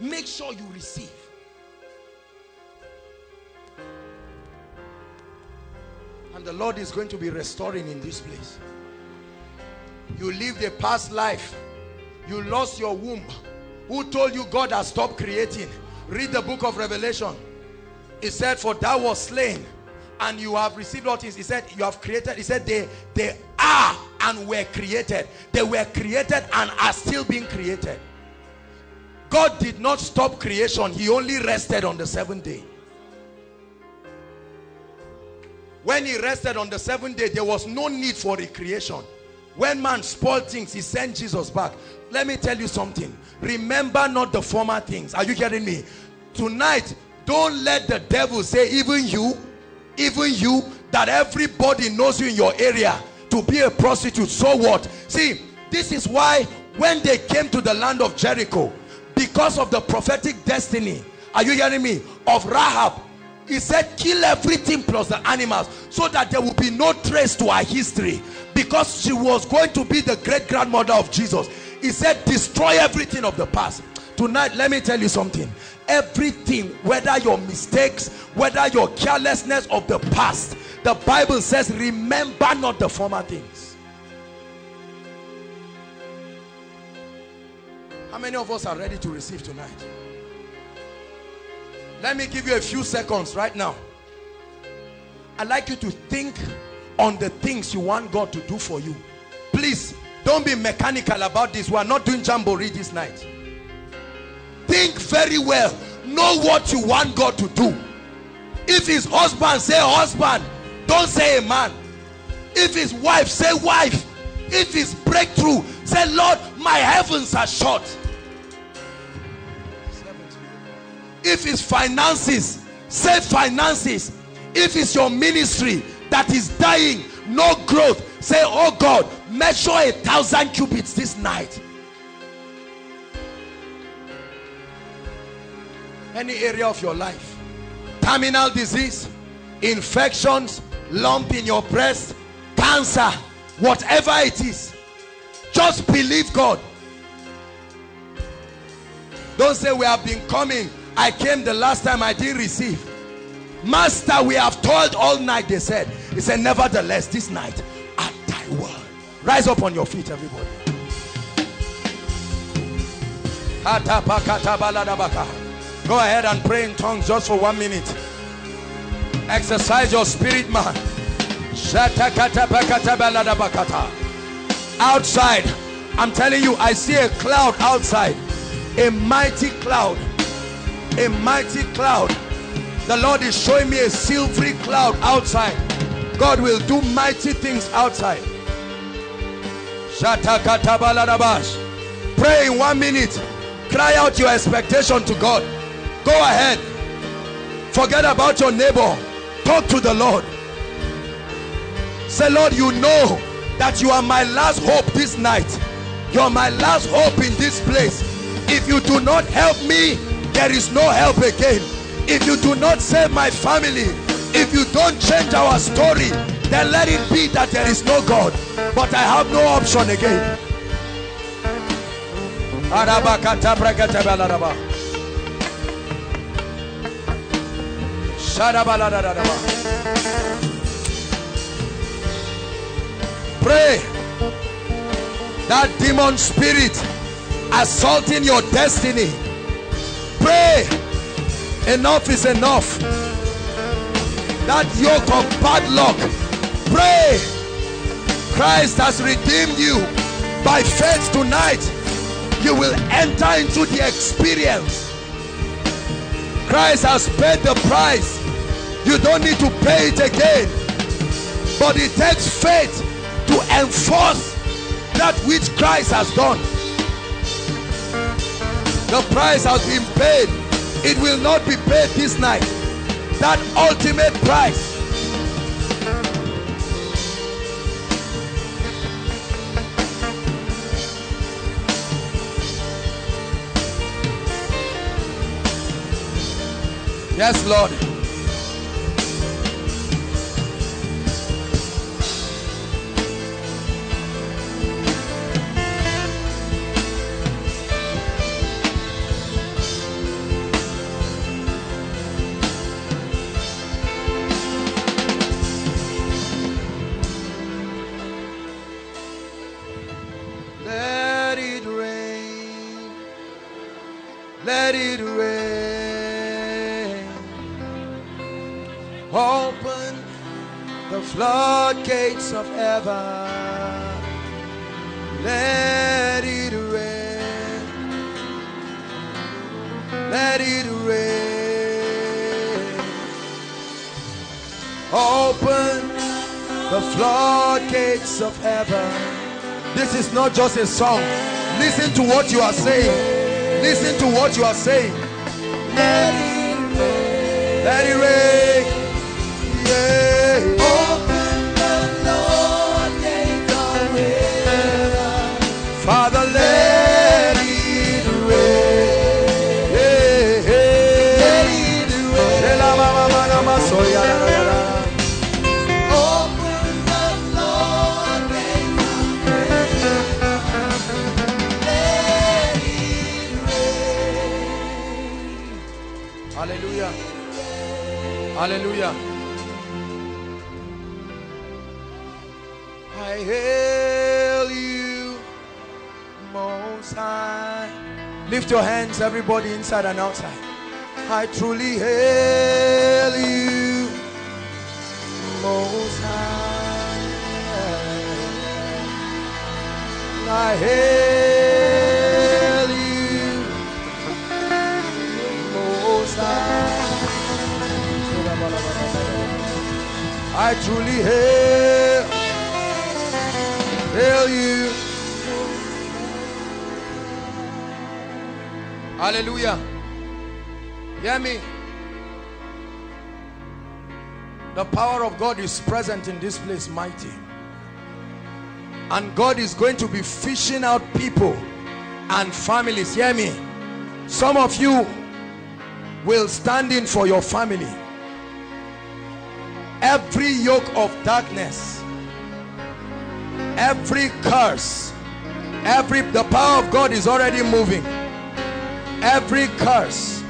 make sure you receive. And the Lord is going to be restoring in this place you lived a past life. You lost your womb. Who told you God has stopped creating? Read the book of Revelation. It said for thou was slain and you have received all things. He said you have created. He said they they are and were created. They were created and are still being created. God did not stop creation. He only rested on the seventh day. When he rested on the seventh day there was no need for recreation when man spoiled things, he sent Jesus back. Let me tell you something. Remember not the former things. Are you hearing me? Tonight, don't let the devil say, even you, even you, that everybody knows you in your area to be a prostitute. So what? See, this is why when they came to the land of Jericho, because of the prophetic destiny, are you hearing me? Of Rahab, he said kill everything plus the animals so that there will be no trace to our history because she was going to be the great grandmother of Jesus. He said destroy everything of the past. Tonight let me tell you something. Everything whether your mistakes whether your carelessness of the past the bible says remember not the former things. How many of us are ready to receive tonight let me give you a few seconds right now i'd like you to think on the things you want God to do for you. Please, don't be mechanical about this. We are not doing jamboree this night. Think very well. Know what you want God to do. If his husband, say husband. Don't say a man. If his wife, say wife. If his breakthrough, say Lord, my heavens are shut. If it's finances, say finances. If it's your ministry, that is dying no growth say oh god measure a thousand cubits this night any area of your life terminal disease infections lump in your breast cancer whatever it is just believe god don't say we have been coming i came the last time i didn't receive. Master we have toiled all night they said. He said nevertheless this night at thy word rise up on your feet everybody. Go ahead and pray in tongues just for one minute. Exercise your spirit man. Outside i'm telling you i see a cloud outside. A mighty cloud a mighty cloud. The lord is showing me a silvery cloud outside. God will do mighty things outside. Pray in one minute. Cry out your expectation to god. Go ahead. Forget about your neighbor. Talk to the lord. Say lord you know that you are my last hope this night. You are my last hope in this place. If you do not help me there is no help again. If you do not save my family if you don't change our story then let it be that there is no God. But I have no option again. Pray that demon spirit assaulting your destiny pray. Enough is enough. That yoke of bad luck. Pray. Christ has redeemed you. By faith tonight you will enter into the experience. Christ has paid the price. You don't need to pay it again. But it takes faith to enforce that which Christ has done the price has been paid. It will not be paid this night. That ultimate price. Yes lord of heaven. Let it rain. Let it rain. Open the floodgates of heaven. This is not just a song. Listen to what you are saying. Listen to what you are saying. Let it rain. Let it rain. Your hands, everybody, inside and outside. I truly hail you, Most High. I hail you, Most High. I truly hail, hail you. Hallelujah. Hear me. The power of God is present in this place mighty. And God is going to be fishing out people and families. Hear me. Some of you will stand in for your family. Every yoke of darkness, every curse, every the power of God is already moving. Every curse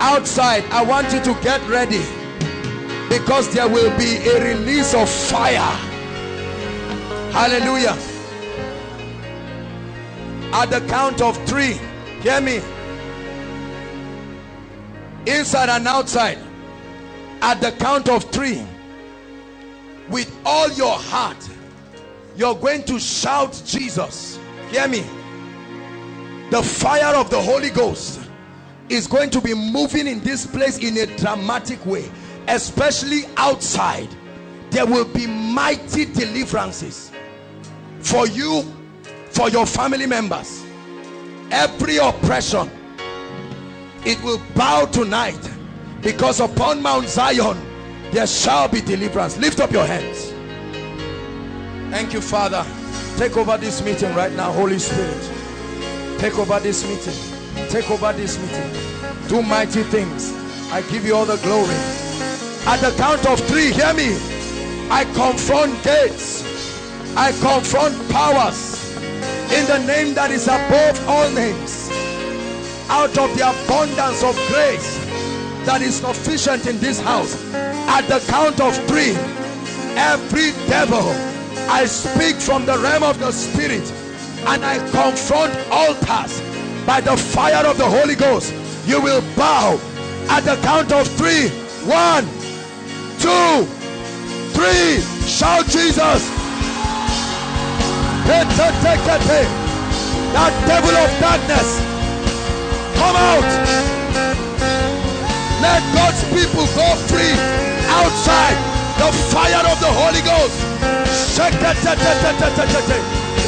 outside, I want you to get ready because there will be a release of fire. Hallelujah. At the count of three, hear me. Inside and outside, at the count of three, with all your heart, you're going to shout Jesus. Hear me. The fire of the Holy Ghost is going to be moving in this place in a dramatic way especially outside. There will be mighty deliverances for you for your family members. Every oppression it will bow tonight because upon Mount Zion there shall be deliverance. Lift up your hands. Thank you father. Take over this meeting right now Holy Spirit take over this meeting. Take over this meeting. Do mighty things. I give you all the glory. At the count of three hear me. I confront gates. I confront powers. In the name that is above all names. Out of the abundance of grace that is sufficient in this house. At the count of three every devil I speak from the realm of the spirit and I confront altars by the fire of the Holy Ghost. You will bow at the count of three. One two three. Shout Jesus. That devil of darkness. Come out. Let God's people go free outside the fire of the Holy Ghost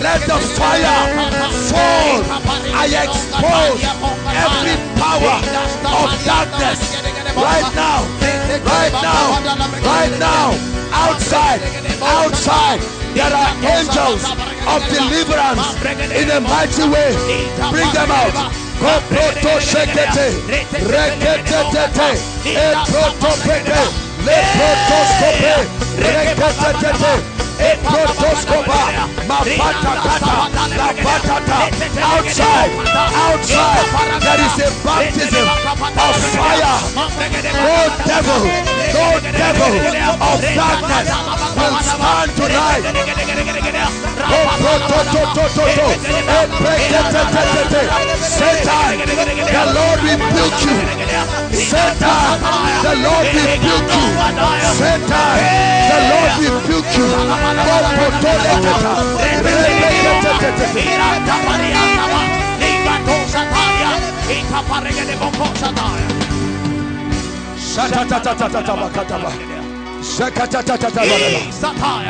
let the fire fall. I expose every power of darkness right now right now right now. Outside outside. There are angels of deliverance in a mighty way. Bring them out. Koproto shekete rekete rekete eprotoskopa mapatakata lapatata outside outside there is a baptism of fire no devil no devil of darkness will stand tonight Satan, the Lord rebuke you. Satan, the Lord rebuke you. Satan, the Lord rebuke you.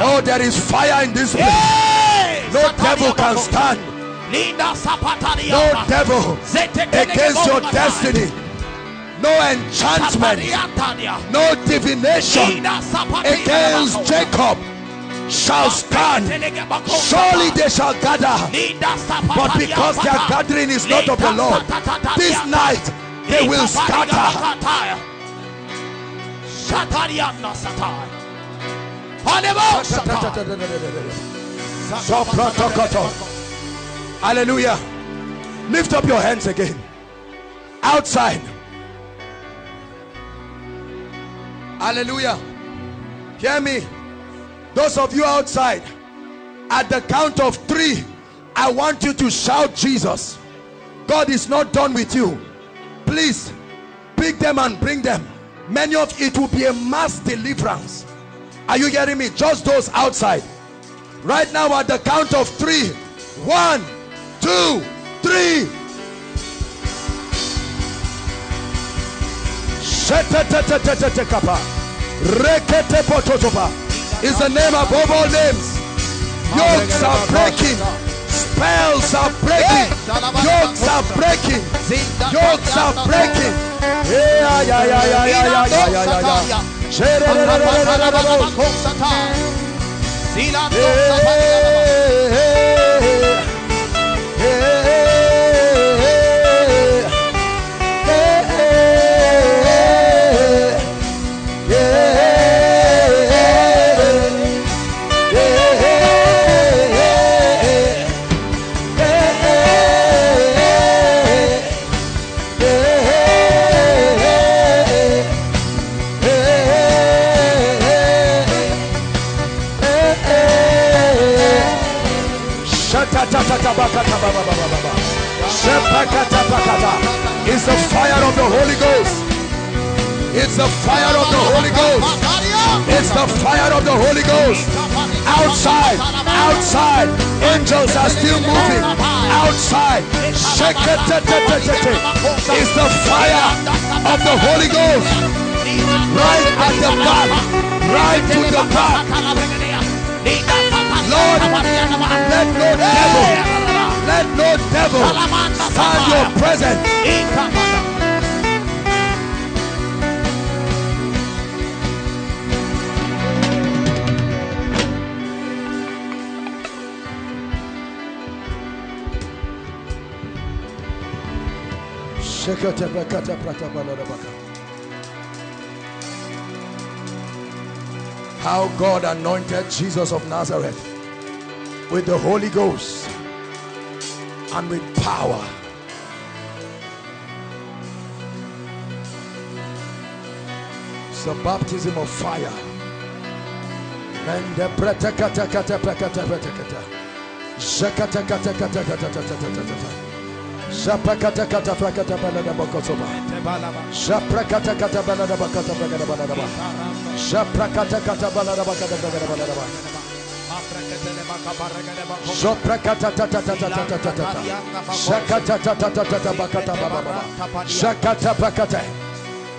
Oh, there is fire in this place. No devil can stand. No devil against your destiny. No enchantment. No divination against Jacob shall stand. Surely they shall gather. But because their gathering is not of the Lord, this night they will scatter. Hallelujah. Lift up your hands again. Outside. Hallelujah. Hear me. Those of you outside, at the count of three, I want you to shout Jesus. God is not done with you. Please pick them and bring them. Many of it will be a mass deliverance. Are you hearing me? Just those outside. Right now at the count of three. One, two, three. Is the name above all names. Yokes are breaking. Spells are breaking. Yokes are breaking. Yokes are breaking. Yeah, yeah, yeah, yeah, yeah, yeah, yeah, yeah, yeah. The fire of the Holy Ghost. It's the fire of the Holy Ghost. It's the fire of the Holy Ghost. Outside, outside, angels are still moving. Outside, it's the fire of the Holy Ghost. Right at the back, right to the back. Lord, let no devil let no devil stand your presence. How God anointed Jesus of Nazareth with the Holy Ghost and with power. It's the baptism of fire. And the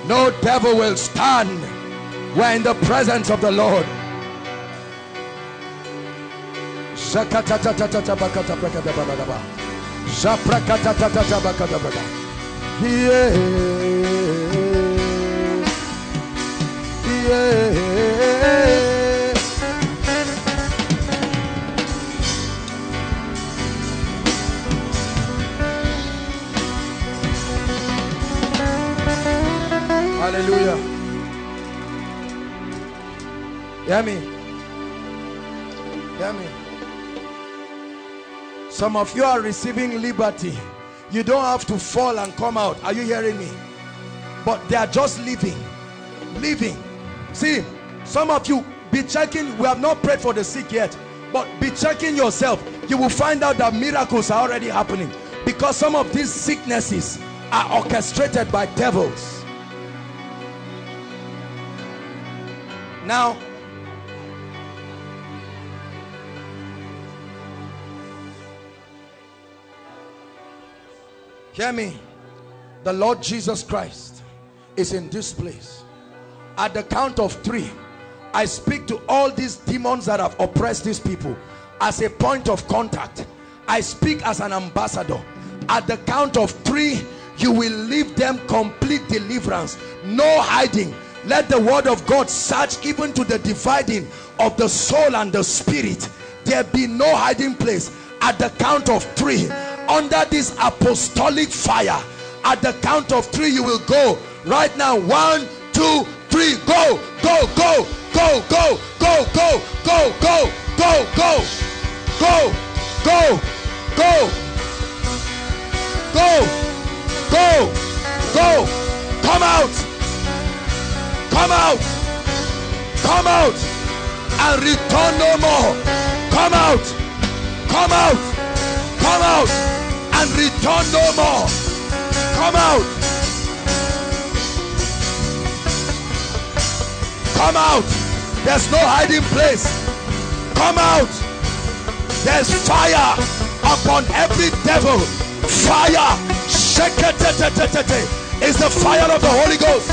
no devil will stand. We're in the presence of the Lord. Yeah. Yeah. Hallelujah. Hear me. Hear me. Some of you are receiving liberty. You don't have to fall and come out. Are you hearing me? But they are just living. Living. See, some of you be checking. We have not prayed for the sick yet. But be checking yourself. You will find out that miracles are already happening. Because some of these sicknesses are orchestrated by devils. Now, hear me. The Lord Jesus Christ is in this place. At the count of three, I speak to all these demons that have oppressed these people as a point of contact. I speak as an ambassador. At the count of three, you will leave them complete deliverance. No hiding let the word of God search even to the dividing of the soul and the spirit there be no hiding place at the count of three under this apostolic fire at the count of three you will go right now one two three go go go go go go go go go go go go go go go go go come out Come out. Come out. And return no more. Come out. Come out. Come out. And return no more. Come out. Come out. There's no hiding place. Come out. There's fire upon every devil. Fire. It's the fire of the Holy Ghost.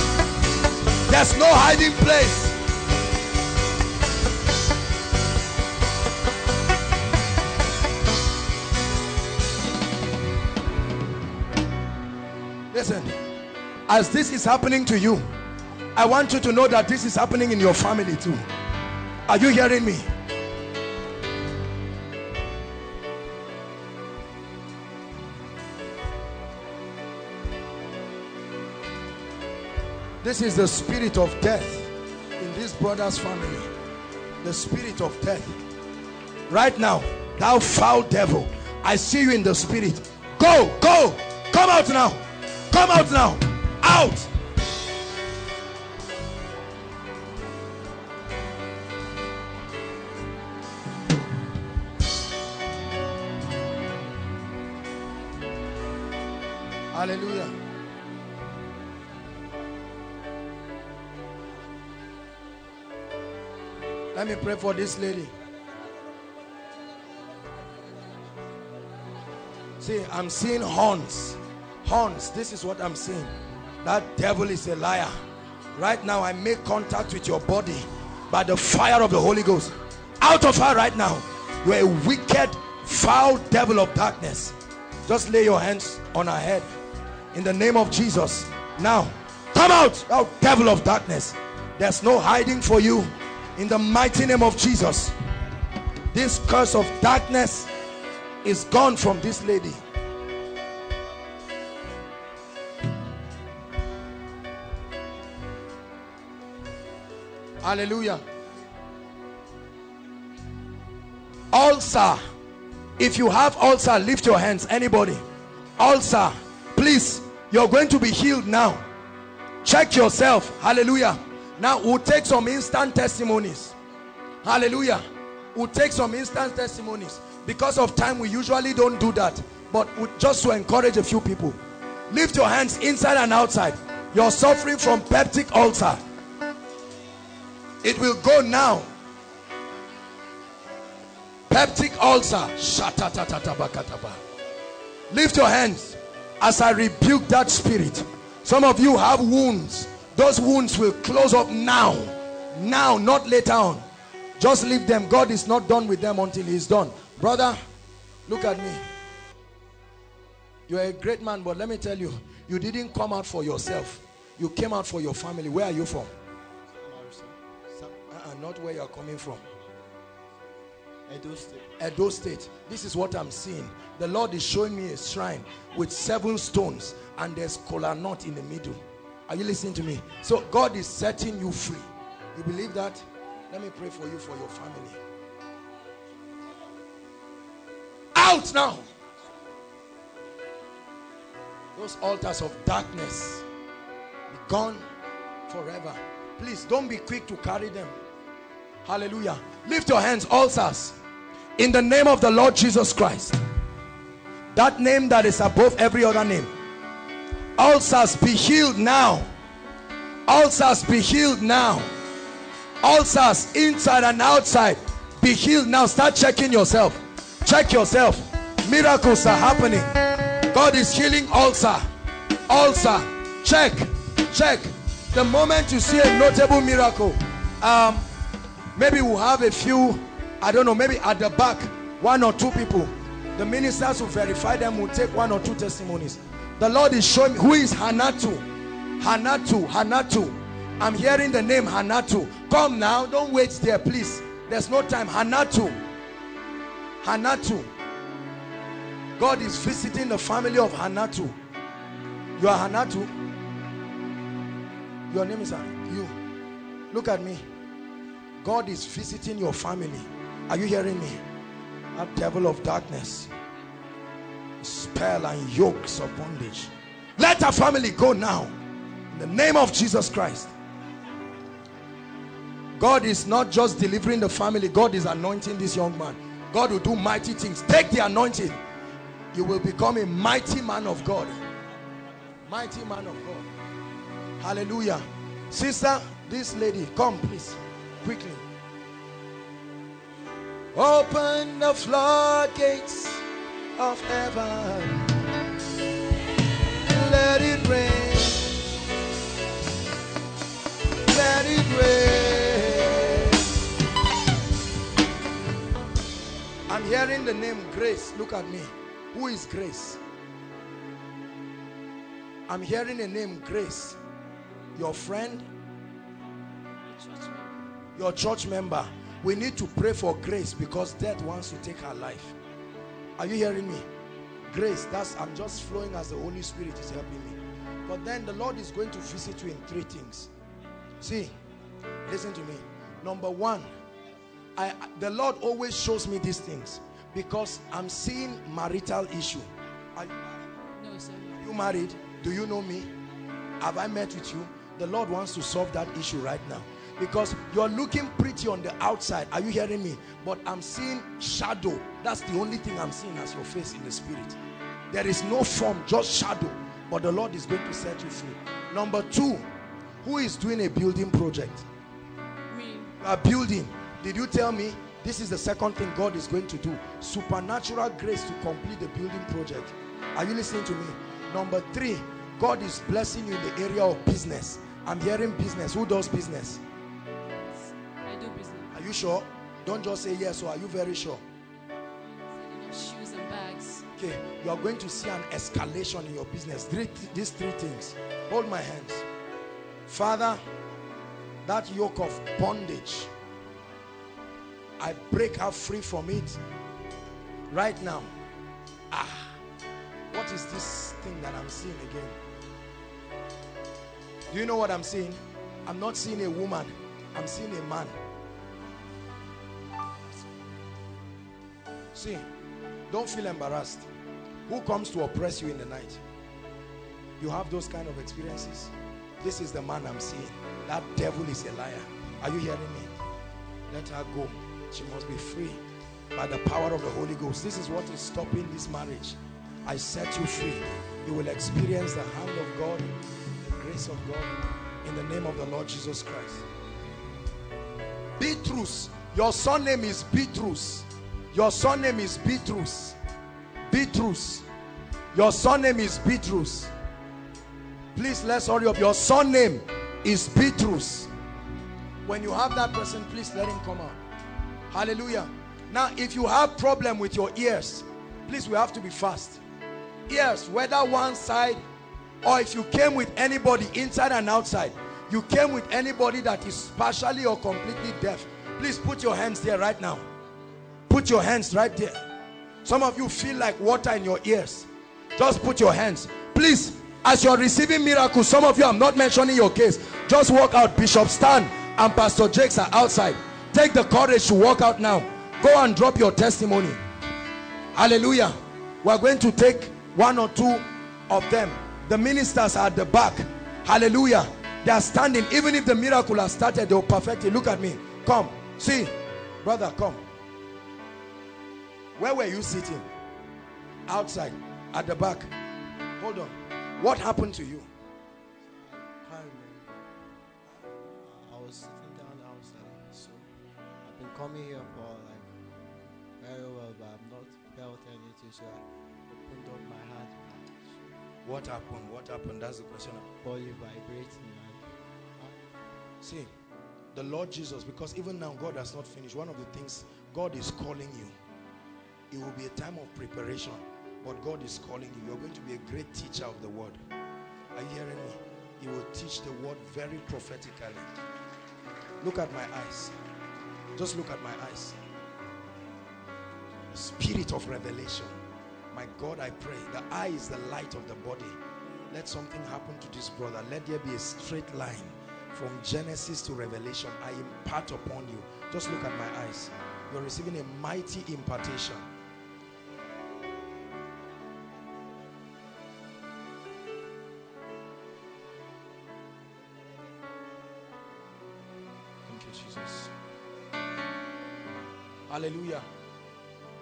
There's no hiding place. Listen, as this is happening to you, I want you to know that this is happening in your family too. Are you hearing me? This is the spirit of death in this brother's family. The spirit of death. Right now, thou foul devil, I see you in the spirit. Go, go, come out now. Come out now. Out. Hallelujah. Let me pray for this lady. See, I'm seeing horns. Horns. This is what I'm seeing. That devil is a liar. Right now, I make contact with your body by the fire of the Holy Ghost. Out of her right now. You're a wicked, foul devil of darkness. Just lay your hands on her head. In the name of Jesus. Now, come out, thou devil of darkness. There's no hiding for you. In the mighty name of Jesus. This curse of darkness is gone from this lady. Hallelujah. Ulcer. If you have ulcer, lift your hands. Anybody? Ulcer. Please, you're going to be healed now. Check yourself. Hallelujah. Now, we'll take some instant testimonies. Hallelujah. We'll take some instant testimonies. Because of time, we usually don't do that. But just to encourage a few people. Lift your hands inside and outside. You're suffering from peptic ulcer. It will go now. Peptic ulcer. Lift your hands as I rebuke that spirit. Some of you have wounds. Those wounds will close up now. Now, not later on. Just leave them. God is not done with them until he's done. Brother, look at me. You're a great man, but let me tell you, you didn't come out for yourself. You came out for your family. Where are you from? Uh, not where you're coming from. Edo State. Edo State. This is what I'm seeing. The Lord is showing me a shrine with seven stones and there's kola nut in the middle. Are you listening to me? So God is setting you free. You believe that? Let me pray for you for your family. Out now. Those altars of darkness be gone forever. Please don't be quick to carry them. Hallelujah. Lift your hands, altars. In the name of the Lord Jesus Christ. That name that is above every other name. Ulcers be healed now. Ulcers be healed now. Ulcers inside and outside be healed now. Start checking yourself. Check yourself. Miracles are happening. God is healing ulcer. Ulcer. Check. Check. The moment you see a notable miracle, um, maybe we'll have a few, I don't know, maybe at the back, one or two people. The ministers will verify them, will take one or two testimonies. The Lord is showing me who is Hanatu. Hanatu, Hanatu. I'm hearing the name Hanatu. Come now, don't wait there, please. There's no time. Hanatu. Hanatu. God is visiting the family of Hanatu. You are Hanatu. Your name is you. Look at me. God is visiting your family. Are you hearing me? A devil of darkness. Spell and yokes of bondage. Let our family go now. In the name of Jesus Christ. God is not just delivering the family. God is anointing this young man. God will do mighty things. Take the anointing. You will become a mighty man of God. Mighty man of God. Hallelujah. Sister, this lady, come please. Quickly. Open the floodgates of heaven. Let it rain. Let it rain. I'm hearing the name Grace. Look at me. Who is Grace? I'm hearing the name Grace. Your friend? Your church member. We need to pray for grace because death wants to take her life. Are you hearing me? Grace, that's I'm just flowing as the Holy Spirit is helping me. But then the Lord is going to visit you in three things. See, listen to me. Number one, I the Lord always shows me these things because I'm seeing marital issue. Are you, No, sir. are you married? Do you know me? Have I met with you? The Lord wants to solve that issue right now because you're looking pretty on the outside. Are you hearing me? But I'm seeing shadow. That's the only thing I'm seeing as your face in the spirit. There is no form, just shadow. But the Lord is going to set you free. Number two, who is doing a building project? Me. You are building. Did you tell me this is the second thing God is going to do? Supernatural grace to complete the building project. Are you listening to me? Number three, God is blessing you in the area of business. I'm hearing business. Who does business? You sure? Don't just say yes or are you very sure? Shoes and bags. Okay, you are going to see an escalation in your business. Three, these three things. Hold my hands. Father, that yoke of bondage, I break her free from it right now. Ah, what is this thing that I'm seeing again? Do you know what I'm seeing? I'm not seeing a woman, I'm seeing a man. See, don't feel embarrassed. Who comes to oppress you in the night? You have those kind of experiences. This is the man I'm seeing. That devil is a liar. Are you hearing me? Let her go. She must be free by the power of the Holy Ghost. This is what is stopping this marriage. I set you free. You will experience the hand of God, the grace of God, in the name of the Lord Jesus Christ. Beatrice. Your surname is Beatrice. Your surname is Beatrice. Beatrice. Your surname is Beatrice. Please let's hurry up. Your surname is Beatrice. When you have that person, please let him come out. Hallelujah. Now, if you have problem with your ears, please, we have to be fast. Ears, whether one side or if you came with anybody inside and outside, you came with anybody that is partially or completely deaf, please put your hands there right now. Put your hands right there. Some of you feel like water in your ears. Just put your hands. Please, as you're receiving miracles, some of you, I'm not mentioning your case. Just walk out. Bishop Stan and Pastor Jakes are outside. Take the courage to walk out now. Go and drop your testimony. Hallelujah. We're going to take one or two of them. The ministers are at the back. Hallelujah. They are standing. Even if the miracle has started, they'll perfect it. Look at me. Come. See. Brother, come. Where were you sitting? Outside. At the back. Hold on. What happened to you? I was sitting down outside, so I've been coming here for like very well, but I've not felt anything, so I opened up my heart What happened? What happened? That's the question. body vibrating See, the Lord Jesus, because even now God has not finished. One of the things God is calling you. It will be a time of preparation, but God is calling you. You're going to be a great teacher of the word. Are you hearing me? You will teach the word very prophetically. Look at my eyes. Just look at my eyes. Spirit of revelation. My God, I pray. The eye is the light of the body. Let something happen to this brother. Let there be a straight line from Genesis to Revelation. I impart upon you. Just look at my eyes. You're receiving a mighty impartation. Jesus. Hallelujah.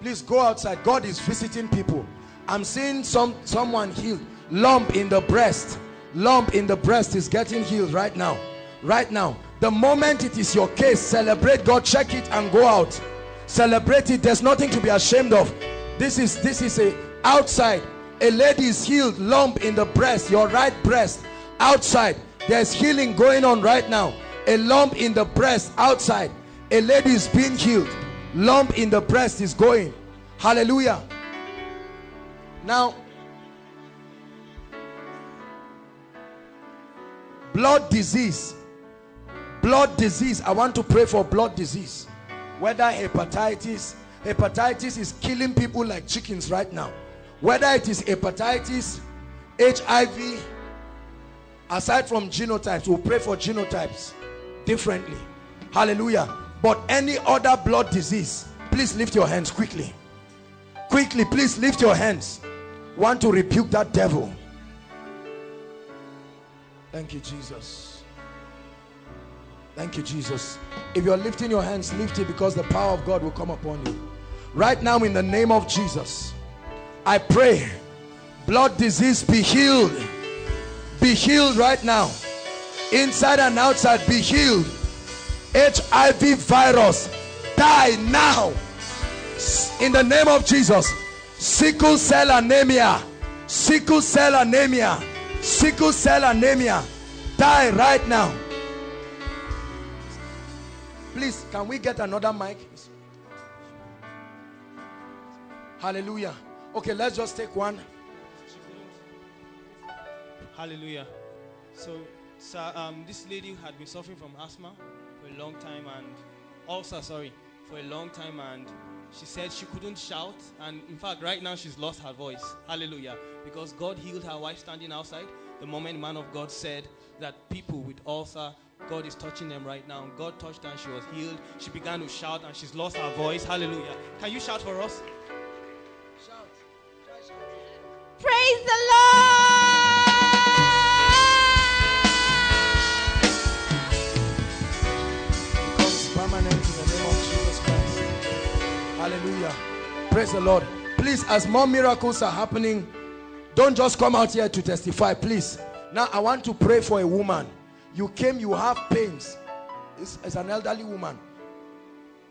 Please go outside. God is visiting people. I'm seeing some someone healed. Lump in the breast. Lump in the breast is getting healed right now. Right now. The moment it is your case, celebrate God, check it and go out. Celebrate it. There's nothing to be ashamed of. This is this is a outside. A lady is healed, lump in the breast, your right breast, outside. There's healing going on right now. A lump in the breast, outside. A lady is being healed. Lump in the breast is going. Hallelujah. Now, blood disease. Blood disease. I want to pray for blood disease. Whether hepatitis, hepatitis is killing people like chickens right now. Whether it is hepatitis, HIV, aside from genotypes, we'll pray for genotypes differently. Hallelujah. But any other blood disease, please lift your hands quickly. Quickly, please lift your hands. Want to rebuke that devil. Thank you, Jesus. Thank you, Jesus. If you're lifting your hands, lift it because the power of God will come upon you. Right now, in the name of Jesus, I pray blood disease be healed. Be healed right now. Inside and outside, be healed. HIV virus, die now. In the name of Jesus. Sickle cell anemia. Sickle cell anemia. Sickle cell anemia. Die right now. Please, can we get another mic? Hallelujah. Okay, let's just take one. Hallelujah. So, sir, um, this lady had been suffering from asthma for a long time and also, sorry, for a long time and she said she couldn't shout and in fact right now she's lost her voice. Hallelujah. Because God healed her wife standing outside. The moment man of God said that people with ulcer God is touching them right now. God touched her and she was healed. She began to shout and she's lost her voice. Hallelujah. Can you shout for us? Shout. Praise the Lord! Hallelujah. Praise the Lord. Please, as more miracles are happening, don't just come out here to testify, please. Now, I want to pray for a woman. You came, you have pains. It's, it's an elderly woman.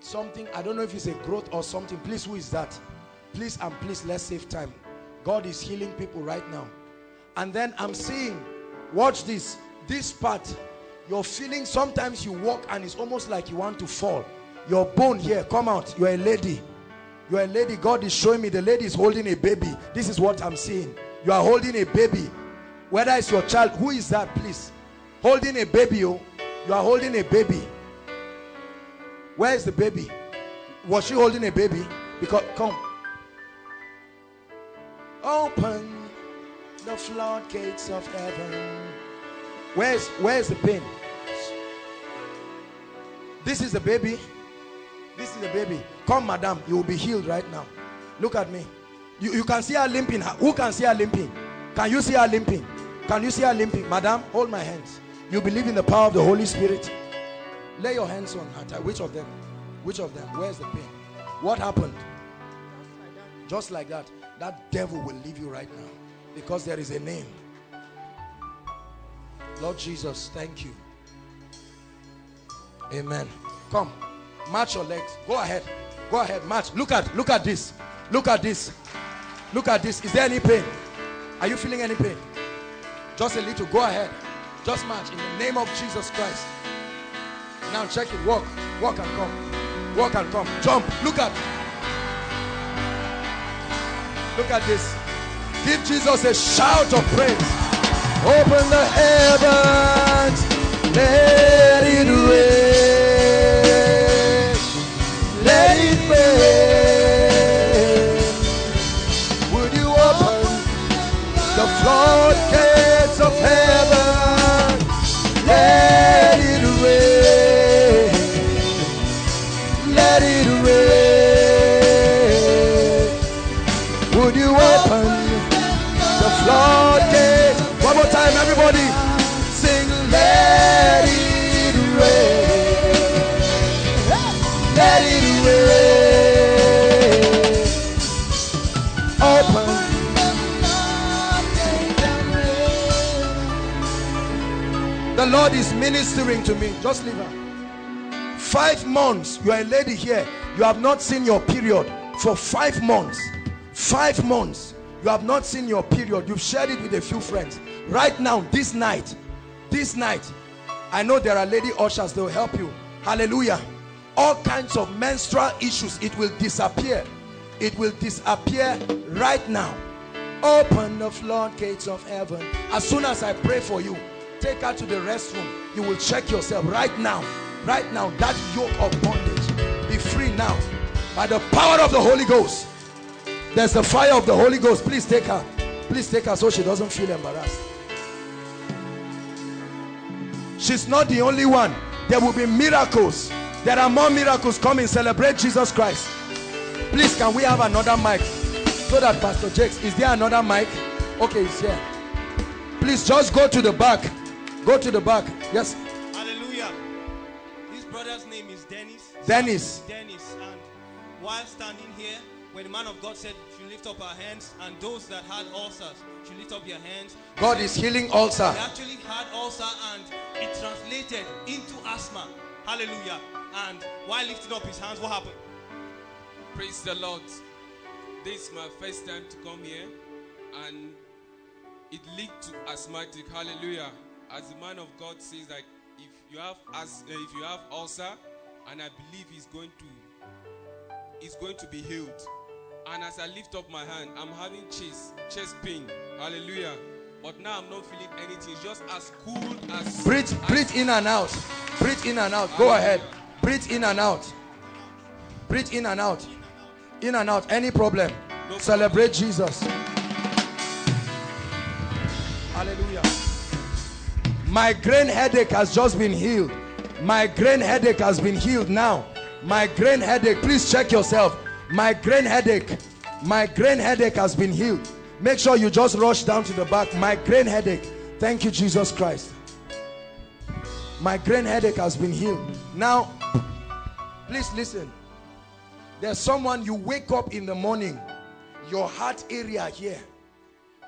Something, I don't know if it's a growth or something. Please, who is that? Please and please, let's save time. God is healing people right now. And then I'm seeing, watch this, this part, you're feeling sometimes you walk and it's almost like you want to fall. Your bone here, come out. You're a lady. You're a lady. God is showing me the lady is holding a baby. This is what I'm seeing. You are holding a baby. Whether it's your child, who is that, please? Holding a baby, oh. You are holding a baby. Where is the baby? Was she holding a baby? Because, come. Open the floodgates of heaven. Where's where's the pain? This is the baby. This is a baby. Come, madam, you will be healed right now. Look at me. You, you can see her limping. Who can see her limping? Can you see her limping? Can you see her limping? Madam, hold my hands. You believe in the power of the Holy Spirit? Lay your hands on her. Which of them? Which of them? Where's the pain? What happened? Just like that. That devil will leave you right now. Because there is a name. Lord Jesus, thank you. Amen. Come. March your legs. Go ahead. Go ahead. March. Look at look at this. Look at this. Look at this. Is there any pain? Are you feeling any pain? Just a little. Go ahead. Just march in the name of Jesus Christ. Now check it. Walk. Walk and come. Walk and come. Jump. Look at. Look at this. Give Jesus a shout of praise. Open the heavens. Let it Lord ministering to me. Just leave her. five months you are a lady here you have not seen your period for five months. Five months you have not seen your period. You've shared it with a few friends. Right now this night this night i know there are lady ushers they will help you. Hallelujah. All kinds of menstrual issues it will disappear. It will disappear right now. Open the floodgates of heaven. As soon as i pray for you take her to the restroom. You will check yourself right now. Right now that yoke of bondage. Be free now. By the power of the holy ghost. There's the fire of the holy ghost. Please take her. Please take her so she doesn't feel embarrassed. She's not the only one. There will be miracles. There are more miracles coming. Celebrate jesus christ. Please can we have another mic? So that pastor jakes is there another mic? Okay it's here. Please just go to the back go to the back yes Hallelujah. This brother's name is Dennis. Dennis. Dennis. And while standing here, when the man of God said, you lift up our hands, and those that had ulcers, you lift up your hands. god is healing ulcer He actually had ulcer and it translated into asthma. Hallelujah. And while lifting up his hands, what happened? Praise the Lord. This is my first time to come here, and it linked to asthmatic. Hallelujah. As the man of God says, that if you have as uh, if you have ulcer, and I believe he's going to he's going to be healed. And as I lift up my hand, I'm having chest chest pain. Hallelujah. But now I'm not feeling anything. It's just as cool as breathe as- breathe in and out. Breathe in and out. Go ahead. Breathe in and out. Breathe in and out. In and out. Any problem? No celebrate jesus. Hallelujah migraine headache has just been healed. My migraine headache has been healed now. My migraine headache please check yourself. My migraine headache My migraine headache has been healed. Make sure you just rush down to the back. Migraine headache. Thank you jesus christ. My migraine headache has been healed. Now please listen. There's someone you wake up in the morning. Your heart area here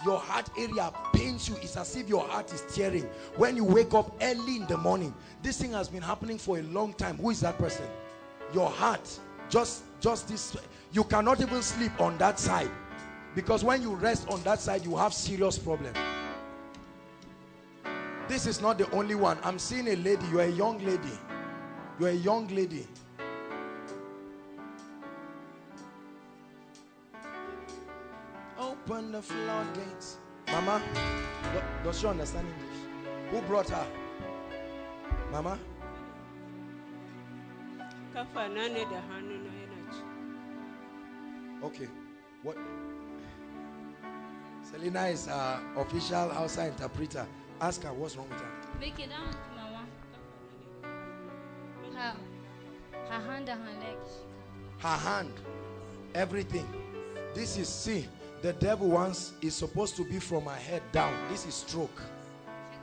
your heart area pains you. It's as if your heart is tearing. When you wake up early in the morning this thing has been happening for a long time. Who is that person? Your heart. Just just this you cannot even sleep on that side. Because when you rest on that side you have serious problem. This is not the only one. I'm seeing a lady. You're a young lady. You're a young lady open the floodgates. Mama do- does she understand english? Who brought her? Mama? Kafa na ne da hannu na yana ci okay. What? Selena is our official outside interpreter. Ask her what's wrong with her. Break it down, Mama. Her, her hand and her leg. her hand. Everything. This is see the devil wants is supposed to be from her head down this is stroke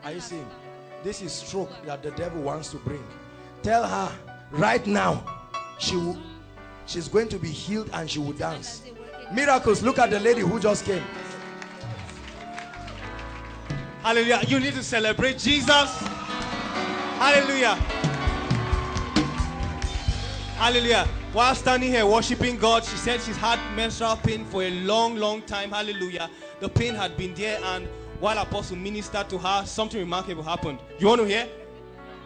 are you seeing this is stroke that the devil wants to bring tell her right now she will she's going to be healed and she will dance miracles look at the lady who just came Hallelujah. You need to celebrate Jesus. Hallelujah. Hallelujah. While standing here worshiping God, she said she's had menstrual pain for a long, long time. Hallelujah. The pain had been there, and while Apostle ministered to her, something remarkable happened. You want to hear?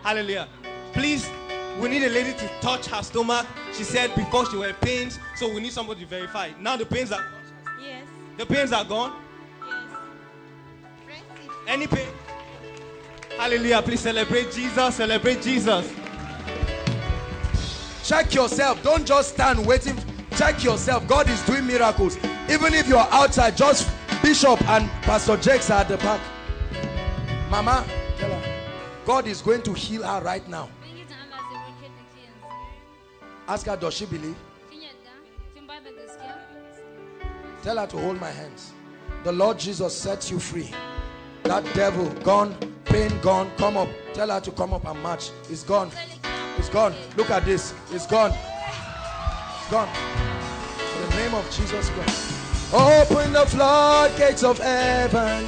Hallelujah. Please, we need a lady to touch her stomach. She said before she had pains, so we need somebody to verify. Now the pains are Yes, the pains are gone. yes. Any pain? Hallelujah. Please celebrate Jesus. Celebrate Jesus. Check yourself. Don't just stand waiting. Check yourself. God is doing miracles. Even if you're outside just bishop and pastor jakes are at the back. Mama tell her god is going to heal her right now. Ask her does she believe? Tell her to hold my hands. The lord jesus sets you free. That devil gone pain gone come up. Tell her to come up and march. It's gone it's gone. Look at this. It's gone. It's gone. In the name of Jesus Christ. Open the floodgates of heaven.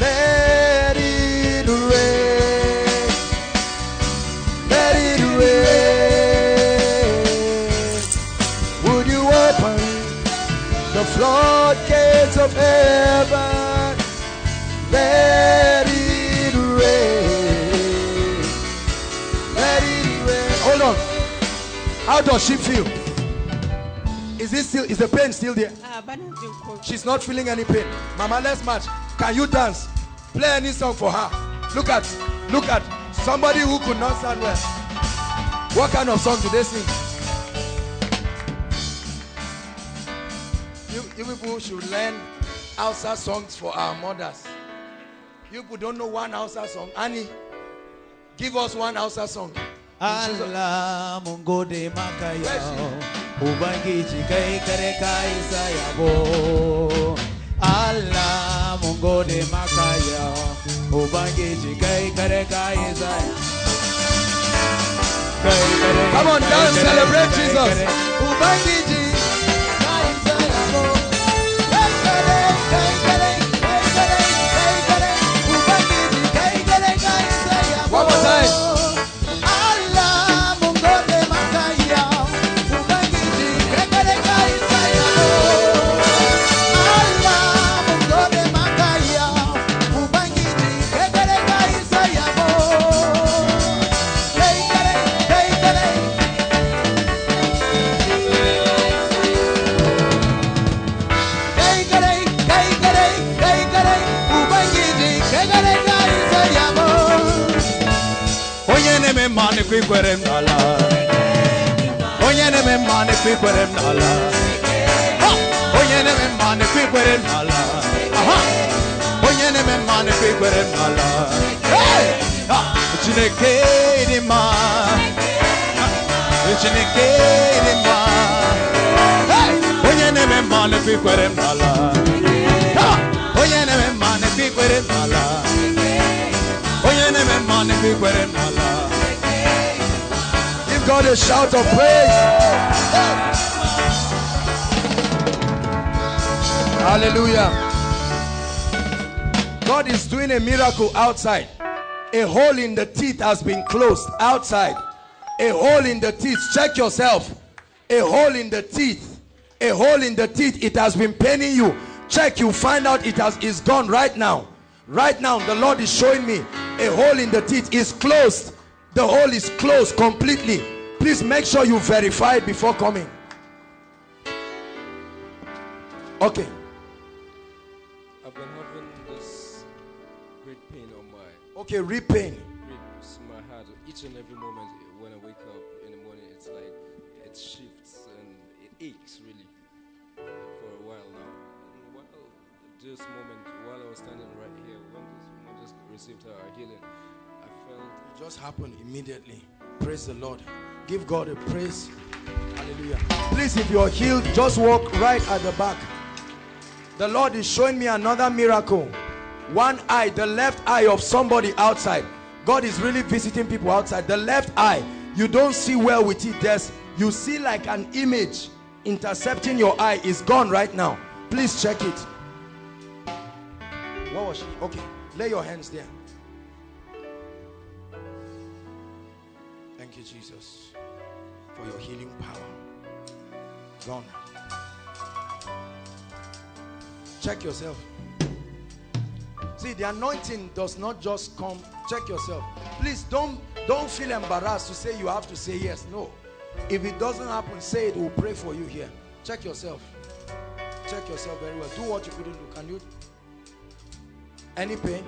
Let it rain. Let it rain. Would you open the floodgates of heaven? Let How does she feel? Is it still, is the pain still there? Ah, bana jin ko. She's not feeling any pain. Mama, let's match. Can you dance? Play any song for her. Look at, look at somebody who could not stand well. What kind of song do they sing? You, you people should learn Hausa songs for our mothers. You people don't know one Hausa song. Annie, give us one Hausa song. Allah mun gode maka yau Ubangiji kai kare ka isa yabo Allah mun gode maka yau Ubangiji kai kare ka isa Come on, dance, celebrate Jesus. Ubangiji ikwere m n'ala. Onye na-eme mma na-ekwe ikwere m n'ala. Onye na-eme mma na-ekwe ikwere m n'ala. Onye na-eme mma na-ekwe ikwere m n'ala. Chineke dị mma. Chineke dị Hey! onye na-eme mma na-ekwe ikwere m n'ala. Onye na-eme mma na-ekwe ikwere m n'ala. Onye na-eme mma na-ekwe n'ala God a shout of praise. Hallelujah. God is doing a miracle outside. A hole in the teeth has been closed outside. A hole in the teeth. Check yourself. A hole in the teeth. A hole in the teeth. It has been paining you. Check. You find out it has is gone right now. Right now, the Lord is showing me a hole in the teeth is closed. The hole is closed completely. Please make sure you verify it before coming. Okay. I've been having this great pain on my Okay, rib pain. ribs, my heart. Each and every moment eh, when I wake up in the morning, it's like it shifts and it aches really for a while now. And while this moment, while I was standing right here, when this woman just received her healing, I felt It just happened immediately. Praise the Lord. Give God a praise. Hallelujah. Please, if you're healed, just walk right at the back. The Lord is showing me another miracle. One eye, the left eye of somebody outside. God is really visiting people outside. The left eye, you don't see well with it. There's, you see like an image intercepting your eye is gone right now. Please check it. What was she? Okay, lay your hands there. Check yourself. See, the anointing does not just come. Check yourself. Please don't don't feel embarrassed to say you have to say yes. No. If it doesn't happen, say it. We'll pray for you here. Check yourself. Check yourself very well. Do what you couldn't do. Can you? Any pain?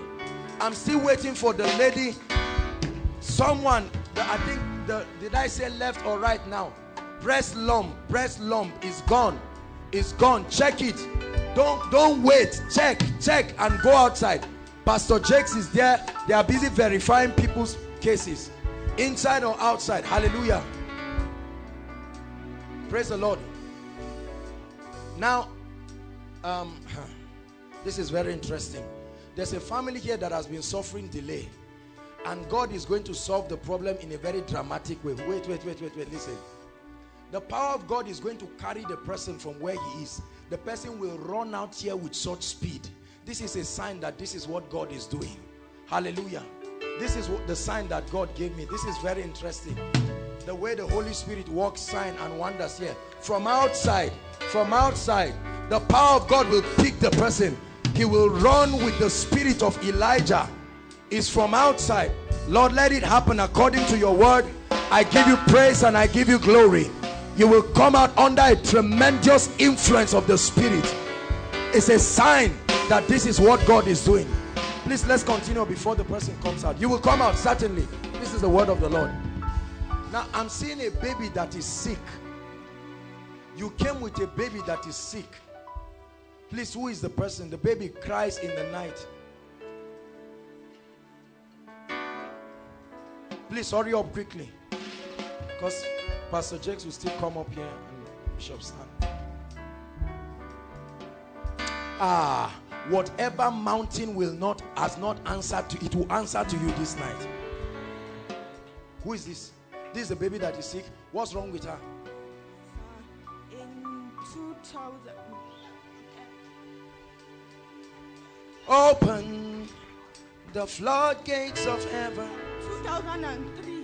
I'm still waiting for the lady. Someone. The, I think the did I say left or right now? Breast lump. Breast lump is gone. It's gone. Check it. Don't don't wait. Check, check, and go outside. Pastor Jakes is there. They are busy verifying people's cases, inside or outside. Hallelujah. Praise the Lord. Now, um, this is very interesting. There's a family here that has been suffering delay, and God is going to solve the problem in a very dramatic way. Wait, wait, wait, wait, wait. Listen. The power of God is going to carry the person from where he is. The person will run out here with such speed. This is a sign that this is what God is doing. Hallelujah. This is what the sign that God gave me. This is very interesting. The way the Holy Spirit walks sign and wonders here. From outside, from outside, the power of God will pick the person he will run with the spirit of Elijah is from outside Lord let it happen according to your word I give you praise and I give you glory you will come out under a tremendous influence of the spirit. It's a sign that this is what God is doing. Please let's continue before the person comes out. You will come out certainly. This is the word of the Lord. Now I'm seeing a baby that is sick. You came with a baby that is sick. Please who is the person? The baby cries in the night. Please hurry up quickly. Because Pastor Jakes will still come up here and Bishop Stan. Ah whatever mountain will not has not answered to it will answer to you this night. Who is this? This is the baby that is sick. What's wrong with her? In 2000 open the floodgates of heaven. 2003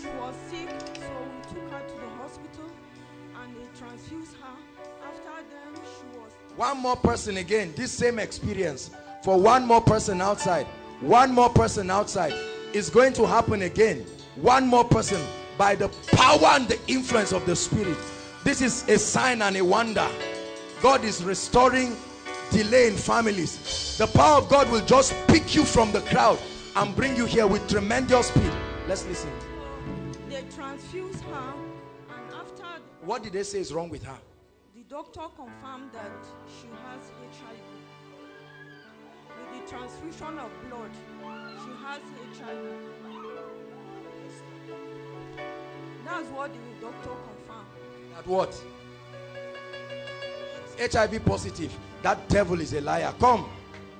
she was sick her after them she was one more person again this same experience. For one more person outside one more person outside is going to happen again. One more person by the power and the influence of the spirit. This is a sign and a wonder. God is restoring delay in families. The power of God will just pick you from the crowd and bring you here with tremendous speed. Let's listen what did they say is wrong with her? The doctor confirmed that she has HIV with the transfusion of blood she has HIV that's what the doctor confirmed. That what? HIV positive. That devil is a liar. Come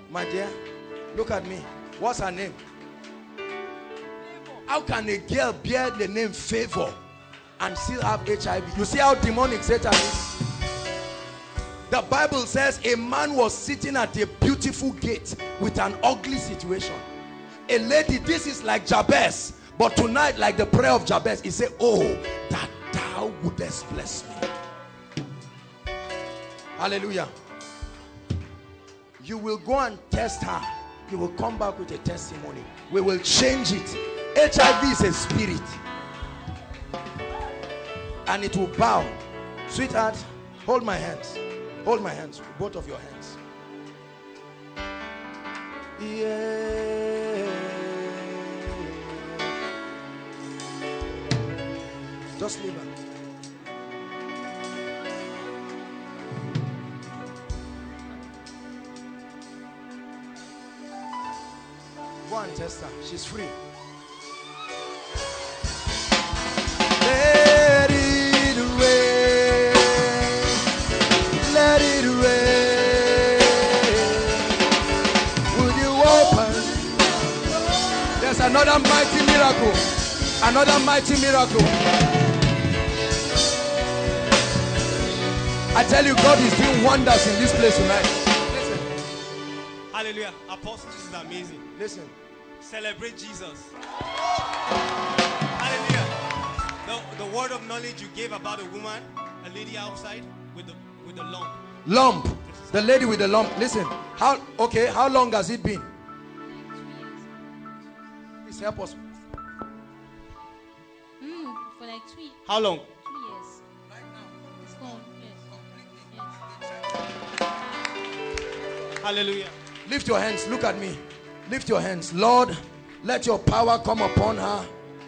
my dear. Look at me. What's her name? How can a girl bear the name favor and still have HIV you see how demonic Satan is? The Bible says a man was sitting at a beautiful gate with an ugly situation. A lady this is like Jabez but tonight like the prayer of Jabez he said oh that thou wouldest bless me. Hallelujah. You will go and test her. You will come back with a testimony. We will change it. HIV is a spirit and it will bow. Sweetheart hold my hands. Hold my hands both of your hands. Yeah. Just leave her. Go and. She's free. Another mighty miracle. Another mighty miracle. I tell you, God is doing wonders in this place tonight. Listen. Hallelujah. Apostle, this is amazing. Listen. Celebrate Jesus. Hallelujah. The, the word of knowledge you gave about a woman, a lady outside with the with the lump. Lump. The lady with the lump. Listen. How okay, how long has it been? Please help us. Mm, for like two, How long? two years. Right now. It's gone. Yes. Hallelujah. Lift your hands. Look at me. Lift your hands. Lord, let your power come upon her.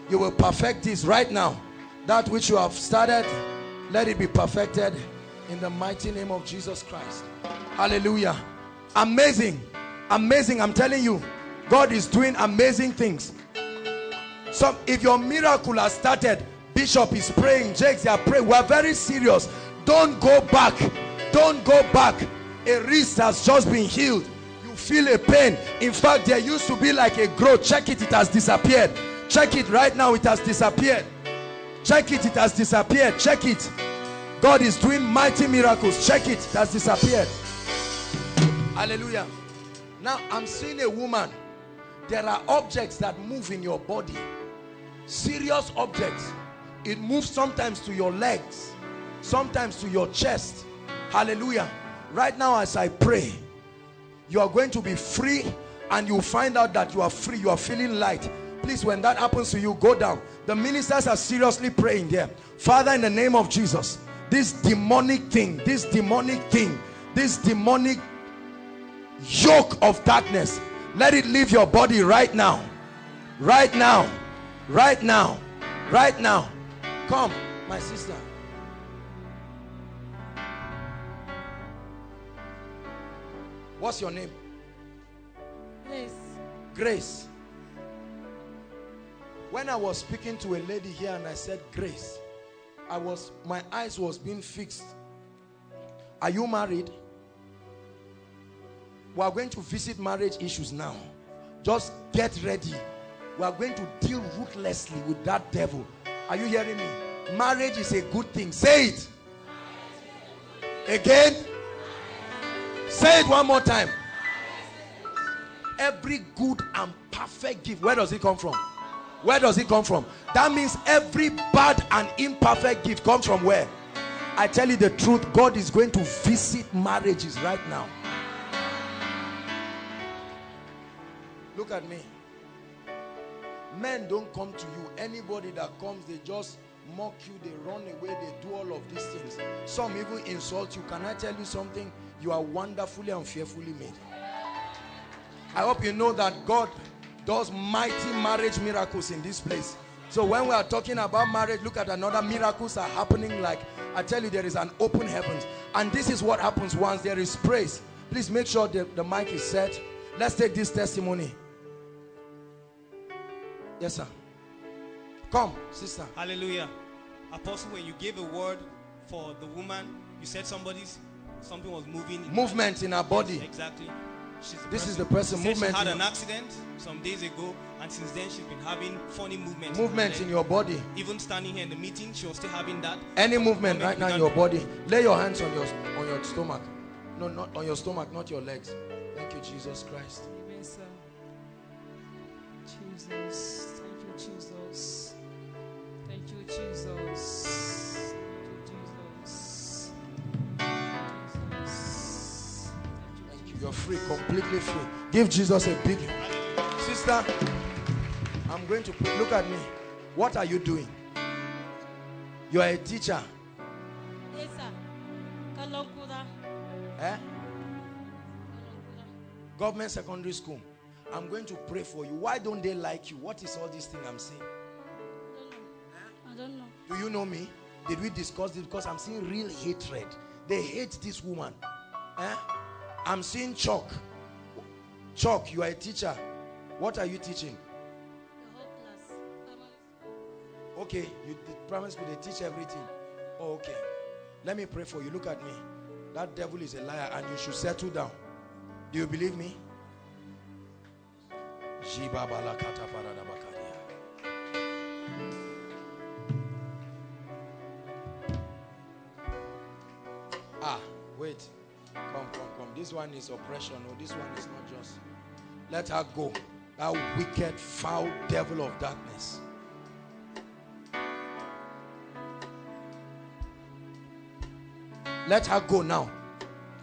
You will perfect this right now. That which you have started, let it be perfected in the mighty name of Jesus Christ. Hallelujah. Amazing. Amazing. I'm telling you, God is doing amazing things. So if your miracle has started, Bishop is praying, Jakes, they are praying. We are very serious. Don't go back. Don't go back. A wrist has just been healed. You feel a pain. In fact there used to be like a growth. Check it it has disappeared. Check it right now it has disappeared. Check it it has disappeared. Check it. God is doing mighty miracles. Check it it has disappeared. Hallelujah. Now I'm seeing a woman. There are objects that move in your body serious objects. It moves sometimes to your legs sometimes to your chest. Hallelujah. Right now as I pray you are going to be free and you find out that you are free. You are feeling light. Please when that happens to you go down. The ministers are seriously praying there father in the name of jesus this demonic thing this demonic thing this demonic yoke of darkness let it leave your body right now. Right now right now. Right now. Come my sister. What's your name? Yes. grace. When i was speaking to a lady here and i said grace i was my eyes was being fixed. Are you married? We are going to visit marriage issues now. Just get ready we are going to deal ruthlessly with that devil. Are you hearing me? Marriage is a good thing. Say it. Again. Say it one more time. Every good and perfect gift where does it come from? Where does it come from? That means every bad and imperfect gift comes from where? I tell you the truth god is going to visit marriages right now. Look at me men don't come to you. Anybody that comes they just mock you. They run away. They do all of these things. Some even insult you. Can i tell you something? You are wonderfully and fearfully made. I hope you know that god does mighty marriage miracles in this place. So when we are talking about marriage look at another miracles are happening. Like i tell you there is an open heavens. And this is what happens once there is praise. Please make sure the, the mic is set. Let's take this testimony yes sir come sister Hallelujah. Apostle, when you gave a word for the woman, you said somebody's something was moving. in movement in her body Exactly. She's the This is the person, She movement She had an accident some days ago, and since then she's been having funny movements. movement in your body Even standing here in the meeting, she was still having that. any movement right now in your body lay your hands on your on your stomach no not on your stomach not your legs thank you jesus christ Amen, sir. Jesus. Thank you, Jesus. Jesus. Thank you, Jesus. Jesus. You. you're free completely free give jesus a big sister i'm going to pray. look at me what are you doing you are a teacher Yes, sir. Eh government secondary school i'm going to pray for you why don't they like you what is all this thing i'm saying I don't know. Do you know me? Did we discuss this? Because I'm seeing real hatred. They hate this woman. Eh? I'm seeing chalk. Chalk, you are a teacher. What are you teaching? The whole class. Okay, you the primary school, they teach everything. Oh, okay. Let me pray for you. Look at me. That devil is a liar and you should settle down. Do you believe me? Ah, wait. Come, come, come. This one is oppression. No, this one is not just. Let her go. That wicked, foul devil of darkness. Let her go now.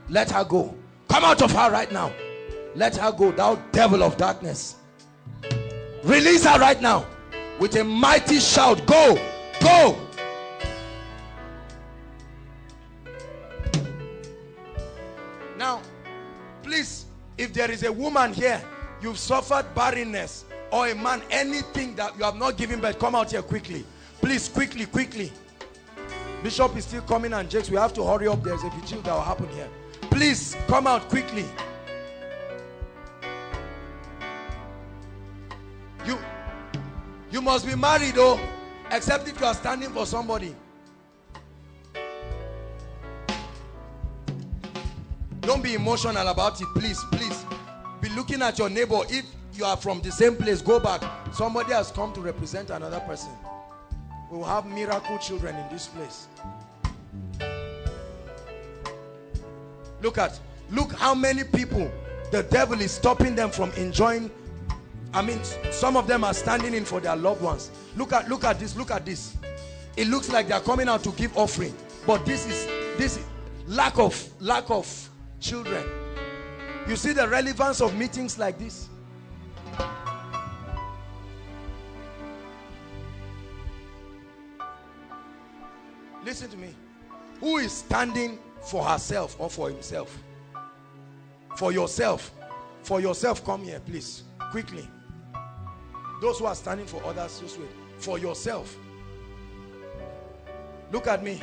Let her go. Come out of her right now. Let her go, thou devil of darkness. Release her right now with a mighty shout. Go, go. If there is a woman here, you've suffered barrenness, or a man, anything that you have not given birth, come out here quickly. Please, quickly, quickly. Bishop is still coming and Jakes, we have to hurry up. There's a vigil that will happen here. Please, come out quickly. You, you must be married though, except if you are standing for somebody. Don't be emotional about it, please, please. Be looking at your neighbor. If you are from the same place, go back. Somebody has come to represent another person. We will have miracle children in this place. Look at, look how many people the devil is stopping them from enjoying. I mean, some of them are standing in for their loved ones. Look at, look at this, look at this. It looks like they are coming out to give offering, but this is this is lack of lack of children. You see the relevance of meetings like this? Listen to me. Who is standing for herself or for himself? For yourself. For yourself, come here, please. Quickly. Those who are standing for others, just wait. For yourself. Look at me.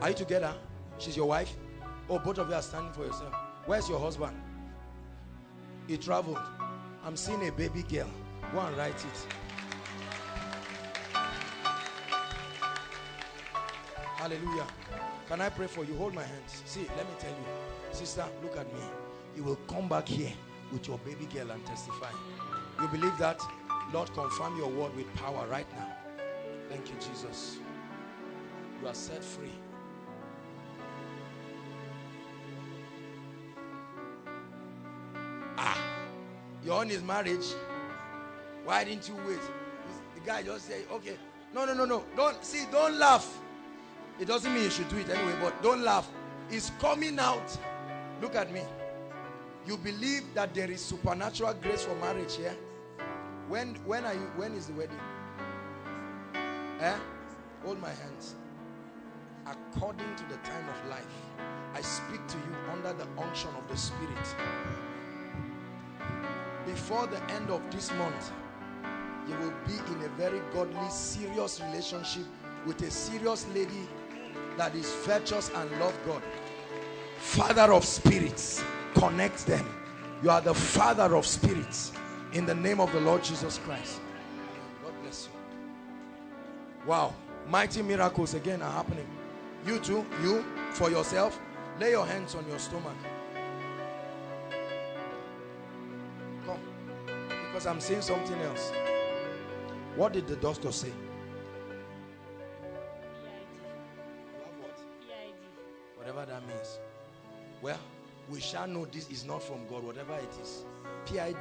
Are you together? She's your wife? Oh, both of you are standing for yourself. Where's your husband? He traveled. I'm seeing a baby girl. Go and write it. Hallelujah. Can I pray for you? Hold my hands. See, let me tell you. Sister, look at me. You will come back here with your baby girl and testify. You believe that? Lord, confirm your word with power right now. Thank you, Jesus. You are set free. Ah, you're on his marriage. Why didn't you wait? The guy just say, okay. No, no, no, no. Don't see, don't laugh. It doesn't mean you should do it anyway, but don't laugh. It's coming out. Look at me. You believe that there is supernatural grace for marriage here? When when are you when is the wedding? Eh? Hold my hands. According to the time of life, I speak to you under the unction of the Spirit. Before the end of this month, you will be in a very godly, serious relationship with a serious lady that is virtuous and love God. Father of spirits, connect them. You are the father of spirits in the name of the Lord Jesus Christ. God bless you. Wow. Mighty miracles again are happening. You too, you for yourself, lay your hands on your stomach. Because I'm saying something else. What did the doctor say? Whatever that means. Well, we shall know this is not from God, whatever it is. PID,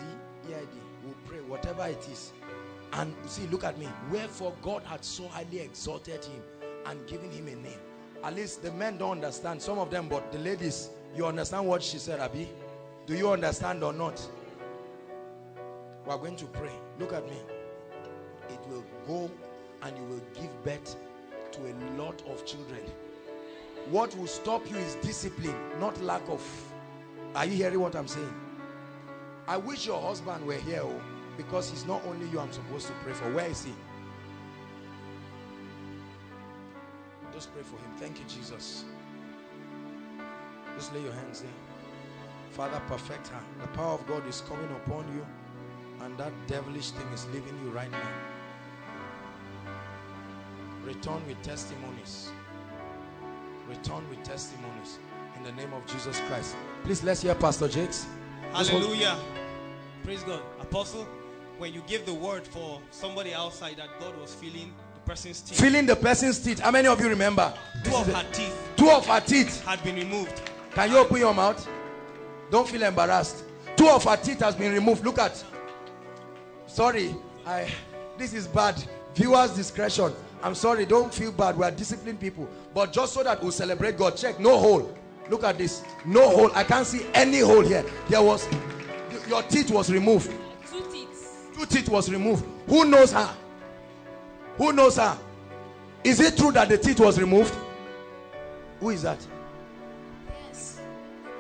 EID, we'll pray, whatever it is. And see, look at me. Wherefore God had so highly exalted him and given him a name. At least the men don't understand, some of them, but the ladies, you understand what she said, Abby? Do you understand or not? We are going to pray. Look at me. It will go and you will give birth to a lot of children. What will stop you is discipline, not lack of. Are you hearing what I'm saying? I wish your husband were here oh, because he's not only you I'm supposed to pray for. Where is he? Just pray for him. Thank you, Jesus. Just lay your hands there. Father, perfect her. The power of God is coming upon you and that devilish thing is leaving you right now. Return with testimonies. Return with testimonies in the name of Jesus Christ. Please let's hear Pastor Jakes. Hallelujah. Praise God. Apostle, when you give the word for somebody outside that God was feeling the person's teeth. Feeling the person's teeth. How many of you remember? Two of her teeth Two of her teeth. had been removed. Can you open your mouth? Don't feel embarrassed. Two of her teeth has been removed. Look at. Sorry, I. This is bad. Viewers' discretion. I'm sorry. Don't feel bad. We are disciplined people. But just so that we celebrate God, check. No hole. Look at this. No hole. I can't see any hole here. There was. Your teeth was removed. Two teeth. Two teeth was removed. Who knows her? Who knows her? Is it true that the teeth was removed? Who is that? Yes.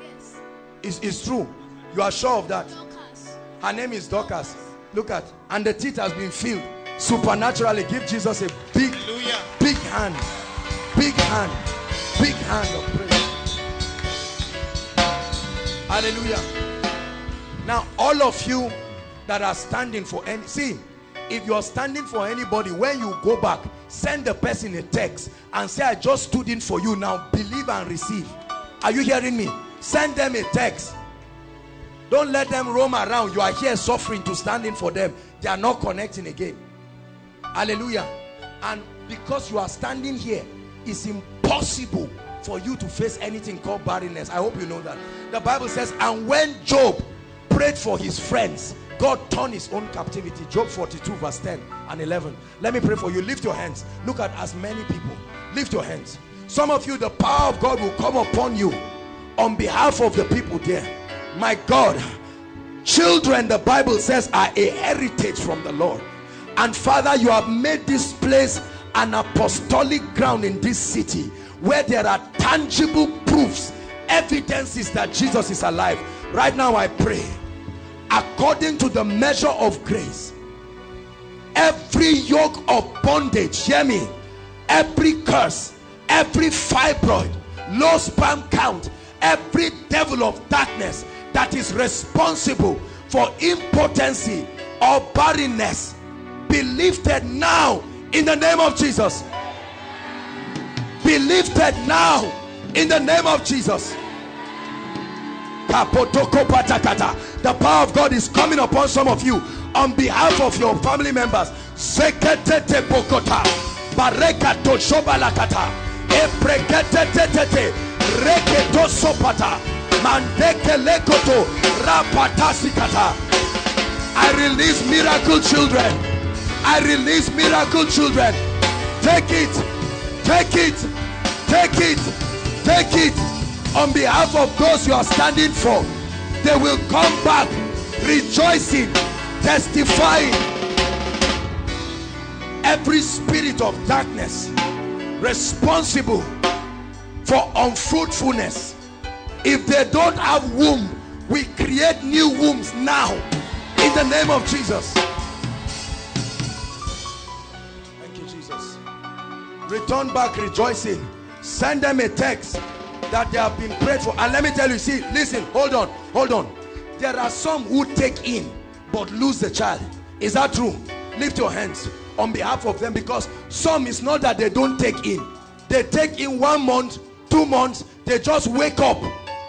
Yes. It's, it's true. You are sure of that? Dorcas. Her name is Dorcas. Look at. And the teeth has been filled. Supernaturally. Give Jesus a big, Hallelujah. big hand. Big hand. Big hand of praise. Hallelujah. Now, all of you that are standing for any, see, if you're standing for anybody, when you go back, send the person a text and say, I just stood in for you now. Believe and receive. Are you hearing me? Send them a text. Don't let them roam around. You are here suffering to stand in for them. They are not connecting again. Hallelujah. And because you are standing here, it's impossible for you to face anything called barrenness. I hope you know that. The Bible says, and when Job prayed for his friends, God turned his own captivity. Job 42 verse 10 and 11. Let me pray for you. Lift your hands. Look at as many people. Lift your hands. Some of you, the power of God will come upon you on behalf of the people there. My God, children, the Bible says, are a heritage from the Lord. And Father, you have made this place an apostolic ground in this city where there are tangible proofs, evidences that Jesus is alive. Right now, I pray, according to the measure of grace, every yoke of bondage, hear me, every curse, every fibroid, low sperm count, every devil of darkness that is responsible for impotency or barrenness be lifted now in the name of Jesus. Be lifted now in the name of Jesus. The power of God is coming upon some of you on behalf of your family members. Seketete rapatasikata. I release miracle children. I release miracle children. Take it, take it, take it, take it. On behalf of those you are standing for, they will come back rejoicing, testifying. Every spirit of darkness responsible for unfruitfulness. If they don't have womb, we create new wombs now in the name of Jesus. Thank you, Jesus. Return back rejoicing. Send them a text that they have been prayed for. And let me tell you, see, listen, hold on, hold on. There are some who take in but lose the child. Is that true? Lift your hands on behalf of them because some is not that they don't take in. They take in one month, two months, they just wake up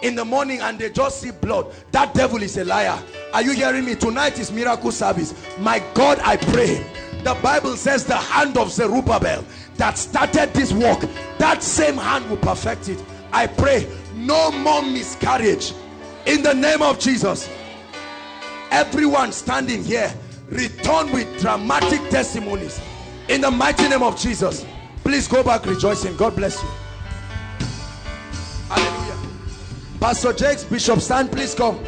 in the morning and they just see blood. That devil is a liar. Are you hearing me? Tonight is miracle service. My God, I pray. The Bible says the hand of Zerubbabel that started this work, that same hand will perfect it. I pray no more miscarriage in the name of Jesus. Everyone standing here, return with dramatic testimonies in the mighty name of Jesus. Please go back rejoicing. God bless you. Hallelujah. Pastor Jakes, Bishop Stan, please come.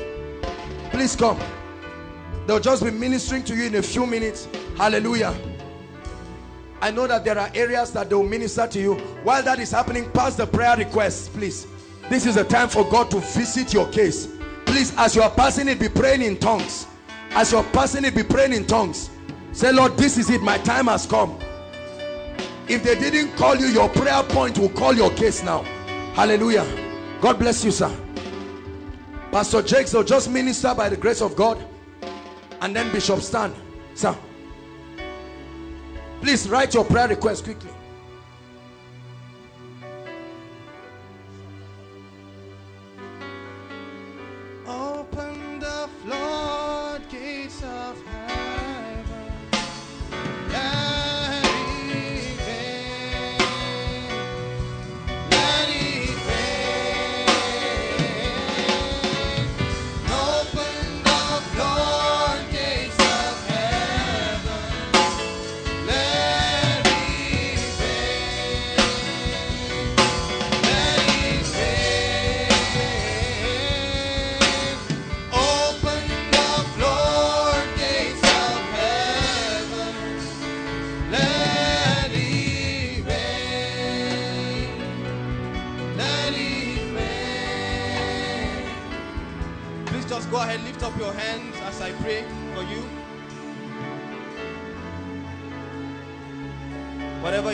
Please come. They'll just be ministering to you in a few minutes. Hallelujah. I know that there are areas that they'll minister to you. While that is happening, pass the prayer requests, please. This is a time for God to visit your case. Please, as you are passing it, be praying in tongues. As you're passing it, be praying in tongues. Say, Lord, this is it. My time has come. If they didn't call you, your prayer point will call your case now. Hallelujah. God bless you, sir. Pastor Jakes will just minister by the grace of God. And then Bishop Stan. Sir. Please write your prayer request quickly.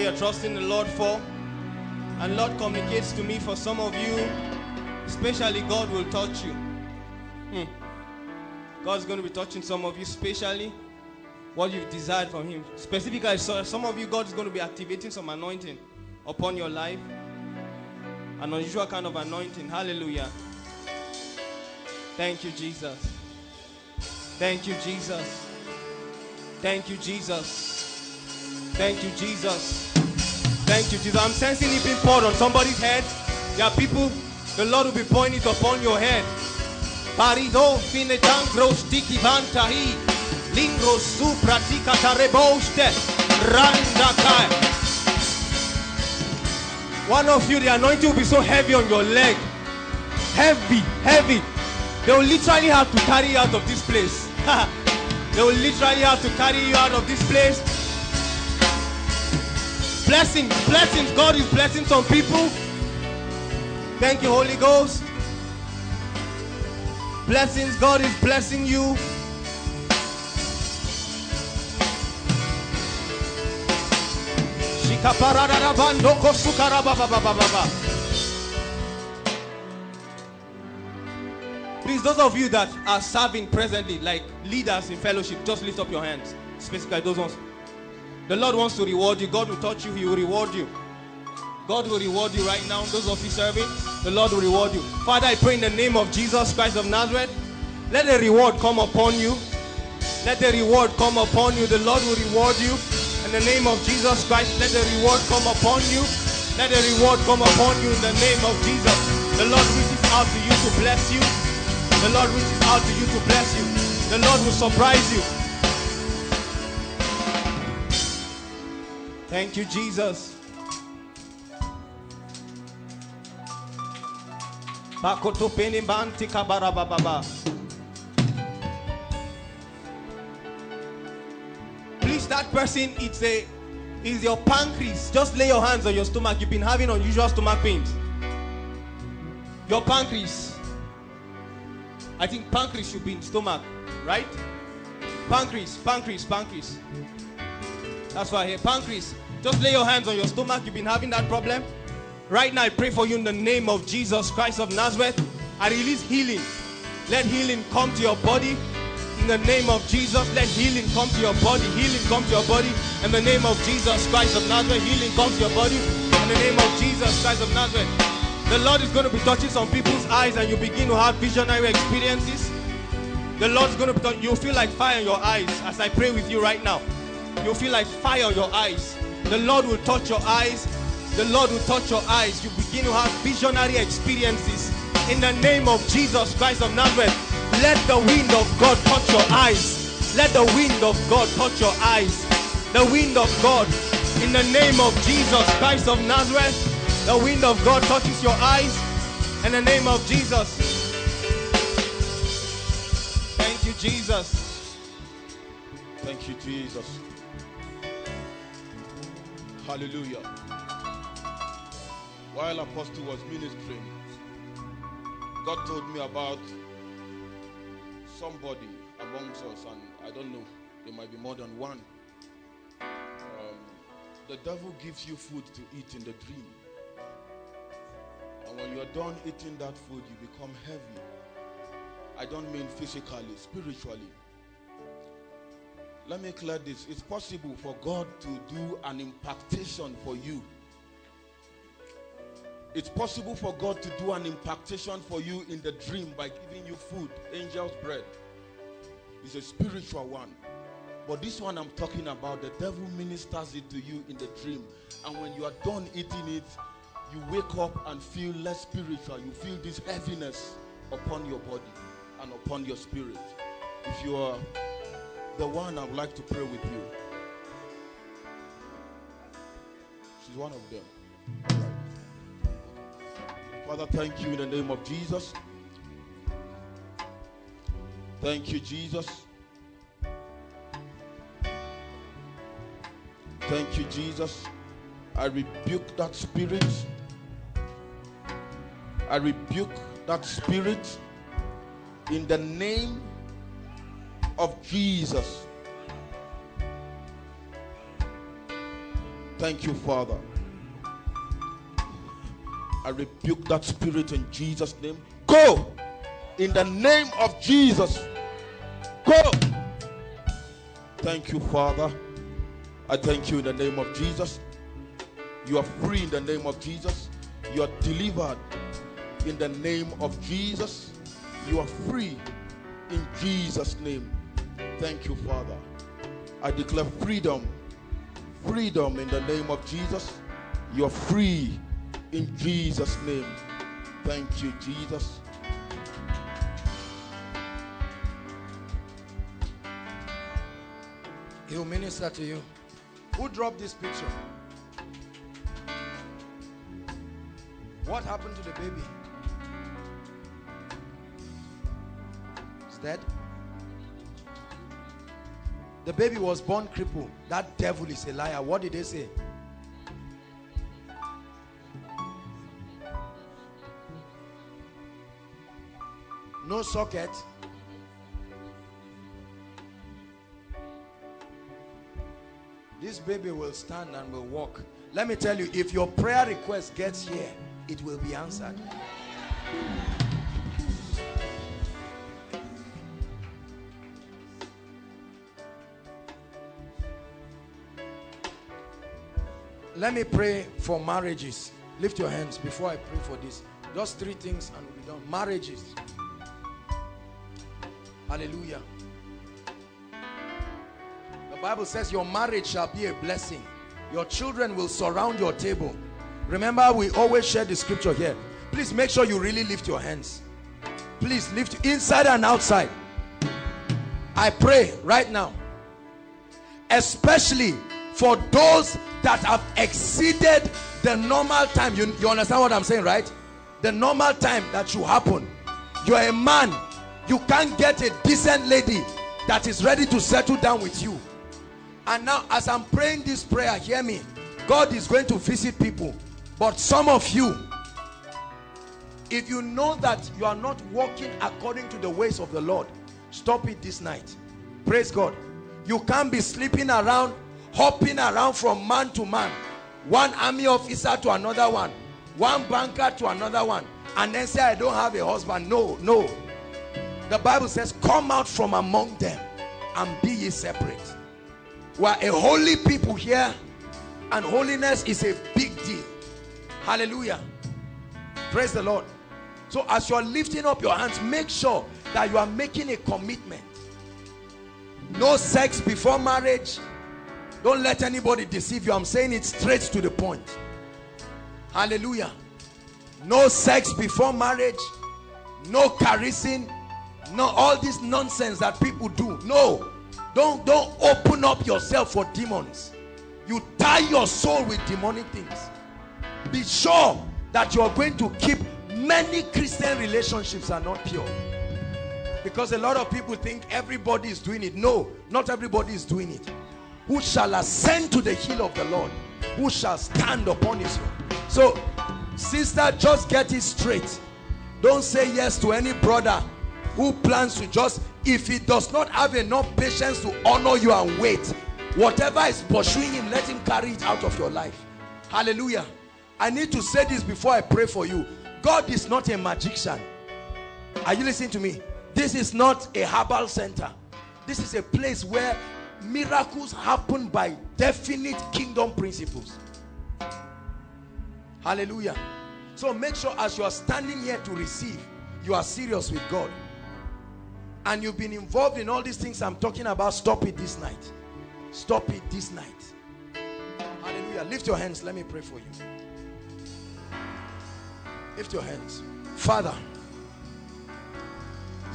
You're trusting the Lord for, and Lord communicates to me for some of you, especially God will touch you. Hmm. God's going to be touching some of you, specially what you've desired from Him. Specifically, so some of you, God is going to be activating some anointing upon your life. An unusual kind of anointing. Hallelujah. Thank you, Jesus. Thank you, Jesus. Thank you, Jesus. Thank you, Jesus. Thank you, Jesus. I'm sensing it being poured on somebody's head. There are people, the Lord will be pouring it upon your head. Parido fine vantahi. Lingro su pratica tareboste. Randa kai. One of you, the anointing will be so heavy on your leg. Heavy, heavy. They will literally have to carry you out of this place. they will literally have to carry you out of this place. Blessings, blessings. God is blessing some people. Thank you, Holy Ghost. Blessings, God is blessing you. Please, those of you that are serving presently, like leaders in fellowship, just lift up your hands. Specifically, those ones. The Lord wants to reward you. God will touch you. He will reward you. God will reward you right now. Those of you serving, the Lord will reward you. Father, I pray in the name of Jesus Christ of Nazareth. Let the reward come upon you. Let the reward come upon you. The Lord will reward you. In the name of Jesus Christ, let the reward come upon you. Let the reward come upon you in the name of Jesus. The Lord reaches out to you to bless you. The Lord reaches out to you to bless you. The Lord will surprise you. Thank you, Jesus. Bakotopeni banti kabarabababa. Please, that person, it's a, is your pancreas. Just lay your hands on your stomach. You've been having unusual stomach pains. Your pancreas. I think pancreas should be in stomach, right? Pancreas, pancreas, pancreas. That's why hear pancreas. Just lay your hands on your stomach. You've been having that problem. Right now, I pray for you in the name of Jesus Christ of Nazareth. I release healing. Let healing come to your body. In the name of Jesus, let healing come to your body. Healing come to your body. In the name of Jesus Christ of Nazareth, healing come to your body. In the name of Jesus Christ of Nazareth. The Lord is going to be touching some people's eyes and you begin to have visionary experiences. The Lord's going to be touching. You'll feel like fire in your eyes as I pray with you right now. You'll feel like fire in your eyes. The Lord will touch your eyes. The Lord will touch your eyes. You begin to have visionary experiences. In the name of Jesus Christ of Nazareth, let the wind of God touch your eyes. Let the wind of God touch your eyes. The wind of God. In the name of Jesus Christ of Nazareth, the wind of God touches your eyes. In the name of Jesus. Thank you, Jesus. Thank you, Jesus. Hallelujah. While Apostle was ministering, God told me about somebody amongst us, and I don't know, there might be more than one. Um, the devil gives you food to eat in the dream. And when you're done eating that food, you become heavy. I don't mean physically, spiritually. Let me clear this. It's possible for God to do an impartation for you. It's possible for God to do an impartation for you in the dream by giving you food, angel's bread. It's a spiritual one. But this one I'm talking about, the devil ministers it to you in the dream. And when you are done eating it, you wake up and feel less spiritual. You feel this heaviness upon your body and upon your spirit. If you are the one, I would like to pray with you. She's one of them. Father, thank you in the name of Jesus. Thank you, Jesus. Thank you, Jesus. I rebuke that spirit. I rebuke that spirit in the name of Jesus. Thank you, Father. I rebuke that spirit in Jesus' name. Go in the name of Jesus. Go. Thank you, Father. I thank you in the name of Jesus. You are free in the name of Jesus. You are delivered in the name of Jesus. You are free in Jesus' name. Thank you, Father. I declare freedom. Freedom in the name of Jesus. You are free in Jesus' name. Thank you, Jesus. He will minister to you. Who dropped this picture? What happened to the baby? It's dead. The baby was born crippled. That devil is a liar. What did they say? No socket. This baby will stand and will walk. Let me tell you, if your prayer request gets here, it will be answered. Let me pray for marriages. Lift your hands before I pray for this. Just three things and we'll be done. Marriages. Hallelujah. The Bible says your marriage shall be a blessing. Your children will surround your table. Remember, we always share the scripture here. Please make sure you really lift your hands. Please lift inside and outside. I pray right now, especially for those that have exceeded the normal time. You, you understand what I'm saying, right? The normal time that should happen. You're a man. You can't get a decent lady that is ready to settle down with you. And now, as I'm praying this prayer, hear me. God is going to visit people. But some of you, if you know that you are not walking according to the ways of the Lord, stop it this night. Praise God. You can't be sleeping around, hopping around from man to man. One army officer to another one. One banker to another one. And then say, I don't have a husband. No, no. The Bible says, come out from among them and be ye separate. We are a holy people here and holiness is a big deal. Hallelujah. Praise the Lord. So as you're lifting up your hands, make sure that you are making a commitment. No sex before marriage. Don't let anybody deceive you. I'm saying it straight to the point. Hallelujah. No sex before marriage. No caressing. No, all this nonsense that people do. No. Don't, don't open up yourself for demons. You tie your soul with demonic things. Be sure that you are going to keep many Christian relationships are not pure. Because a lot of people think everybody is doing it. No, not everybody is doing it. Who shall ascend to the hill of the Lord? Who shall stand upon his rock? So, sister, just get it straight. Don't say yes to any brother who plans to just, if he does not have enough patience to honor you and wait, whatever is pursuing him, let him carry it out of your life. Hallelujah. I need to say this before I pray for you. God is not a magician. Are you listening to me? This is not a herbal center. This is a place where miracles happen by definite kingdom principles. Hallelujah. So make sure as you are standing here to receive, you are serious with God. And you've been involved in all these things I'm talking about, stop it this night. Stop it this night. Hallelujah. Lift your hands. Let me pray for you. Lift your hands. Father,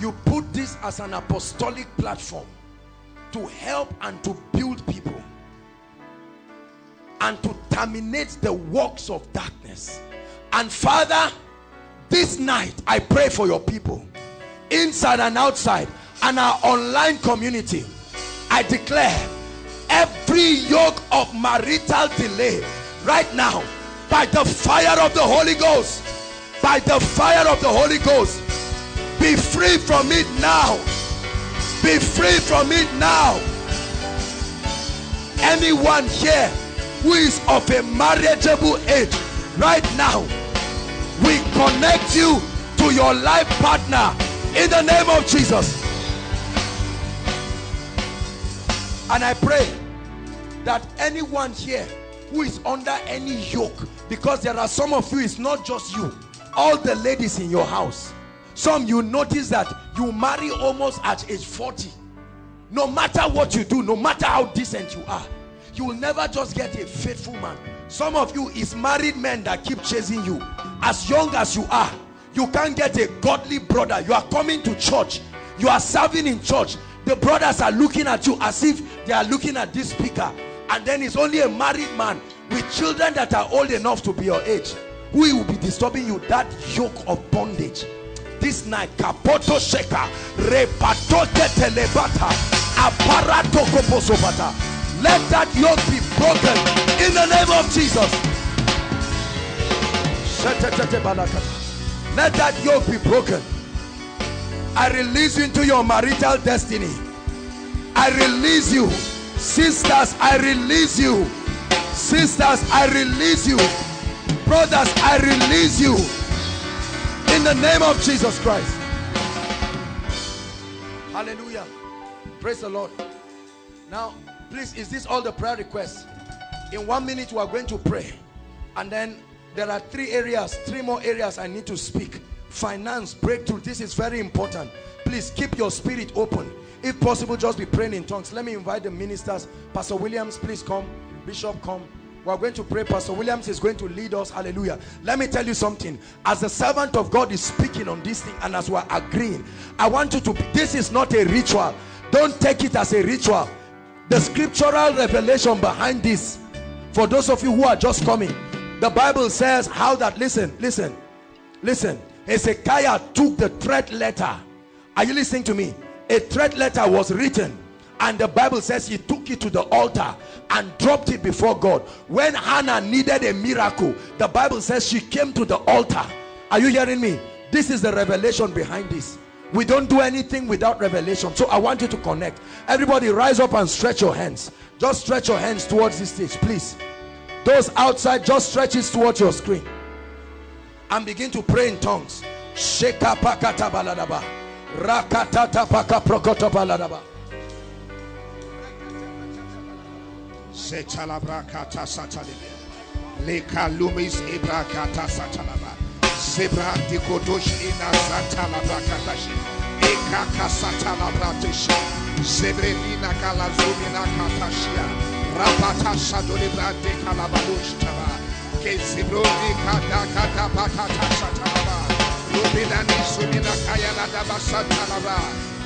you put this as an apostolic platform to help and to build people and to terminate the works of darkness. And Father, this night I pray for your people inside and outside and our online community. I declare every yoke of marital delay right now by the fire of the Holy Ghost by the fire of the Holy Ghost be free from it now be free from it now. Anyone here who is of a marriageable age right now we connect you to your life partner in the name of Jesus. And I pray that anyone here who is under any yoke because there are some of you it's not just you all the ladies in your house some you notice that you marry almost at age 40 no matter what you do no matter how decent you are you will never just get a faithful man. Some of you is married men that keep chasing you. As young as you are you can't get a godly brother. You are coming to church. You are serving in church. The brothers are looking at you as if they are looking at this speaker. And then it's only a married man with children that are old enough to be your age who will be disturbing you. That yoke of bondage this night kapoto sheka repatoke telebata aparato koposopata let that yoke be broken in the name of jesus. Let that yoke be broken. I release you into your marital destiny. I release you. Sisters i release you. Sisters i release you. Brothers i release you in the name of jesus christ. Hallelujah. Praise the lord. Now please is this all the prayer requests? In one minute we are going to pray. And then there are three areas three more areas i need to speak. Finance breakthrough this is very important. Please keep your spirit open. If possible just be praying in tongues. Let me invite the ministers. Pastor williams please come. Bishop come we're going to pray. Pastor williams is going to lead us. Hallelujah. Let me tell you something. As the servant of god is speaking on this thing and as we're agreeing i want you to this is not a ritual. Don't take it as a ritual. The scriptural revelation behind this for those of you who are just coming the bible says how that listen listen listen. Hezekiah took the threat letter. Are you listening to me? A threat letter was written and the bible says he took it to the altar and dropped it before god. When hannah needed a miracle the bible says she came to the altar. Are you hearing me? This is the revelation behind this. We don't do anything without revelation. So i want you to connect. Everybody rise up and stretch your hands. Just stretch your hands towards this stage please. Those outside just stretch it towards your screen. And begin to pray in tongues. Sheka pakata baladaba rakatata paka prokoto baladaba Setalabrakata satalebe. Leka lumis ebrakata satalaba. Zebra dikodosh ina satalabrakatashi. Eka kasatalabratishi. Zebrelina kalazumina katashia. Rapata shadolebra de kalabalush taba. Kezibroni kata kata pakata satalaba. Rubinani sumina kaya ladaba satalaba.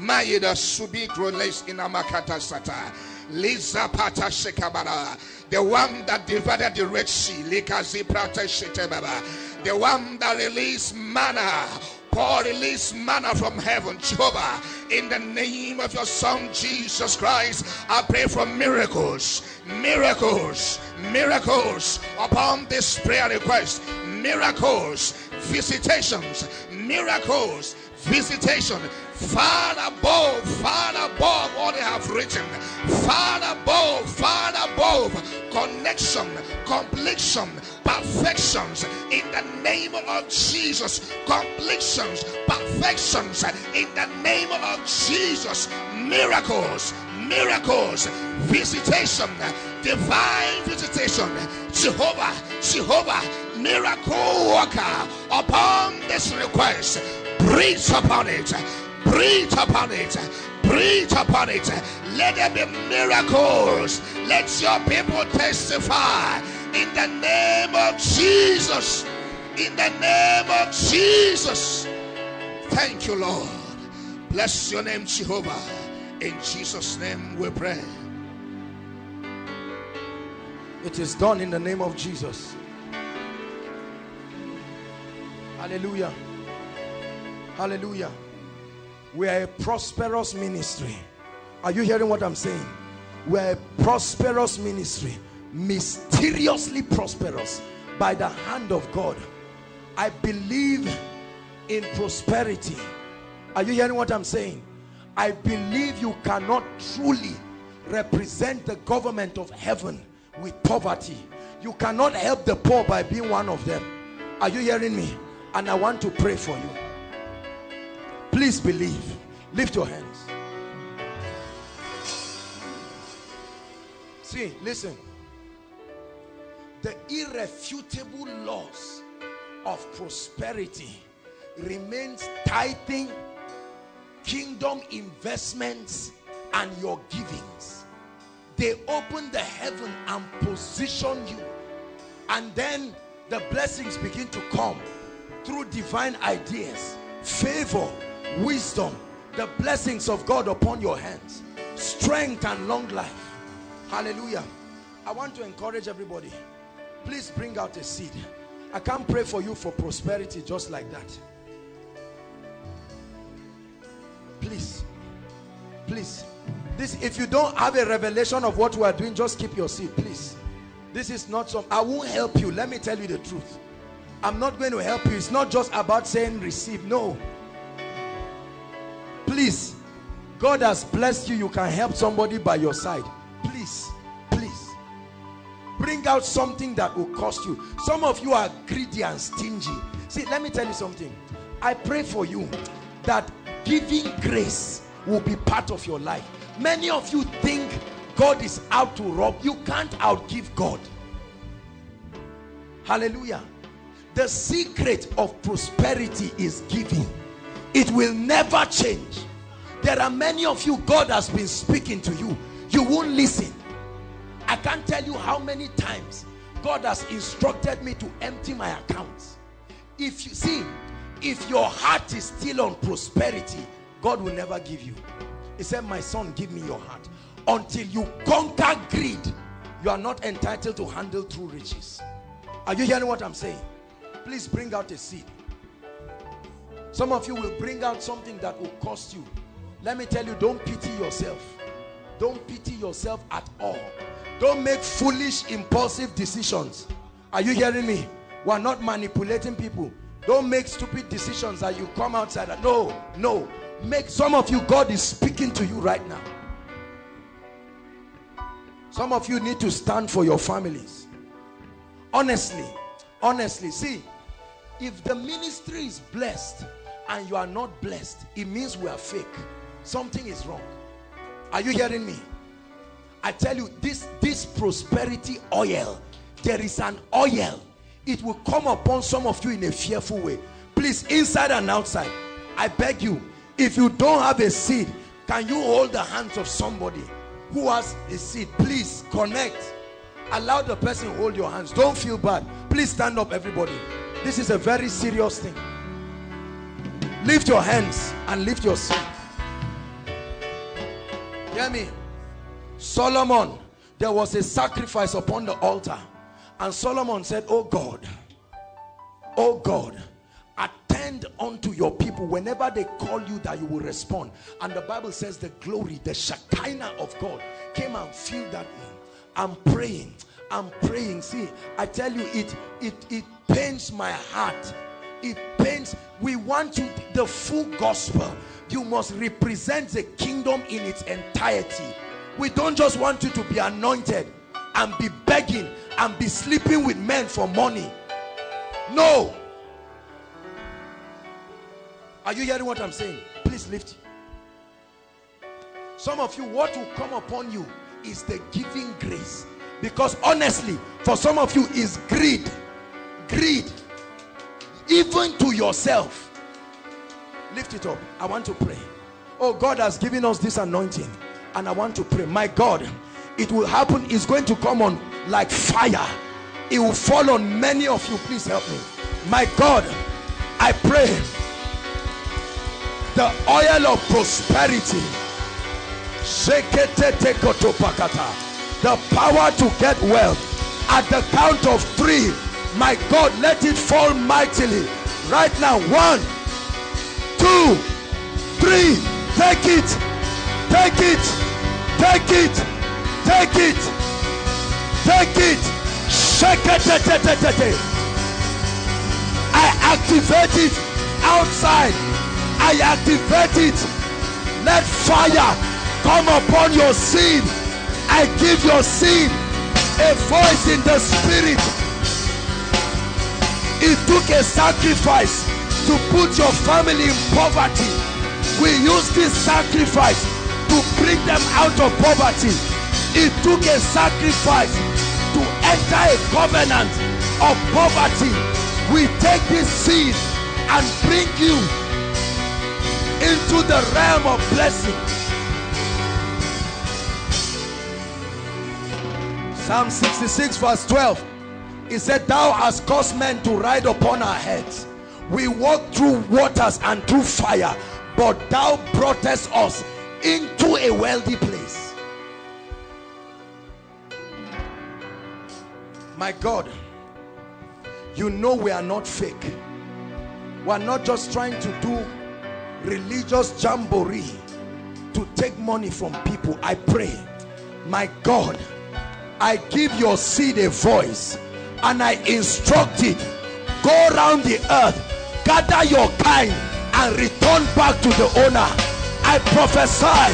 Maida subikro in inamakata sata. Liza pata shekabara. The one that divided the Red Sea. Likazi prata shetebaba. The one that released manna. Pour release manna from heaven, Jehovah. In the name of your Son Jesus Christ, I pray for miracles, miracles, miracles upon this prayer request. Miracles, visitations, miracles, visitation far above, far above what they have written, far above, far above connection, completion, perfections. In the name of Jesus, completions, perfections. In the name of Jesus, miracles, miracles, visitation, divine visitation, Jehovah, Jehovah, miracle worker upon this request, breathe upon it breathe upon it. Breathe upon it. Let there be miracles. Let your people testify. In the name of jesus. In the name of jesus. Thank you lord. Bless your name jehovah. In jesus name we pray. It is done in the name of jesus. Hallelujah. Hallelujah we are a prosperous ministry. Are you hearing what i'm saying? We are a prosperous ministry. Mysteriously prosperous by the hand of god. I believe in prosperity. Are you hearing what i'm saying? I believe you cannot truly represent the government of heaven with poverty. You cannot help the poor by being one of them. Are you hearing me? And i want to pray for you please believe lift your hands see listen the irrefutable laws of prosperity remains tithing, kingdom investments, and your givings. They open the heaven and position you. And then the blessings begin to come through divine ideas, favor, wisdom, the blessings of God upon your hands, strength and long life. Hallelujah. I want to encourage everybody. Please bring out a seed. I can't pray for you for prosperity just like that. Please. Please. This if you don't have a revelation of what we are doing, just keep your seat, please. This is not some I won't help you. Let me tell you the truth. I'm not going to help you. It's not just about saying receive. No. Please. God has blessed you. You can help somebody by your side. Please. Please. Bring out something that will cost you. Some of you are greedy and stingy. See, let me tell you something. I pray for you that giving grace will be part of your life. Many of you think God is out to rob. You can't outgive God. Hallelujah. The secret of prosperity is giving. It will never change. There are many of you, God has been speaking to you. You won't listen. I can't tell you how many times God has instructed me to empty my accounts. If you see, if your heart is still on prosperity, God will never give you. He said, my son, give me your heart. Until you conquer greed, you are not entitled to handle true riches. Are you hearing what I'm saying? Please bring out a seed. Some of you will bring out something that will cost you. Let me tell you, don't pity yourself. Don't pity yourself at all. Don't make foolish, impulsive decisions. Are you hearing me? We're not manipulating people. Don't make stupid decisions that you come outside. No, no. Make some of you, God is speaking to you right now. Some of you need to stand for your families. Honestly, honestly, see, if the ministry is blessed and you are not blessed, it means we are fake. Something is wrong. Are you hearing me? I tell you, this, this prosperity oil, there is an oil. It will come upon some of you in a fearful way. Please, inside and outside, I beg you, if you don't have a seed, can you hold the hands of somebody who has a seed? Please connect. Allow the person hold your hands. Don't feel bad. Please stand up, everybody. This is a very serious thing. Lift your hands and lift your seed. Hear me. Solomon, there was a sacrifice upon the altar. And Solomon said, Oh God, oh God, attend unto your people whenever they call you that you will respond. And the Bible says the glory, the Shekinah of God came and filled that room. I'm praying. I'm praying. See, I tell you, it it it pains my heart. It pains. We want you the full gospel. You must represent the kingdom in its entirety. We don't just want you to be anointed and be begging and be sleeping with men for money. No. Are you hearing what I'm saying? Please lift. Some of you, what will come upon you is the giving grace. Because honestly, for some of you is greed. Greed. Even to yourself. Lift it up. I want to pray. Oh, God has given us this anointing. And I want to pray. My God, it will happen. It's going to come on like fire. It will fall on many of you. Please help me. My God, I pray the oil of prosperity the power to get wealth at the count of three my God let it fall mightily. Right now one two three take it take it take it take it take it. Shake it. I activate it outside. I activate it. Let fire come upon your seed. I give your seed a voice in the spirit it took a sacrifice to put your family in poverty we use this sacrifice to bring them out of poverty it took a sacrifice to enter a covenant of poverty we take this seed and bring you into the realm of blessing. Psalm 66 verse 12. He said, Thou hast caused men to ride upon our heads. We walk through waters and through fire, but thou broughtest us into a wealthy place. My God, you know we are not fake. We are not just trying to do religious jamboree to take money from people. I pray, my God, I give your seed a voice and I instructed. Go around the earth, gather your kind and return back to the owner. I prophesy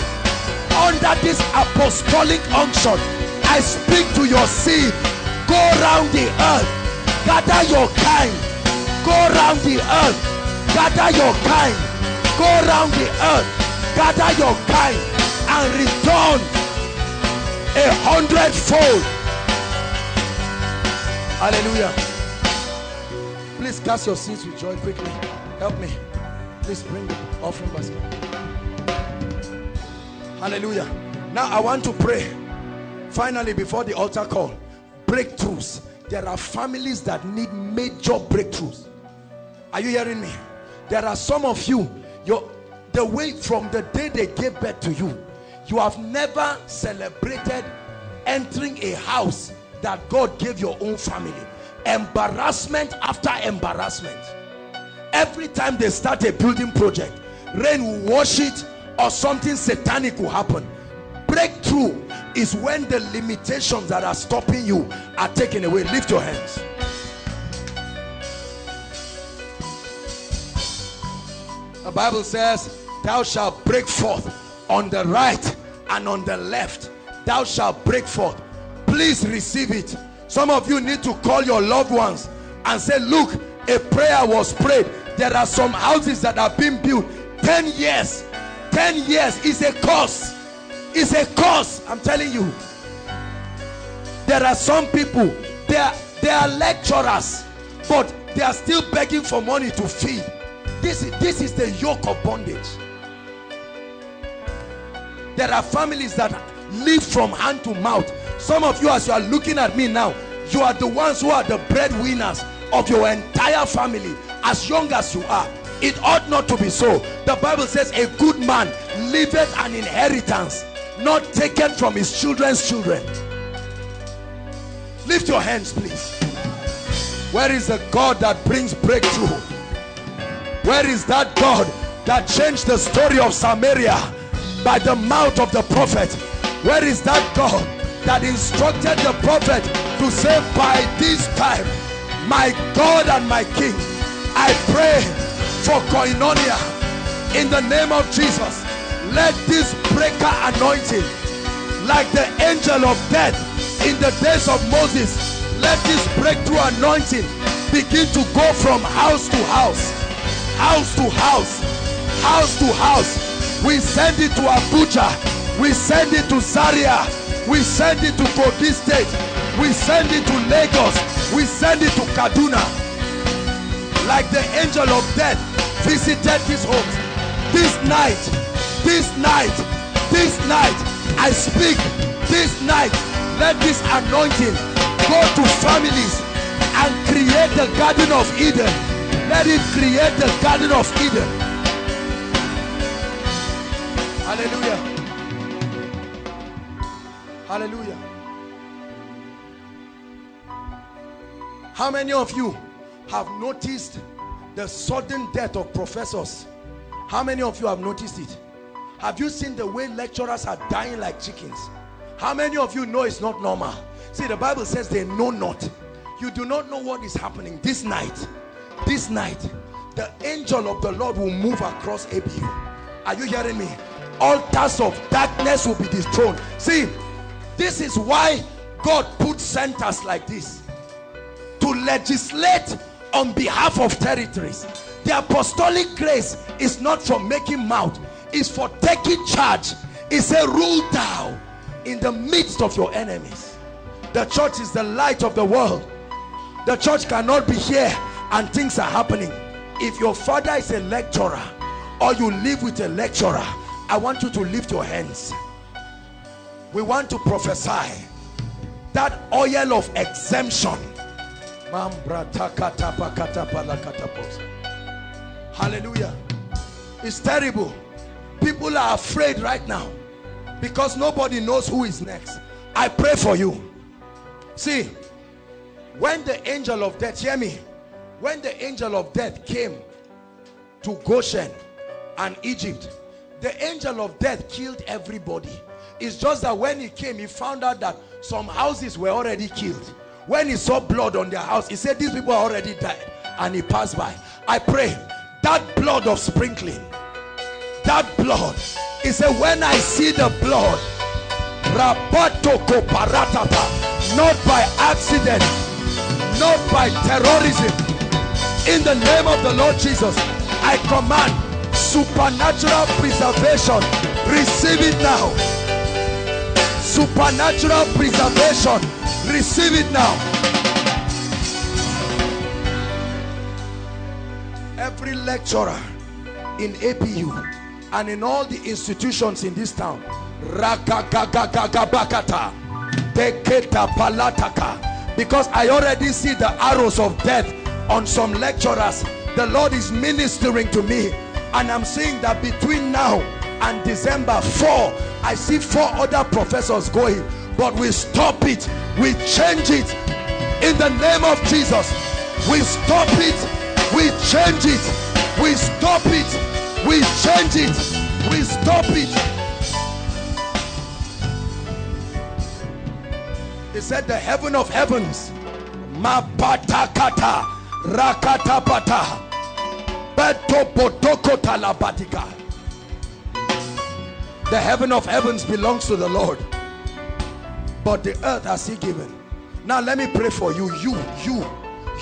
under this apostolic unction. I speak to your seed. Go around the earth, gather your kind. Go around the earth, gather your kind. Go around the earth, gather your kind and return a hundredfold. Hallelujah. Please cast your seeds with joy quickly. Help me. Please bring the offering basket. Hallelujah. Now I want to pray. Finally, before the altar call, breakthroughs. There are families that need major breakthroughs. Are you hearing me? There are some of you, your the way from the day they gave birth to you, you have never celebrated entering a house that God gave your own family. Embarrassment after embarrassment. Every time they start a building project, rain will wash it or something satanic will happen. Breakthrough is when the limitations that are stopping you are taken away. Lift your hands. The Bible says, Thou shalt break forth on the right and on the left. Thou shalt break forth. Please receive it. Some of you need to call your loved ones and say, Look, a prayer was prayed. There are some houses that have been built 10 years. 10 years is a cost. It's a cost. I'm telling you. There are some people, they are, they are lecturers, but they are still begging for money to feed. This is, this is the yoke of bondage. There are families that live from hand to mouth. Some of you, as you are looking at me now, you are the ones who are the breadwinners of your entire family, as young as you are. It ought not to be so. The Bible says, A good man leaveth an inheritance not taken from his children's children. Lift your hands, please. Where is the God that brings breakthrough? Where is that God that changed the story of Samaria by the mouth of the prophet? Where is that God that instructed the prophet to say, By this time, my God and my King, I pray for koinonia in the name of Jesus. Let this breaker anointing, like the angel of death in the days of Moses, let this breakthrough anointing begin to go from house to house, house to house, house to house. We send it to Abuja, we send it to Zaria, we send it to Kogi State, we send it to Lagos, we send it to Kaduna. Like the angel of death visited these homes. This night, this night, this night, I speak this night. Let this anointing go to families and create the Garden of Eden. Let it create the Garden of Eden. Hallelujah. Hallelujah. How many of you have noticed the sudden death of professors? How many of you have noticed it? Have you seen the way lecturers are dying like chickens? How many of you know it's not normal? See, the Bible says they know not. You do not know what is happening this night. This night, the angel of the Lord will move across ABU. Are you hearing me? Altars of darkness will be dethroned. See, this is why God put centers like this to legislate on behalf of territories. The apostolic grace is not for making mouth, it's for taking charge. It's a rule down in the midst of your enemies. The church is the light of the world. The church cannot be here and things are happening if your father is a lecturer or you live with a lecturer i want you to lift your hands we want to prophesy that oil of exemption. Hallelujah. It's terrible. People are afraid right now because nobody knows who is next. I pray for you. See when the angel of death hear me when the angel of death came to Goshen and Egypt the angel of death killed everybody it's just that when he came he found out that some houses were already killed. When he saw blood on their house he said these people are already died and he passed by. I pray that blood of sprinkling that blood. He said when I see the blood not by accident not by terrorism in the name of the Lord Jesus I command supernatural preservation. Receive it now supernatural preservation. Receive it now. Every lecturer in ABU and in all the institutions in this town because I already see the arrows of death on some lecturers. The Lord is ministering to me and I'm seeing that between now and December 4 I see four other professors going but we stop it. We change it in the name of Jesus. We stop it. We change it. We stop it. We change it. We stop it. He said the heaven of heavens mapatakata rakatapata betopotokotalabatika the heaven of heavens belongs to the Lord but the earth has he given. Now let me pray for you. You you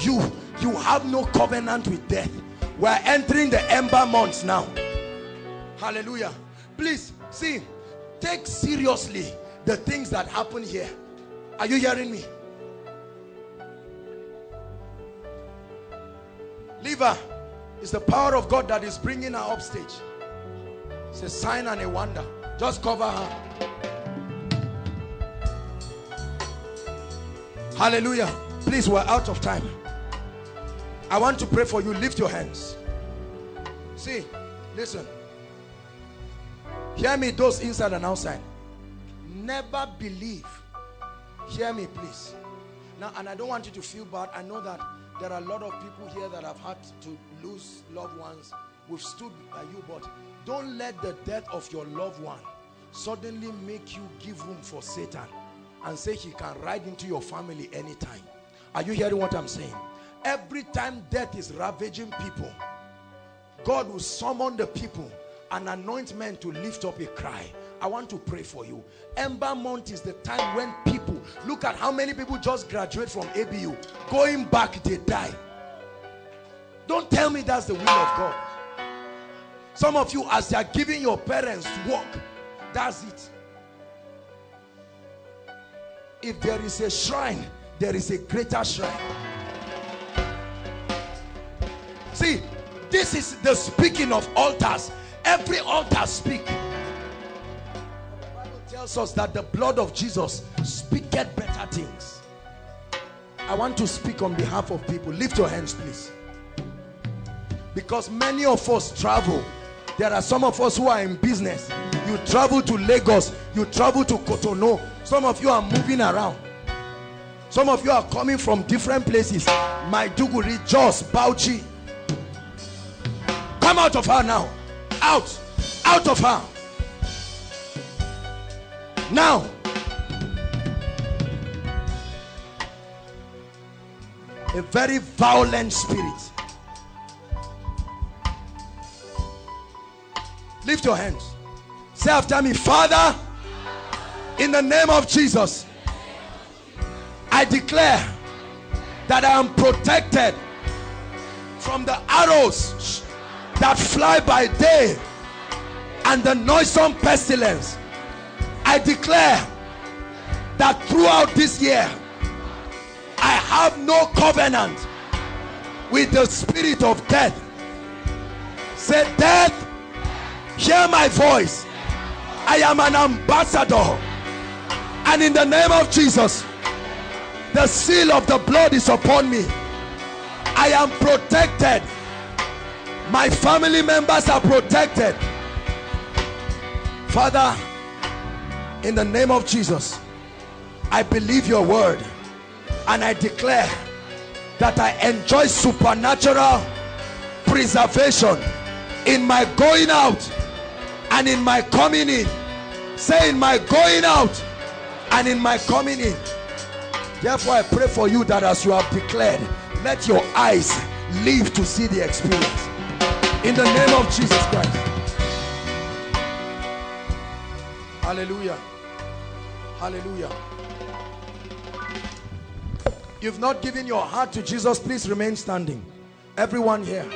you you have no covenant with death. We're entering the ember months now. Hallelujah. Please see take seriously the things that happen here. Are you hearing me? Liver is the power of God that is bringing her upstage it's a sign and a wonder. Just cover her. Hallelujah. Please we're out of time. I want to pray for you. Lift your hands. See listen. Hear me those inside and outside. Never believe. Hear me please. Now and I don't want you to feel bad. I know that there are a lot of people here that have had to lose loved ones. We've stood by you but don't let the death of your loved one suddenly make you give room for Satan and say he can ride into your family anytime. Are you hearing what I'm saying? Every time death is ravaging people God will summon the people and anoint men to lift up a cry. I want to pray for you. Ember month is the time when people look at how many people just graduate from ABU going back they die. Don't tell me that's the will of God some of you as they are giving your parents work that's it. If there is a shrine there is a greater shrine. See this is the speaking of altars. Every altar speak. The Bible tells us that the blood of Jesus speaketh better things. I want to speak on behalf of people. Lift your hands please. Because many of us travel there are some of us who are in business. You travel to Lagos you travel to Cotonou. Some of you are moving around. Some of you are coming from different places. Maiduguri, Jos, Bauchi. Come out of her now. Out. Out of her. Now. A very violent spirit lift your hands say after me father in the name of jesus i declare that i am protected from the arrows that fly by day and the noisome pestilence I declare that throughout this year I have no covenant with the spirit of death. Say, Death, hear my voice. I am an ambassador. And in the name of Jesus, the seal of the blood is upon me. I am protected. My family members are protected. Father, in the name of Jesus, I believe your word and I declare that I enjoy supernatural preservation in my going out and in my coming in. Say in my going out and in my coming in. Therefore, I pray for you that as you have declared, let your eyes live to see the experience. In the name of Jesus Christ. Hallelujah. Hallelujah. You've not given your heart to Jesus, please remain standing. Everyone here,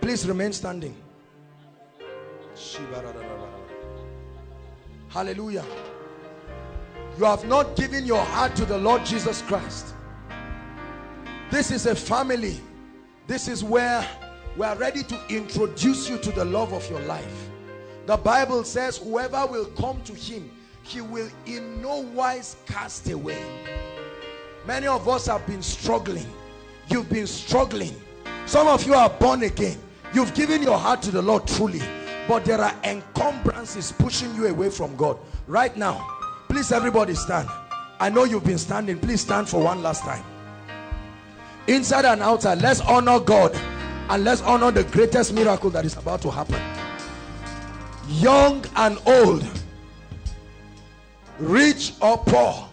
please remain standing. Hallelujah. You have not given your heart to the Lord Jesus Christ. This is a family. This is where we are ready to introduce you to the love of your life. The Bible says whoever will come to him, he will in no wise cast away. Many of us have been struggling. You've been struggling. Some of you are born again. You've given your heart to the Lord truly. But there are encumbrances pushing you away from God. Right now, please everybody stand. I know you've been standing. Please stand for one last time. Inside and outside, let's honor God. And let's honor the greatest miracle that is about to happen. Young and old. Rich or poor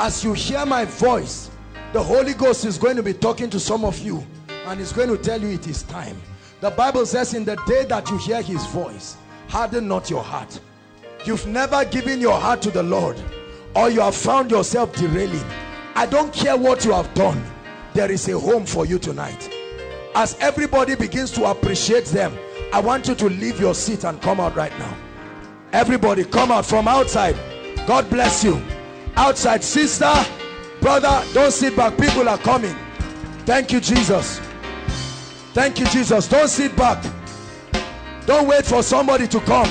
as you hear my voice the Holy Ghost is going to be talking to some of you and he's going to tell you it is time the Bible says in the day that you hear his voice harden not your heart. You've never given your heart to the Lord or you have found yourself derailing. I don't care what you have done there is a home for you tonight. As everybody begins to appreciate them I want you to leave your seat and come out right now. Everybody come out from outside. God bless you. Outside sister brother don't sit back. People are coming. Thank you jesus thank you jesus. Don't sit back. Don't wait for somebody to come.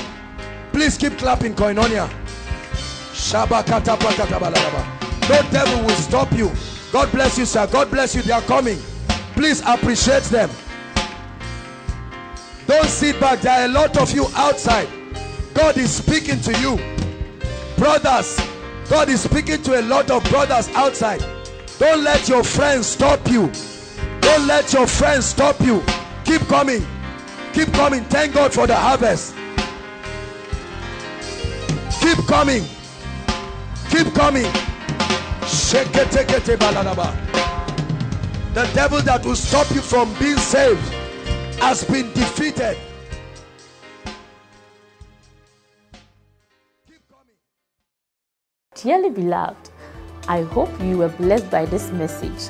Please keep clapping koinonia. No devil will stop you. God bless you sir. God bless you. They are coming. Please appreciate them. Don't sit back. There are a lot of you outside. God is speaking to you. Brothers God is speaking to a lot of brothers outside. Don't let your friends stop you. Don't let your friends stop you. Keep coming. Keep coming. Thank God for the harvest. Keep coming. Keep coming. The devil that will stop you from being saved has been defeated. Dearly beloved, I hope you were blessed by this message.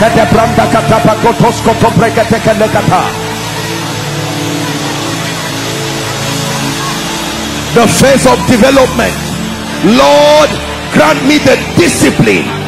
Kata branda kate katos. Kate branda kata pakotos koto brekete kele kata. The phase of development. Lord, grant me the discipline